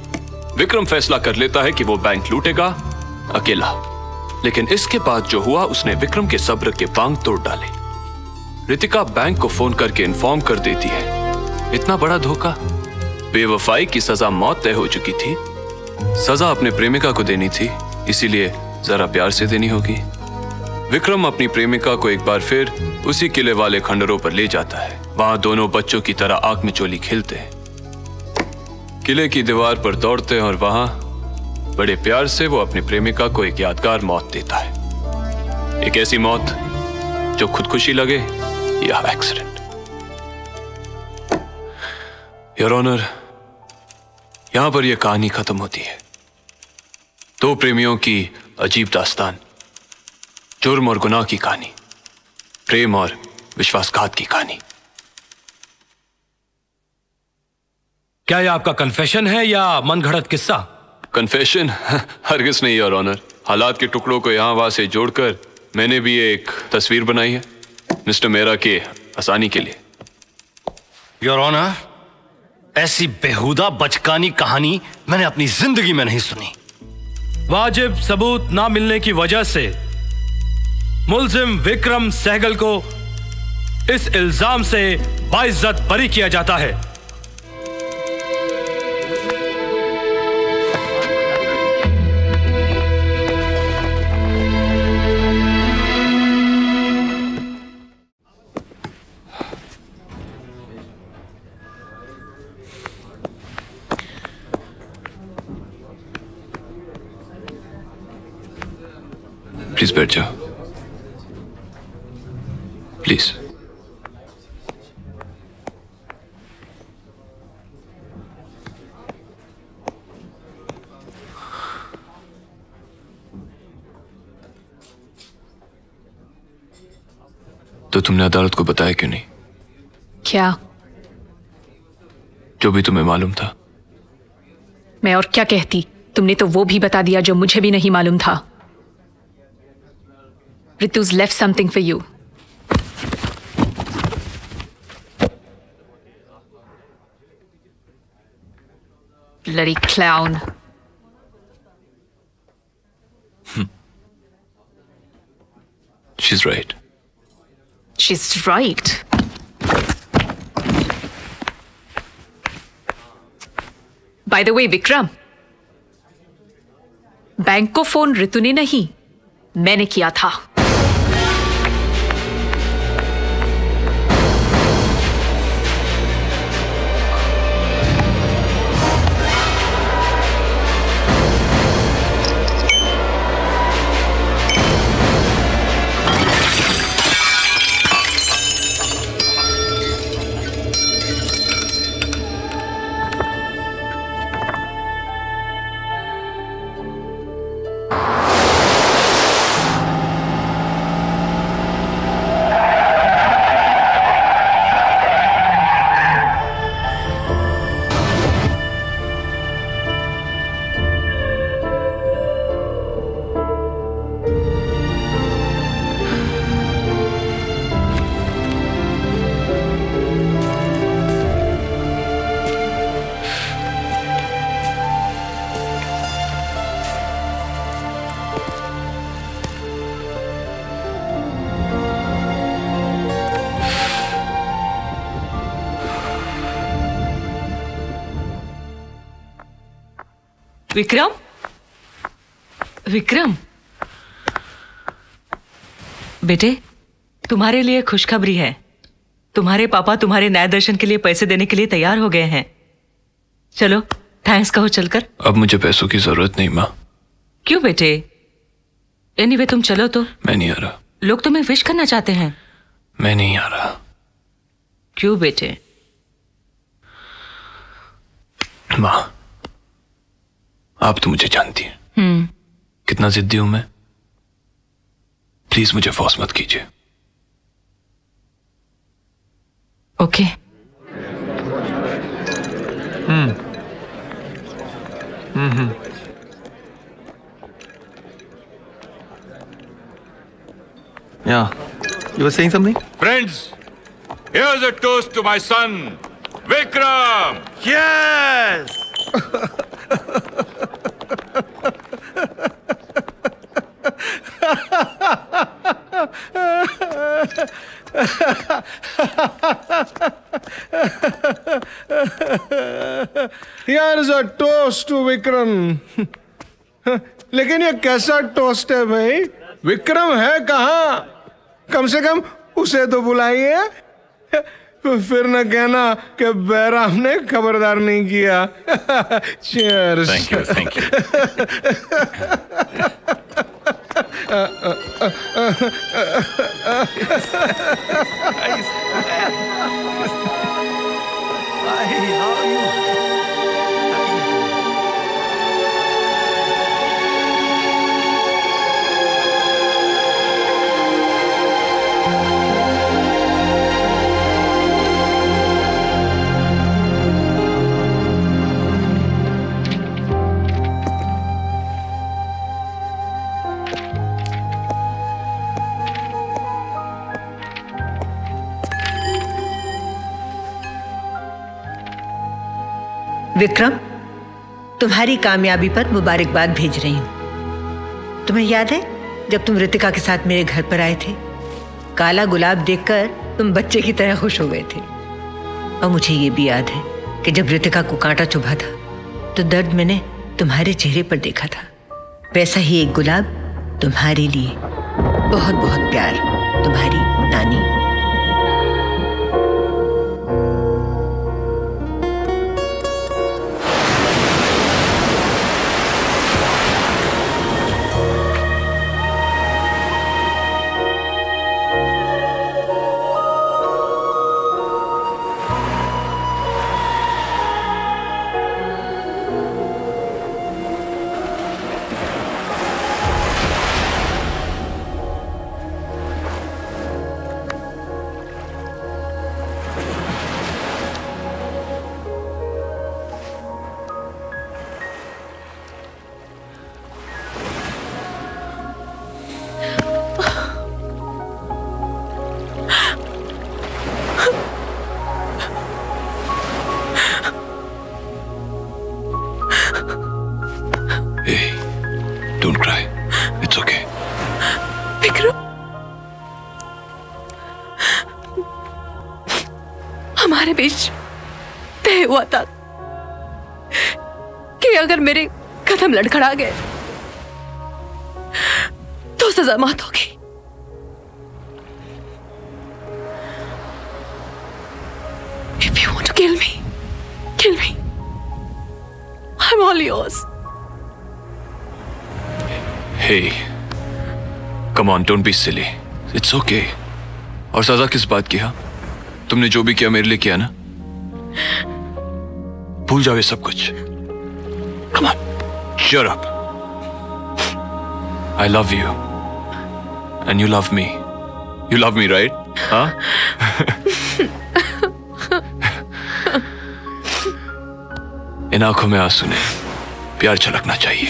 Speaker 1: विक्रम फैसला कर लेता है कि वो बैंक लूटेगा, अकेला। लेकिन इसके बाद जो हुआ, उसने विक्रम के सब्र के बांग तोड़ डाले। रितिका बैंक को फ़ोन करके इन्फॉर्म कर देती है। इतना बड़ा धोखा? बेवफाई की सजा मौत तय हो चुकी थी। सजा अपने प्रेमिका को देनी थी, इसीलिए जरा प्यार से देनी होगी। विक्रम अपनी प्रेमिका को एक बार फिर उसी किले वाले खंडरों पर ले जाता है। वहाँ दोनों बच्चों की तरह आग में चोली खेलते हैं। किले की दीवार पर दौड़ते हैं और वहाँ बड़े प्यार से वो अपनी प्रेमिका को एक यादगार मौत देता है। एक ऐसी मौत जो खुदकुशी लगे या एक्सीडेंट। योर ऑनर यहाँ पर यह कहानी खत्म होती है। दो प्रेमियों की अजीब दास्तान जुर्म और गुनाह की कहानी प्रेम और विश्वासघात की कहानी।
Speaker 21: क्या यह आपका कन्फेशन है या मनगढ़ंत किस्सा?
Speaker 1: कन्फेशन हरगिज नहीं योर ऑनर हालात के टुकड़ों को यहाँ वहाँ से जोड़कर मैंने भी एक तस्वीर बनाई है मिस्टर मेरा के आसानी के लिए।
Speaker 33: योर ऑनर ऐसी बेहुदा बचकानी कहानी मैंने अपनी ज़िंदगी में नहीं सुनी।
Speaker 21: वाजिब सबूत ना मिलने की वजह से मुलजिम विक्रम सहगल को इस इल्ज़ाम से बाइज्जत बरी किया जाता है।
Speaker 1: प्लीज़ बैठ जाओ। प्लीज़। तो तुमने अदालत को बताया क्यों नहीं?
Speaker 4: क्या?
Speaker 1: जो भी तुम्हें मालूम था।
Speaker 4: मैं और क्या कहती? तुमने तो वो भी बता दिया जो मुझे भी नहीं मालूम था। Rituj left something for you Bloody clown.
Speaker 1: She's right.
Speaker 4: She's right. By the way, Vikram bank को फोन ऋतु ने नहीं मैंने किया था
Speaker 3: विक्रम विक्रम बेटे तुम्हारे लिए खुशखबरी है। तुम्हारे पापा तुम्हारे न्याय दर्शन के लिए पैसे देने के लिए तैयार हो गए हैं। चलो थैंक्स कहो चलकर।
Speaker 1: अब मुझे पैसों की ज़रूरत नहीं माँ।
Speaker 3: क्यों बेटे? एनीवे तुम चलो तो।
Speaker 1: मैं नहीं आ रहा।
Speaker 3: लोग तुम्हें विश करना चाहते हैं।
Speaker 1: मैं नहीं आ रहा।
Speaker 3: क्यों बेटे?
Speaker 1: माँ। आप तो मुझे जानती हैं।
Speaker 3: हम्म।
Speaker 1: कितना जिद्दी हूँ मैं। प्लीज़ मुझे फोर्स मत कीजिए।
Speaker 3: Okay
Speaker 37: hmm. Hmm
Speaker 28: yeah you were saying something
Speaker 17: friends here's a toast to my son Vikram
Speaker 38: yes
Speaker 26: Here is a toast to Vikram लेकिन ये कैसा टोस्ट है भाई? विक्रम है कहाँ? कम से कम उसे तो बुलाइए। तो फिर ना कहना कि बैराम ने खबरदार नहीं किया।
Speaker 17: चेयर्स थैंक
Speaker 14: विक्रम, तुम्हारी कामयाबी पर मुबारकबाद भेज रही हूँ। तुम्हें याद है, जब तुम रितिका के साथ मेरे घर पर आए थे, काला गुलाब देखकर तुम बच्चे की तरह खुश हो गए थे। और मुझे ये भी याद है कि जब रितिका को कांटा चुभा था तो दर्द मैंने तुम्हारे चेहरे पर देखा था। वैसा ही एक गुलाब तुम्हारे लिए बहुत बहुत प्यार, तुम्हारी नानी।
Speaker 1: Come on don't be silly it's okay और सजा किस बात की, हा? तुमने जो भी किया मेरे लिए किया ना? भूल जाओ सब कुछ। Come on cheer up I love you and you love me you love me right हा इन आँखों में आँसू ने प्यार झलकना चाहिए।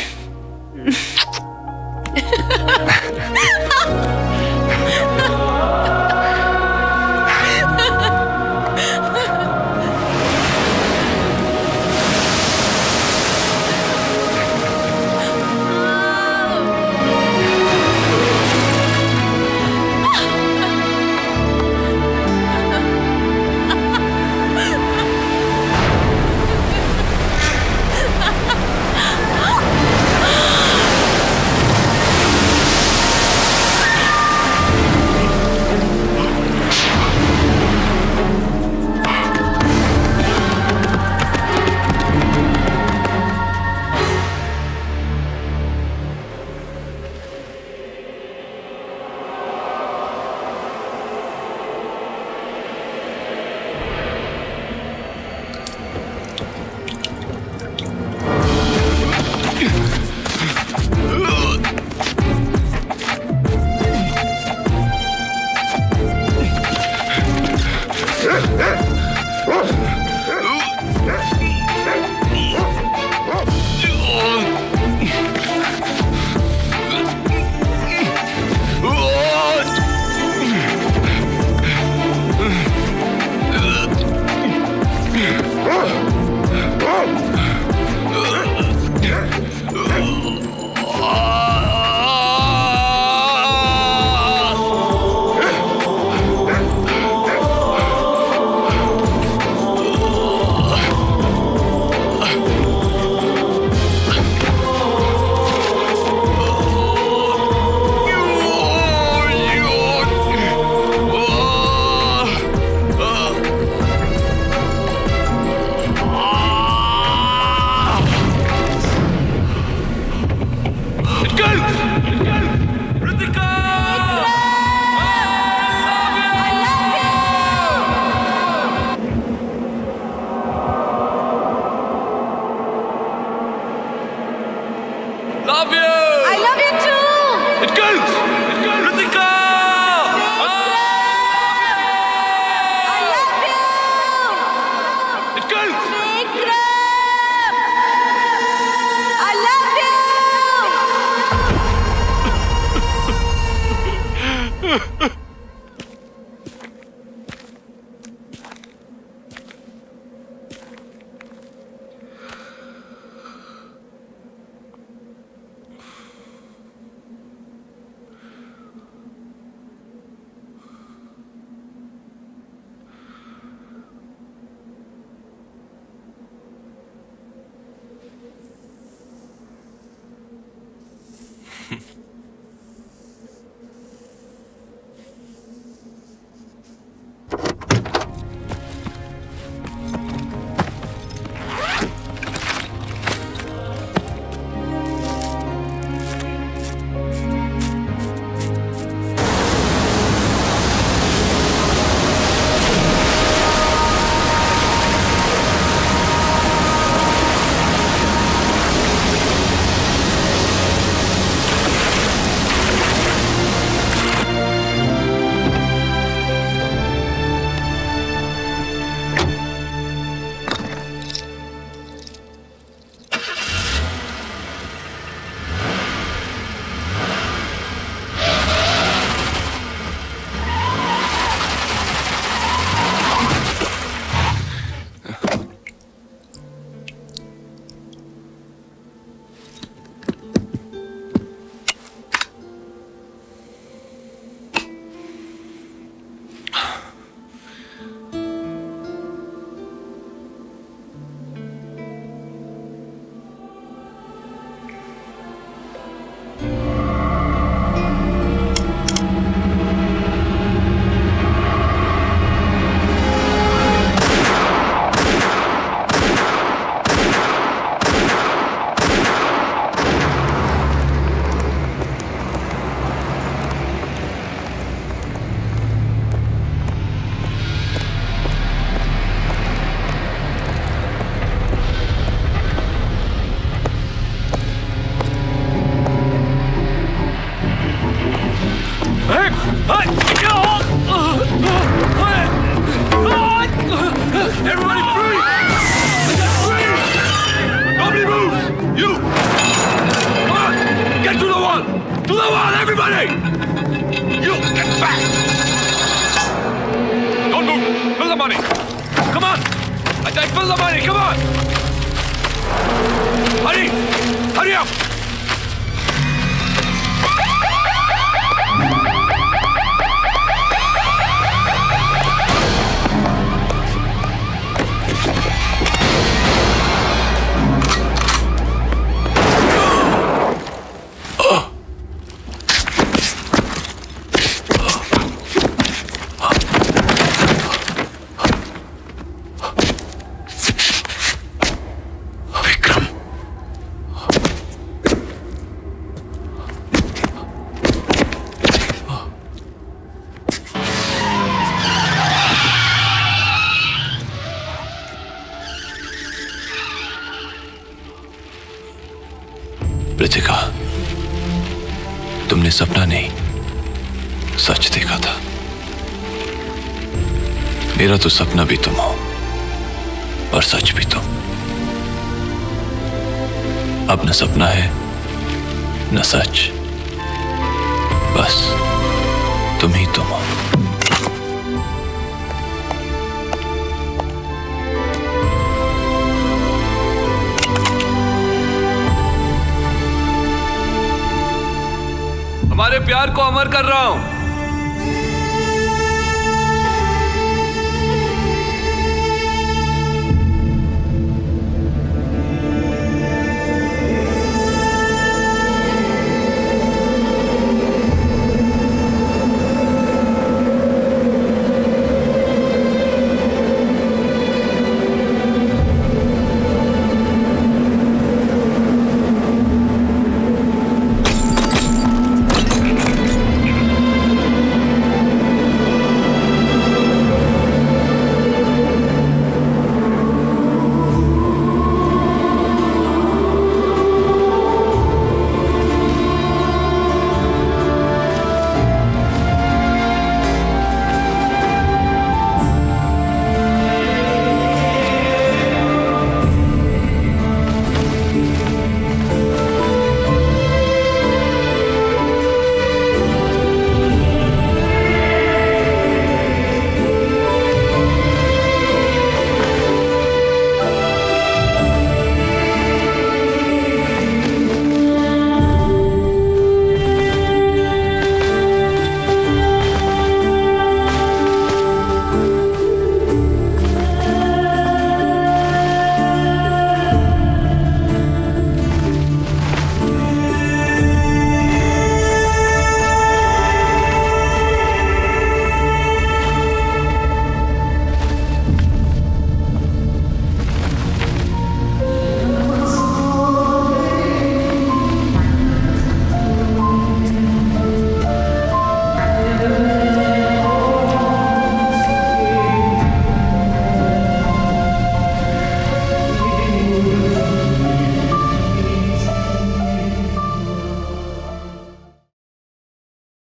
Speaker 1: तो सपना भी तुम हो, और सच भी तुम। अब न सपना है, न सच। बस, तुम ही तुम हो।
Speaker 39: हमारे प्यार को अमर कर रहा हूँ।